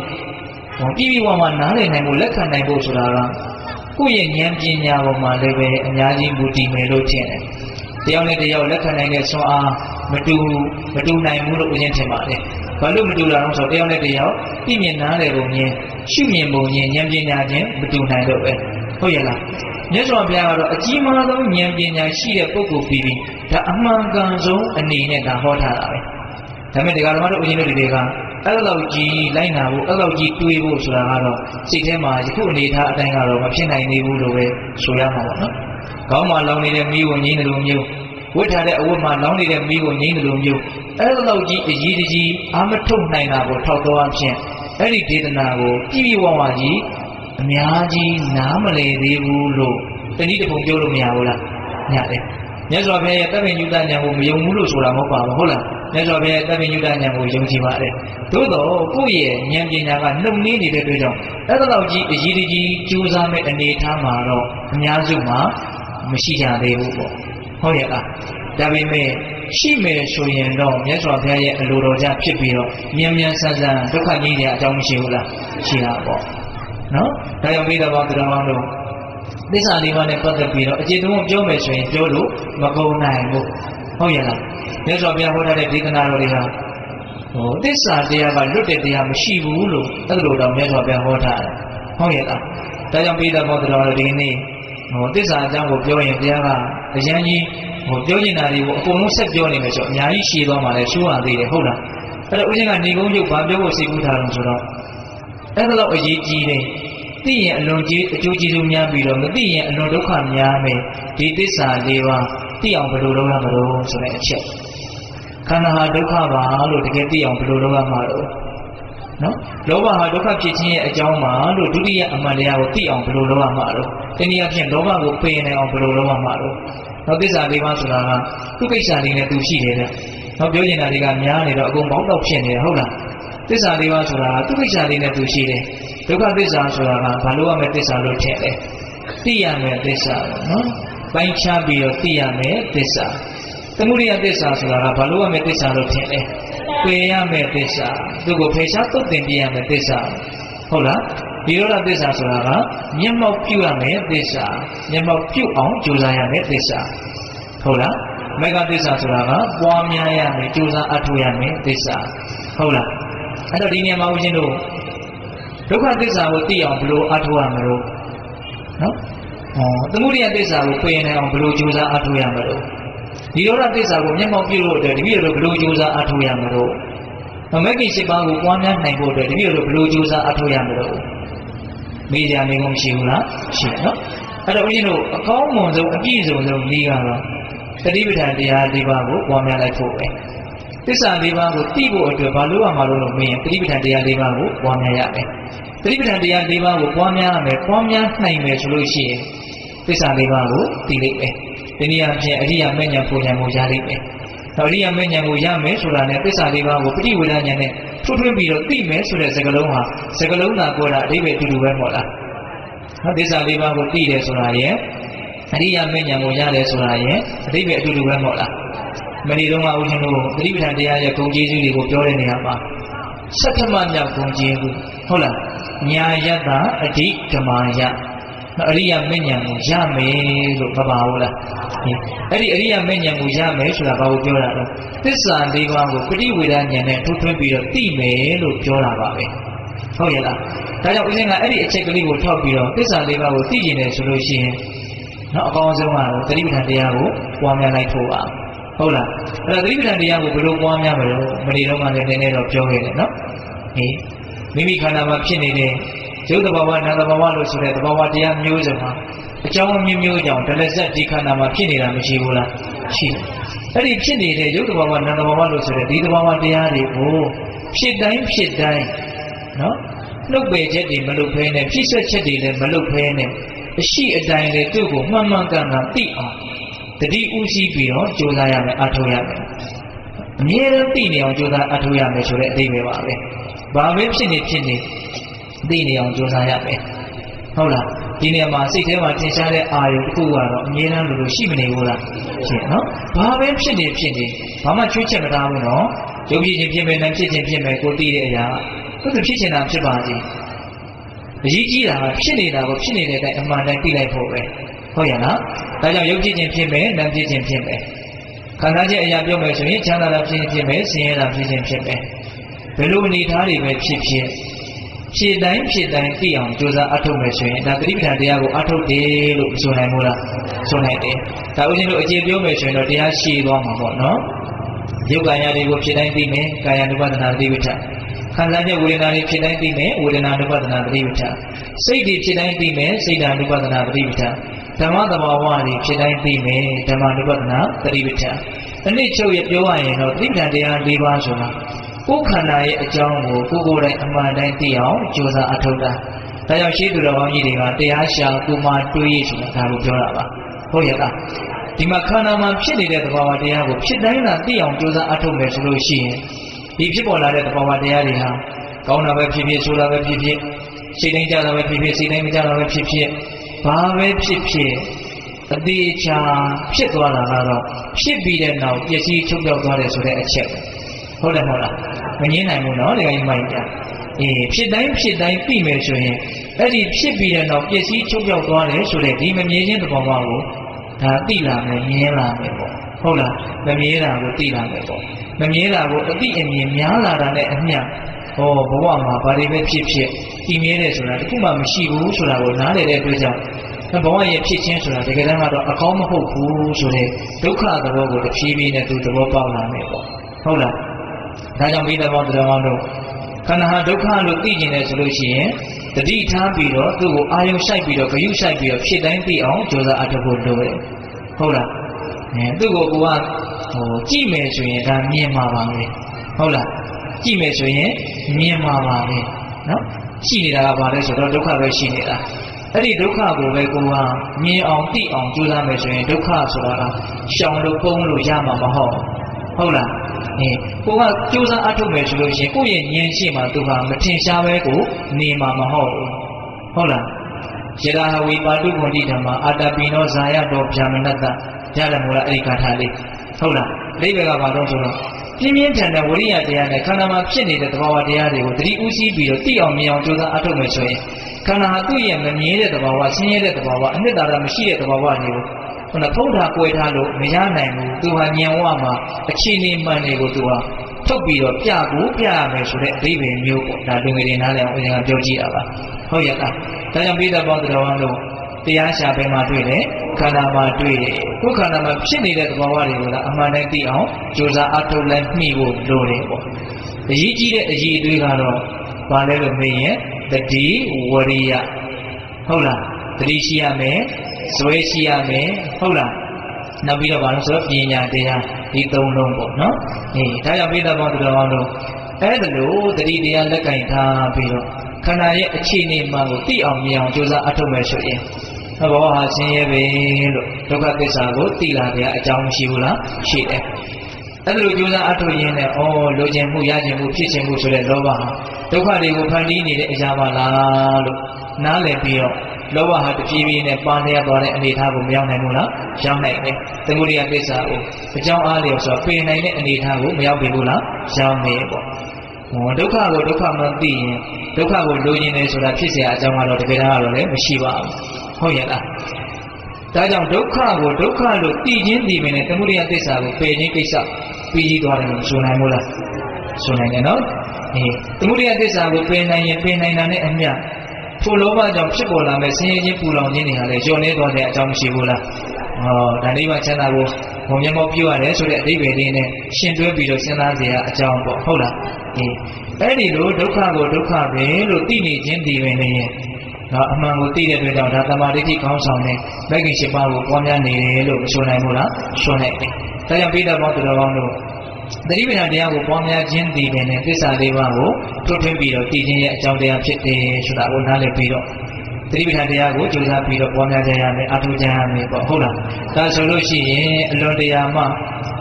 ပြည်ပြည်ဝမှာနားလည်နိုင်ဖို့လက်ခံနိုင်ဖို့ဆိုတာကကိုယ့်ရဲ့ဉာဏ်ပညာပေါ်မှာလည်းပဲအများကြီးမူတည်မယ်လို့ထင်တယ်တယောက်နဲ့တယောက်လက်ခံနိုင်တဲ့ဆွမ်းအားမတူမတူနိုင်ဘူးလို့ဦးဇင်းထင်ပါတယ် ဘာလို့မတူလာတော့ဆိုတယောက်နဲ့တယောက်ပြည့်မြင်နားတယ်ပုံချင်းရှုမြင်ပုံချင်းဉာဏ်ပညာချင်းမတူနိုင်တော့ပဲဟုတ်ရဲ့လားမြတ်စွာဘုရားကတော့အကြီးမားဆုံးဉာဏ်ပညာရှိတဲ့ပုဂ္ဂိုလ်ပြီးပြီးဒါအမှန်ကန်ဆုံးအနေနဲ့ဒါဟောထားတာပဲဒါမဲ့ဒီကဓမ္မတို့ဦးဇင်းတို့တွေကအဲ့လောက်ကြီးလိုက်နာဖို့အဲ့လောက်ကြီးတွေးဖို့ဆိုတာကတော့စိတ်ထဲမှာယခုအနေထားအတိုင်းကတော့မဖြစ်နိုင်သေးဘူးလို့ပဲဆိုရမှာပေါ့နော်။ခေါင်းမှာလောင်နေတဲ့မိကိုငိမ့်တယ်လို့မျိုးဝတ်ထားတဲ့အဝတ်မှာလောင်နေတဲ့မိကိုငိမ့်တယ်လို့မျိုး အဲ့လောက်ကြီးအရေးကြီးအာမထုတ်နိုင်တာကိုထောက်တော့အဖြစ်အဲ့ဒီဒေသနာကိုပြည့်ပြည့်ဝဝကြီးအများကြီးနားမလည်သေးဘူးလို့တနည်းတစ်ပုံပြောလို့မရဘူးလား။ညတယ်။မြတ်စွာဘုရားရဲ့တပည့်ညုတဉာဏ်ကိုမယုံဘူးလို့ဆိုတာမဟုတ်ပါဘူးဟုတ်လားမြတ်စွာဘုရားရဲ့တပည့်ညုတဉာဏ်ကိုယုံကြည်ပါတယ်သို့တော့ကိုယ့်ရဲ့ဉာဏ်ပညာကနှုတ်နှင်းနေတဲ့အတွက်ကြောင့်အဲ့ဒါတော့ကြီးအရေးကြီးကြိုးစားမဲ့အနေအထားမှာတော့အများစုမှာမရှိကြသေးဘူးပေါ့ဟုတ်ရဲ့လား ဒါပေမဲ့ရှိမယ်ဆိုရင်တော့မြတ်စွာဘုရားရဲ့အလိုတော်ကြဖြစ်ပြီးတော့မြန်မြန်ဆန်ဆန်ဒုက္ခကြီးတဲ့အကြောင်းမရှိဘူးလားရှိတာပေါ့နော်ဒါကြောင့်မိသားစုတော်တို့သစ္စာလေးပါးနဲ့ပတ်သက်ပြီးတော့အခြေတုံးပြောမယ်ဆိုရင်ပြောလို့မကုန်နိုင်ဘူးဟုတ်ရဲ့လားမြတ်စွာဘုရားဟောထားတဲ့ဒေသနာတော်တွေဟာဟိုသစ္စာတရားကလွတ်တဲ့တရားမရှိဘူးလို့အဲ့လိုတော့မြတ်စွာဘုရားဟောထားတယ်ဟုတ်ရဲ့လားဒါကြောင့်ပိဋကမောတော်တော်ဒီနေ့ ဟိုသစ္စာအကြောင်းကိုပြောရင်တရားကအရန်ကြီးဟိုပြောနေတာတွေကိုအကုန်လုံးဆက်ပြောနေမယ်ဆိုတော့အများကြီးရှည်သွားမှလည်းရှိုးရသေးတယ်ဟုတ်လားအဲ့တော့ဦးဇင်းကနေကုန်းချုပ်ဘာပြောဖို့စိတ်ကူးထားလို့ဆိုတော့အဲ့ဒါတော့အရေးကြီးတယ်သိရင်အလွန်ကြီးအကျိုးကျေးဇူးများပြီးတော့မသိရင်အလွန်ဒုက္ခများမယ်ဒီသစ္စာလေးပါးသိအောင်ဘယ်လိုလုပ်ရမလို့ဆိုတဲ့အချက်ခန္ဓာဟာဒုက္ခပါလို့တကယ်သိအောင်ဘယ်လိုလုပ်ရမှာလို့ နော်လောဘဟာဒုက္ခဖြစ်ခြင်းရဲ့အကြောင်းပါလို့ဒုတိယအမှန်တရားကိုသိအောင်ဘယ်လိုလုပ်ရမှာလို့တနည်းအားဖြင့်လောဘကိုပယ်နိုင်အောင်ဘယ်လိုလုပ်ရမှာလို့နောက်သစ္စာလေးပါးဆိုတာကသူ့ကိစ္စလေးနဲ့သူရှိတယ်တဲ့နောက်ပြောနေတာတွေကများနေတော့အကုန်ပေါက်တော့ဖြစ်နေတယ်ဟုတ်လားသစ္စာလေးပါးဆိုတာကသူ့ကိစ္စလေးနဲ့သူရှိတယ်ဒုက္ခသစ္စာဆိုတာကဘာလို့ရမယ့်သစ္စာလို့ထင်လဲသိရမယ့်သစ္စာနော်ပိုင်းခြားပြီးတော့သိရမယ့်သစ္စာသမုဒိယသစ္စာဆိုတာကဘာလို့ရမယ့်သစ္စာလို့ထင်လဲ ပယ်ရမယ့်သစ္စာသူကိုဖယ်ရှားသုတ်တင်ပြရမယ့်သစ္စာဟုတ်လားဒီလိုလားသစ္စာဆိုတာကမျက်မှောက်ပြုရမယ့်သစ္စာမျက်မှောက်ပြုအောင်ကြိုးစားရမယ့်သစ္စာဟုတ်လားမေဃသစ္စာဆိုတာကပွားများရမယ်ကြိုးစားအထောက်ရမယ်သစ္စာဟုတ်လားအဲ့တော့ဒီနေရာမှာဦးဇင်းတို့ဒုက္ခသစ္စာကိုသိအောင်ဘယ်လိုအထောက်ရမလို့နော်ဟောသမုဒိယသစ္စာကိုပယ်နိုင်အောင်ဘယ်လိုကြိုးစားအထောက်ရမလို့ ဒီရောဓသစ္စာကိုမျက်မှောက်ပြုလို့အတွက်တပည့်တော်ဘယ်လိုကြိုးစားအထောက်ရမလို့မမဂ္ဂင်၈ပါးကိုပွားများနိုင်ဖို့အတွက်တပည့်တော်ဘယ်လိုကြိုးစားအထောက်ရမလို့မိကြနေကုန်ရှိဘူးလားရှိတယ်နော်အဲ့တော့ဦးဇင်းတို့အကောင်းမွန်ဆုံးအပြည့်စုံဆုံးနည်းကတော့တတိပဋ္ဌာန်တရား၄ပါးကိုပွားများလိုက်ဖို့ပဲသစ္စာ၄ပါးကိုသိဖို့အတွက်ဘာလို့ရမှာလို့လို့မင်းရင်တတိပဋ္ဌာန်တရား၄ပါးကိုပွားများရမယ်တတိပဋ္ဌာန်တရား၄ပါးကိုပွားများရမယ်ပွားများနိုင်မယ်ဆိုလို့ရှိရင်သစ္စာ၄ပါးကိုသိလိမ့်မယ် ဒီနည်းအားဖြင့်အရိယာမဉ္ဇဉ်ပူဉ္ဇဉ်ကိုရလိမ့်မယ်တော်ရိယာမဉ္ဇဉ်ကိုရမယ်ဆိုတာနဲ့သစ္စာလေးပါးကိုပฏิဝေဒဉာဏ်နဲ့ထွထွင်းပြီးတော့သိမယ်ဆိုတဲ့စကားလုံးဟာစကားလုံးသာကိုယ်တာအဓိပ္ပာယ်တူတူပဲမဟုတ်လား။နော်သစ္စာလေးပါးကိုသိတယ်ဆိုတာရဲ့အရိယာမဉ္ဇဉ်ကိုရတယ်ဆိုတာရဲ့အဓိပ္ပာယ်အတူတူပဲမဟုတ်လား။မဏိတုံးကဦးဇင်းတို့ပฏิပဋ္ဌာန်တရားရဲ့ဂုဏ်ကျေးဇူးတွေကိုပြောတဲ့နေရာမှာသတ္တမမြောက်ဂုဏ်ကျေးဇူးဟုတ်လား။ညာယတ္တအဓိကမာယ အရိယာမဉ္ဇဉ်ကိုရမယ်လို့မပါဘူးလားအဲ့ဒီအရိယာမဉ္ဇဉ်ကိုရမယ်ဆိုတာဘာကိုပြောတာလဲသစ္စာလေးပါးကိုပฏิဝေဒဉာဏ်နဲ့ထုတ်ထွင်းပြီးတော့သိမယ်လို့ပြောတာပါပဲဟုတ်ရဲ့လားဒါကြောင့်ဦးဇင်းကအဲ့ဒီအချက်ကလေးကိုထောက်ပြီးတော့သစ္စာလေးပါးကိုသိကျင်တယ်ဆိုလို့ရှိရင်နော်အကောင်းဆုံးကတော့သတိပဋ္ဌာန်တရားကိုပွားများလိုက်ဖို့ပါဟုတ်လားအဲ့ဒါသတိပဋ္ဌာန်တရားကိုဘယ်လိုပွားများမလို့မနေတော့မှလည်းနည်းနည်းတော့ပြောခဲ့တယ်နော်ဟေးမိမိခန္ဓာမှာဖြစ်နေတဲ့ ရုပ်တဘာဝနာမ်တဘာဝလို့ဆိုတဲ့တဘာဝတရားမျိုးစုံမှာအကြောင်းအမျိုးမျိုးကြောင့်ဒလဇက်ဒီခန္ဓာမှာဖြစ်နေတာမရှိဘူးလားရှိတယ်အဲ့ဒီဖြစ်နေတဲ့ရုပ်တဘာဝနာမ်တဘာဝလို့ဆိုတဲ့ဒီတဘာဝတရားတွေကိုဖြစ်တိုင်းဖြစ်တိုင်းနော်နှုတ်ပယ်ချက်တွေမလုပ်ဖဲနဲ့ဖြစ်ဆက်ချက်တွေလည်းမလုပ်ဖဲနဲ့အရှိအတိုင်းလေသူ့ကိုမှန်မှန်ကန်ကန်သိအောင်တတိဥရှိပြီးတော့ကြိုးစားရမယ်အထောက်ရမယ်အမြဲတမ်းသိနေအောင်ကြိုးစားအထောက်ရမယ်ဆိုတဲ့အဓိပ္ပာယ်ပါပဲဘာပဲဖြစ်နေဖြစ်နေ သိနေအောင်ကြိုးစားရမယ်ဟုတ်လားဒီနေရာမှာစိတ်ထဲမှာထင်ရှားတဲ့အာရုံတစ်ခုကတော့အမြဲတမ်းလိုလိုရှိမနေဘူးလားရှိနော်ဘာပဲဖြစ်နေဖြစ်နေဘာမှချွေးချက်မထားဘူးနော်ယုံကြည်ခြင်းဖြစ်မယ်နဲ့ဖြစ်ခြင်းဖြစ်မယ်ကိုသိတဲ့အရာသူသူဖြစ်ချင်တာဖြစ်ပါစေအရေးကြီးတာကဖြစ်နေတာကိုဖြစ်နေတဲ့အတိုင်းအမှန်တိုင်းသိလိုက်ဖို့ပဲဟုတ်ရဲ့လားဒါကြောင့်ယုံကြည်ခြင်းဖြစ်မယ်နာဖြစ်ခြင်းဖြစ်မယ်ခန္ဓာချင်းအရာပြောမယ်ဆိုရင်ချမ်းသာတာဖြစ်ခြင်းဖြစ်မယ်ဆင်းရဲတာဖြစ်ခြင်းဖြစ်မယ်ဘယ်လိုအနေထားတွေပဲဖြစ်ဖြစ် ဖြစ်တိုင်းဖြစ်တိုင်းသိအောင်ကြိုးစားအထုတ်မယ်ဆိုရင်ဒါသတိပဋ္ဌာန်တရားကိုအထုတ်တယ်လို့ဆိုနိုင်မို့လားဆိုနိုင်တယ်ဒါဦးဇင်းတို့အခြေပြောမယ်ဆိုရင်တော့တရားရှည်သွားမှာပေါ့နော်ယုတ်ကာယတွေကိုဖြစ်တိုင်းသိမယ်ကာယ ानु ပဒနာသတိပဋ္ဌာန်ခံစားချက်ဝေဒနာတွေဖြစ်တိုင်းသိမယ်ဝေဒနာ ानु ပဒနာသတိပဋ္ဌာန်စိတ်တွေဖြစ်တိုင်းသိမယ်စိတ်ဓာ ानु ပဒနာသတိပဋ္ဌာန်ဓမ္မသဘာဝတွေဖြစ်တိုင်းသိမယ်ဓမ္မ ानु ပဒနာသတိပဋ္ဌာန်အနည်းချုပ်ရပြောရရင်တော့သတိပဋ္ဌာန်တရား၄ပါးဆိုတာ ကိုယ်ခန္ဓာရဲ့အကြောင်းကိုကိုယ်ကိုယ်တိုင်အမှန်တိုင်းသိအောင်ကြိုးစားအထောက်တာဒါကြောင့်ရှိသူတော်ကောင်းကြီးတွေကတရားရှာကိုမှတွေးရဆိုတာဒါကိုပြောတာပါဟုတ်ရဲ့လားဒီမှာခန္ဓာမှာဖြစ်နေတဲ့သဘာဝတရားကိုဖြစ်တိုင်းသာသိအောင်ကြိုးစားအထောက်မယ်ဆိုလို့ရှိရင်ဒီဖြစ်ပေါ်လာတဲ့သဘာဝတရားတွေဟာကောင်းတာပဲဖြစ်ဖြစ်ဆိုးတာပဲဖြစ်ဖြစ်စိတ်တိုင်းကြတာပဲဖြစ်ဖြစ်စိတ်တိုင်းမကြတာပဲဖြစ်ဖြစ်ဘာပဲဖြစ်ဖြစ်အသေးချာဖြစ်သွားတာကတော့ဖြစ်ပြီးတဲ့နောက်ပျက်စီးချုပ်ပြောက်သွားတယ်ဆိုတဲ့အချက်ဟုတ်တယ်မဟုတ်လား မငင်းနိုင်ဘူးနော်ဒီကိစ္စမိုက်ကြအေးဖြစ်တိုင်းဖြစ်တိုင်းသိမယ်ဆိုရင်အဲ့ဒီဖြစ်ပြီးတဲ့နောက်ပျက်စီးချုပ်ပြောက်သွားတယ်ဆိုတဲ့ဒီမမြင်ခြင်းသဘောဝကိုဒါသိလာမယ်မြင်လာမယ်ပေါ့ဟုတ်လားမမြင်တာကိုသိလာမယ်ပေါ့မမြင်တာကိုအသိအမြင်များလာတာနဲ့အမျှဟောဘဝမှာဘာတွေပဲဖြစ်ဖြစ်တည်မြဲတယ်ဆိုတာတခုမှမရှိဘူးဆိုတာကိုနားလည်တဲ့အတွက်ကြောင့်ဘဝရဲ့ဖြစ်ချင်းဆိုတာတကယ်တမ်းကတော့အကောင်းမဟုတ်ဘူးဆိုတဲ့ဒုက္ခသဘောကိုတဖြည်းဖြည်းနဲ့သူသဘောပေါက်လာမယ်ပေါ့ဟုတ်လား ဒါကြောင့်မိသားပေါင်းတရားပေါင်းတို့ခန္ဓာဟာဒုက္ခလို့သိကျင်တယ်ဆိုလို့ရှိရင်တတိထားပြီးတော့သူ့ကိုအာယုံဆိုင်ပြီးတော့ဂယုဆိုင်ပြီးတော့ဖြစ်တိုင်းသိအောင်ကြိုးစားအထောက်ဖို့လိုတယ်ဟုတ်လားအဲသူ့ကိုကိုကဟိုကြည့်မယ်ဆိုရင်ဒါမြင်မှာပါပဲဟုတ်လားကြည့်မယ်ဆိုရင်မြင်မှာပါပဲနော်ရှိနေတာကဘာလဲဆိုတော့ဒုက္ခပဲရှိနေတာအဲ့ဒီဒုက္ခကိုပဲကိုကမြင်အောင်သိအောင်ကြိုးစားမယ်ဆိုရင်ဒုက္ခဆိုတာကရှောင်လို့ပုံလို့ရမှာမဟုတ်ဟုတ်လား အဲကိုကကြိုးစားအထုတ်မယ်ဆိုလို့ရှိရင်ကိုယ့်ရဲ့ဉာဏ်ရှိမှသူကမထင်ရှားပဲကိုနေမှာမဟုတ်ဘူးဟုတ်လားယရာဟဝိပါတုဂုဏတိဓမ္မအာတပိနောဇာယတော်ဗျာမနတ္တရတယ်မို့လားအဲ့ဒီဂါထာလေးဟုတ်လားအိဗေကဘာတော့ဆိုတော့ပြင်းပြင်းထန်ထန်ဝိရိယတရားနဲ့ခန္ဓာမှာဖြစ်နေတဲ့သဘာဝတရားတွေကိုတတိဥစည်းပြီးတော့သိအောင်မြင်အောင်ကြိုးစားအထုတ်မယ်ဆိုရင်ခန္ဓာဟာသူ့ရဲ့မမြင်တဲ့သဘာဝဆင်းရဲတဲ့သဘာဝအနှစ်သာရမရှိတဲ့သဘာဝတွေကို ခုနဖုံးထားကွယ်ထားလို့မရနိုင်ဘူးသူဟာဉာဏ်ဝမှာအခြေအနေမှန်တွေကိုသူဟာထုတ်ပြီးတော့ပြဖို့ပြရမယ်ဆိုတဲ့အဓိပ္ပာယ်မျိုးပေါ့ဒါလူငယ်တွေနားလည်အောင်ဦးဇင်ကပြောကြည့်တာပါဟုတ်ရဲ့လားဒါကြောင့်ပိဿပေါင်းတော်ဝန်တို့တရားရှာဘယ်မှာတွေ့လဲခန္ဓာမှာတွေ့တယ်ကိုယ်ခန္ဓာမှာဖြစ်နေတဲ့သဘောဝတွေကိုလည်းအမှန်တည်းသိအောင်ကြိုးစားအထောက်လိုက်မိဖို့လိုတယ်ပေါ့အရေးကြီးတဲ့အရေးအသွေးကတော့ဘာလဲလို့မေးရင်တတိဝရိယဟုတ်လားတတိရှိရမယ်ဝ ဇွဲရှိရမယ်ဟုတ်လားနောက်ပြီးတော့ဘာလို့ဆိုတော့ပညာတရားဒီသုံးလုံးပေါ့နော်အေးဒါကြောင့်ပိဋကပေါင်းသူတော်ကောင်းတို့အဲ့ဒါလို့တတိတရားလက်ကင်ထားပြီးတော့ခန္ဓာရဲ့အခြေအနေမှန်ကိုသိအောင်မြင်အောင်ကြိုးစားအထောက်မဲ့ဆိုရင်ဘောဟာဆင်းရဲပဲလို့ဒုက္ခသစ္စာကိုသိလာကြအကြောင်းမရှိဘူးလားရှိတယ်အဲ့လိုကြိုးစားအထောက်ရင်းနဲ့ဩလိုချင်မှုရချင်မှုဖြစ်ချင်မှုဆိုတဲ့လောဘဟာဒုက္ခတွေကိုဖန်တီးနေတဲ့အရာပါလားလို့နားလည်ပြီးတော့ လောဘဟာတပြေးပြေးနဲ့ပါလျက်သွားတဲ့အနေအထားကိုမရောက်နိုင်ဘူးလားရောက်နိုင်တယ်သင်္ကုရိယသစ္စာကိုအကြောင်းအားလျော်ဆိုတော့ပင်နိုင်တဲ့အနေအထားကိုမရောက်ပြီဘူးလားရောက်နေပေါ့ဟောဒုက္ခကိုဒုက္ခမသိရင်ဒုက္ခကိုလိုချင်တယ်ဆိုတာဖြစ်เสียအကြောင်းကတော့တကယ်တော့လည်းမရှိပါဘူးဟုတ်ရဲ့လားဒါကြောင့်ဒုက္ခကိုဒုက္ခလို့သိချင်းသိမယ်နဲ့သမှုရိယသစ္စာကိုပယ်ခြင်းကိစ္စပြီးကြီးသွားတယ်လို့ဆိုနိုင်မို့လားဆိုနိုင်တယ်နော်အေးသမှုရိယသစ္စာကိုပယ်နိုင်ရင်ပယ်နိုင်တာနဲ့အမျှ ထိုလောဘကြောင့်ဖြစ်ပေါ်လာမဲ့ဆင်းရဲခြင်းပူလောင်ခြင်းတွေဟာလည်းညှော်နေသွားတဲ့အကြောင်းမရှိဘူးလားဟောဒါလေးပါချမ်းသာကိုဘုံမျက်မှောက်ပြုရတယ်ဆိုတဲ့အဓိပ္ပာယ်လေးနဲ့ရှင်းတွဲပြီးတော့စဉ်းစားကြရအကြောင်းပေါ့ဟုတ်လားအေးအဲ့ဒီလိုဒုက္ခကိုဒုက္ခပဲလို့သိနေခြင်းဒီဝင်နေရင်တော့အမှန်ကိုသိတဲ့အတွက်ကြောင့်ဒါတမာဒိဋ္ဌိကောင်းဆောင်တဲ့မဂ္ဂင်၈ပါးကိုပွားများနေတယ်လို့ဆိုနိုင်မို့လားဆိုနိုင်တယ်။ဒါကြောင့်ပိဋကပေါင်းသူတော်ကောင်းတို့ သတိပဋ္ဌာန်တရားကိုပွားများခြင်းဒီပင်နဲ့သစ္စာလေးပါးကိုထုတ်ထွင်းပြီးတော့တည်ခြင်းရဲ့အကြောင်းတရားဖြစ်တယ်ဆိုတာကိုနားလည်ပြီးတော့သတိပဋ္ဌာန်တရားကိုကြိုးစားပြီးတော့ပွားများကြရမယ်အထုကြရမယ်ပေါ့ဟုတ်လားဒါဆိုလို့ရှိရင်အလွန်တရာမှ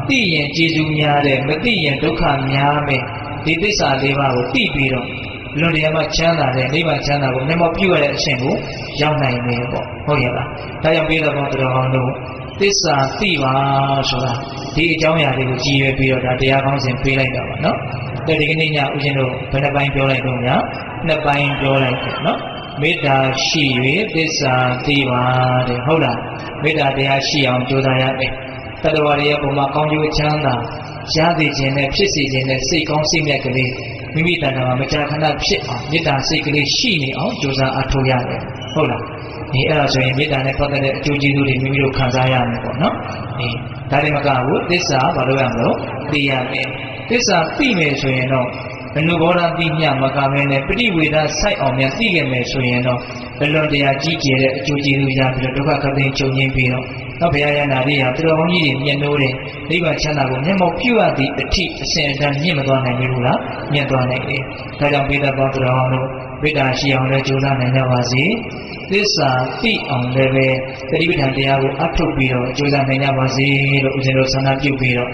သိရင်ကျေစုများတယ်မသိရင်ဒုက္ခများမယ်ဒီသစ္စာလေးပါးကိုသိပြီးတော့လွန်တရားမှချမ်းသာတဲ့နိဗ္ဗာန်ချမ်းသာကိုမျက်မှောက်ပြုရတဲ့အရှင်ကိုရောက်နိုင်တယ်ပေါ့ဟုတ်ရဲ့လားဒါကြောင့်ပြီးတော့တော်တော်တို့ သစ္စာသိပါဆိုတာဒီအကြောင်းအရာတွေကိုကြည်ရွယ်ပြီးတော့ဒါတရားကောင်းစဉ်ပေးလိုက်တာပါနော်။ဒါဒီကနေ့ညဦးဇင်းတို့ဘယ်နှပိုင်းပြောလိုက်တော့များနှစ်ပိုင်းပြောလိုက်တယ်နော်။မေတ္တာရှိ၍သစ္စာသိပါတဲ့ဟုတ်လား။မေတ္တာတရားရှိအောင်ကြိုးစားရတယ်။တတ္တဝါတွေရဲ့ပုံမှာကောင်းကျိုးချမ်းသာရသည်ခြင်းနဲ့ဖြစ်စီခြင်းနဲ့စိတ်ကောင်းစိတ်မြတ်ကလေးမိမိတဏ္ဍာမှာမကြာခဏဖြစ်အောင်မေတ္တာစိတ်ကလေးရှိနေအောင်ကြိုးစားအထောက်ရတယ်ဟုတ်လား။ ဒီအဲ့ဒါဆိုရင်မေတ္တာနဲ့ပတ်သက်တဲ့အကျိုးကျေးဇူးတွေမိမိတို့ခံစားရမယ်ပေါ့နော်ဒီဒါတွေမကဘူးသစ္စာဘာလို့ရမလို့သိရမယ်သစ္စာသိမယ်ဆိုရင်တော့ဘယ်လိုဘောဓသိမြမကမဲနဲ့ပဋိဝေဒစိုက်အောင်များသိခဲ့မယ်ဆိုရင်တော့ဘယ်လိုတရားကြီးကျယ်တဲ့အကျိုးကျေးဇူးရပြီးတော့ဒုက္ခကသိချုပ်ငြိမ်းပြီးတော့တော့ဘုရားရဟန္တာတွေဟာသူတော်ကောင်းကြီးတွေမြတ်နိုးတဲ့နိဗ္ဗာန်ချမ်းသာကိုမျက်မှောက်ပြုရသည့်အထိအစဉ်အတန်းမြင့်မသွားနိုင်ဘူးလားမြင့်သွားနိုင်တယ်ဒါကြောင့်ပိဋကပေါင်းသူတော်ကောင်းတို့ဝိတ္တာရှိအောင်လည်းကြိုးစားနိုင်ကြပါစေ သစ္စာသိအောင်လည်းပဲသတိပဋ္ဌာန်တရားကိုအထုတ်ပြီးတော့ကြိုးစားနိုင်ကြပါစေလို့ဦးဇင်းတို့ဆန္ဒပြုပြီးတော့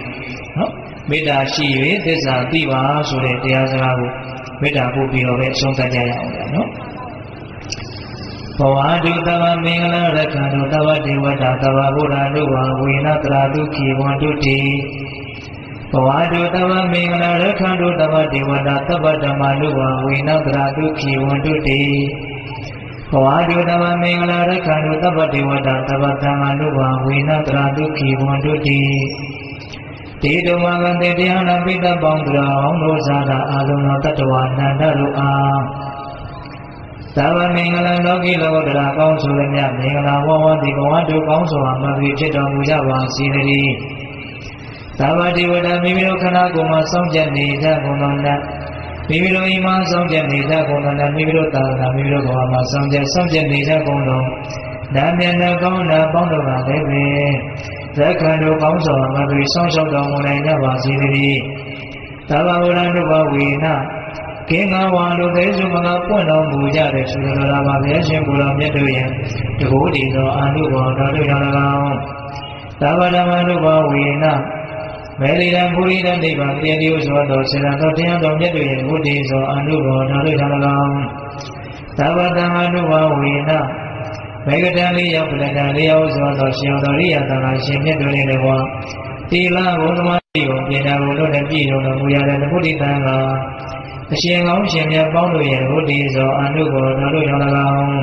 နော်မေတ္တာရှိ၍သစ္စာသိပါဆိုတဲ့တရားစကားကိုမေတ္တာပို့ပြီးတော့ပဲအဆုံးသတ်ကြရအောင်ဗျာနော်ဘဝတုတဝမင်္ဂလာရက္ခဏုတဝဒေဝတာတဝဗုဒ္ဓနုဝဝေနတရာဒုက္ခိဝန္တုတိဘဝတုတဝမင်္ဂလာရက္ခဏုတဝဒေဝတာသဗ္ဗဓမ္မနုဝဝေနတရာဒုက္ခိဝန္တုတိ ဘဝတုတဝမင်္ဂလာရက္ခဏုသဗ္ဗဒေဝတာသဗ္ဗဓမ္မနုဝဝေနတရာဒုက္ခိဝန္တုတိတေတုမကတေတရားနာပိတ္တပေါင်းတော်အောင်လို့ဇာတာအာလုံးသောတတ္တဝနန္တတို့အားသဗ္ဗမင်္ဂလာလောကီလောကတရာကောင်းဆိုလည်းမြတ်မင်္ဂလာဝဝတိဘဝတုကောင်းစွာမဖြစ်ဖြစ်တော်မူကြပါစေတည်းသဗ္ဗတိဝတ္တမိမိတို့ခန္ဓာကိုယ်မှာစောင့်ကြနေကြကုန်သောနတ် မိမိတို့အိမ်မှာစောင့်ကြနေကြကုန်သောနတ်မိမိတို့တာနာမိမိတို့ဘဝမှာစောင့်ကြစောင့်ကြနေကြကုန်သောဓမ္မနဲ့ကောင်းတာပေါင်းတို့ကလည်းပဲသက္ကံတို့ကောင်းစွာမဖြစ်ဆောင်ရှောက်တော်မူနိုင်ကြပါစေတည်းသဗ္ဗဝရဏုဘဝေနကင်းငါဝါတို့သေးစုမကပွင့်တော်မူကြတဲ့ဆိုလိုတာပါဘုရားရှင်ကိုယ်တော်မြတ်တို့ရဲ့တကူတည်သောအာနုဘောတော်တို့ကြောင့်၎င်းသဗ္ဗဓမ္မနုဘဝေန မေရိဒံပုရိဒနိဗ္ဗာန်တည်တည်သောတော်စေတတော်တရားတော်မြတ်တို့ရဲ့ဘုဒ္ဓေသောအာနုဘောတော်တို့ကြောင့်၎င်းသဗ္ဗဓမ္မနုဘဝေနမေဂတံလေးရောက်ပလကံလေးရောက်သောတော်ရှင်တော်ရိယတန်ခါရှင်မြတ်တို့လည်းဘောတိလဘုဒ္ဓမတိကိုပြင်တာဘုလို့လည်းပြည်တော်မူရတဲ့ဘုဒ္ဓတန်ကအရှင်ကောင်းရှင်မြတ်ပေါင်းတို့ရဲ့ဘုဒ္ဓေသောအာနုဘောတော်တို့ကြောင့်၎င်း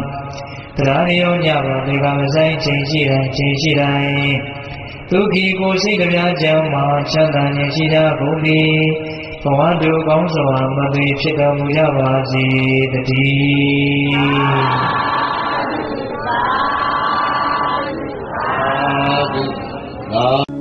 တရားရယောညပါဒီကမဆိုင်ချိန်ရှိတိုင်းချိန်ရှိတိုင်း ဒုက္ခိကိုစိတ်ကြများကြံမှချမ်းသာဉာဏ်ရှိတာဘုံဒီဘဝတူကောင်းစွာမသိဖြစ်တော်မူကြပါစေတည်း啊。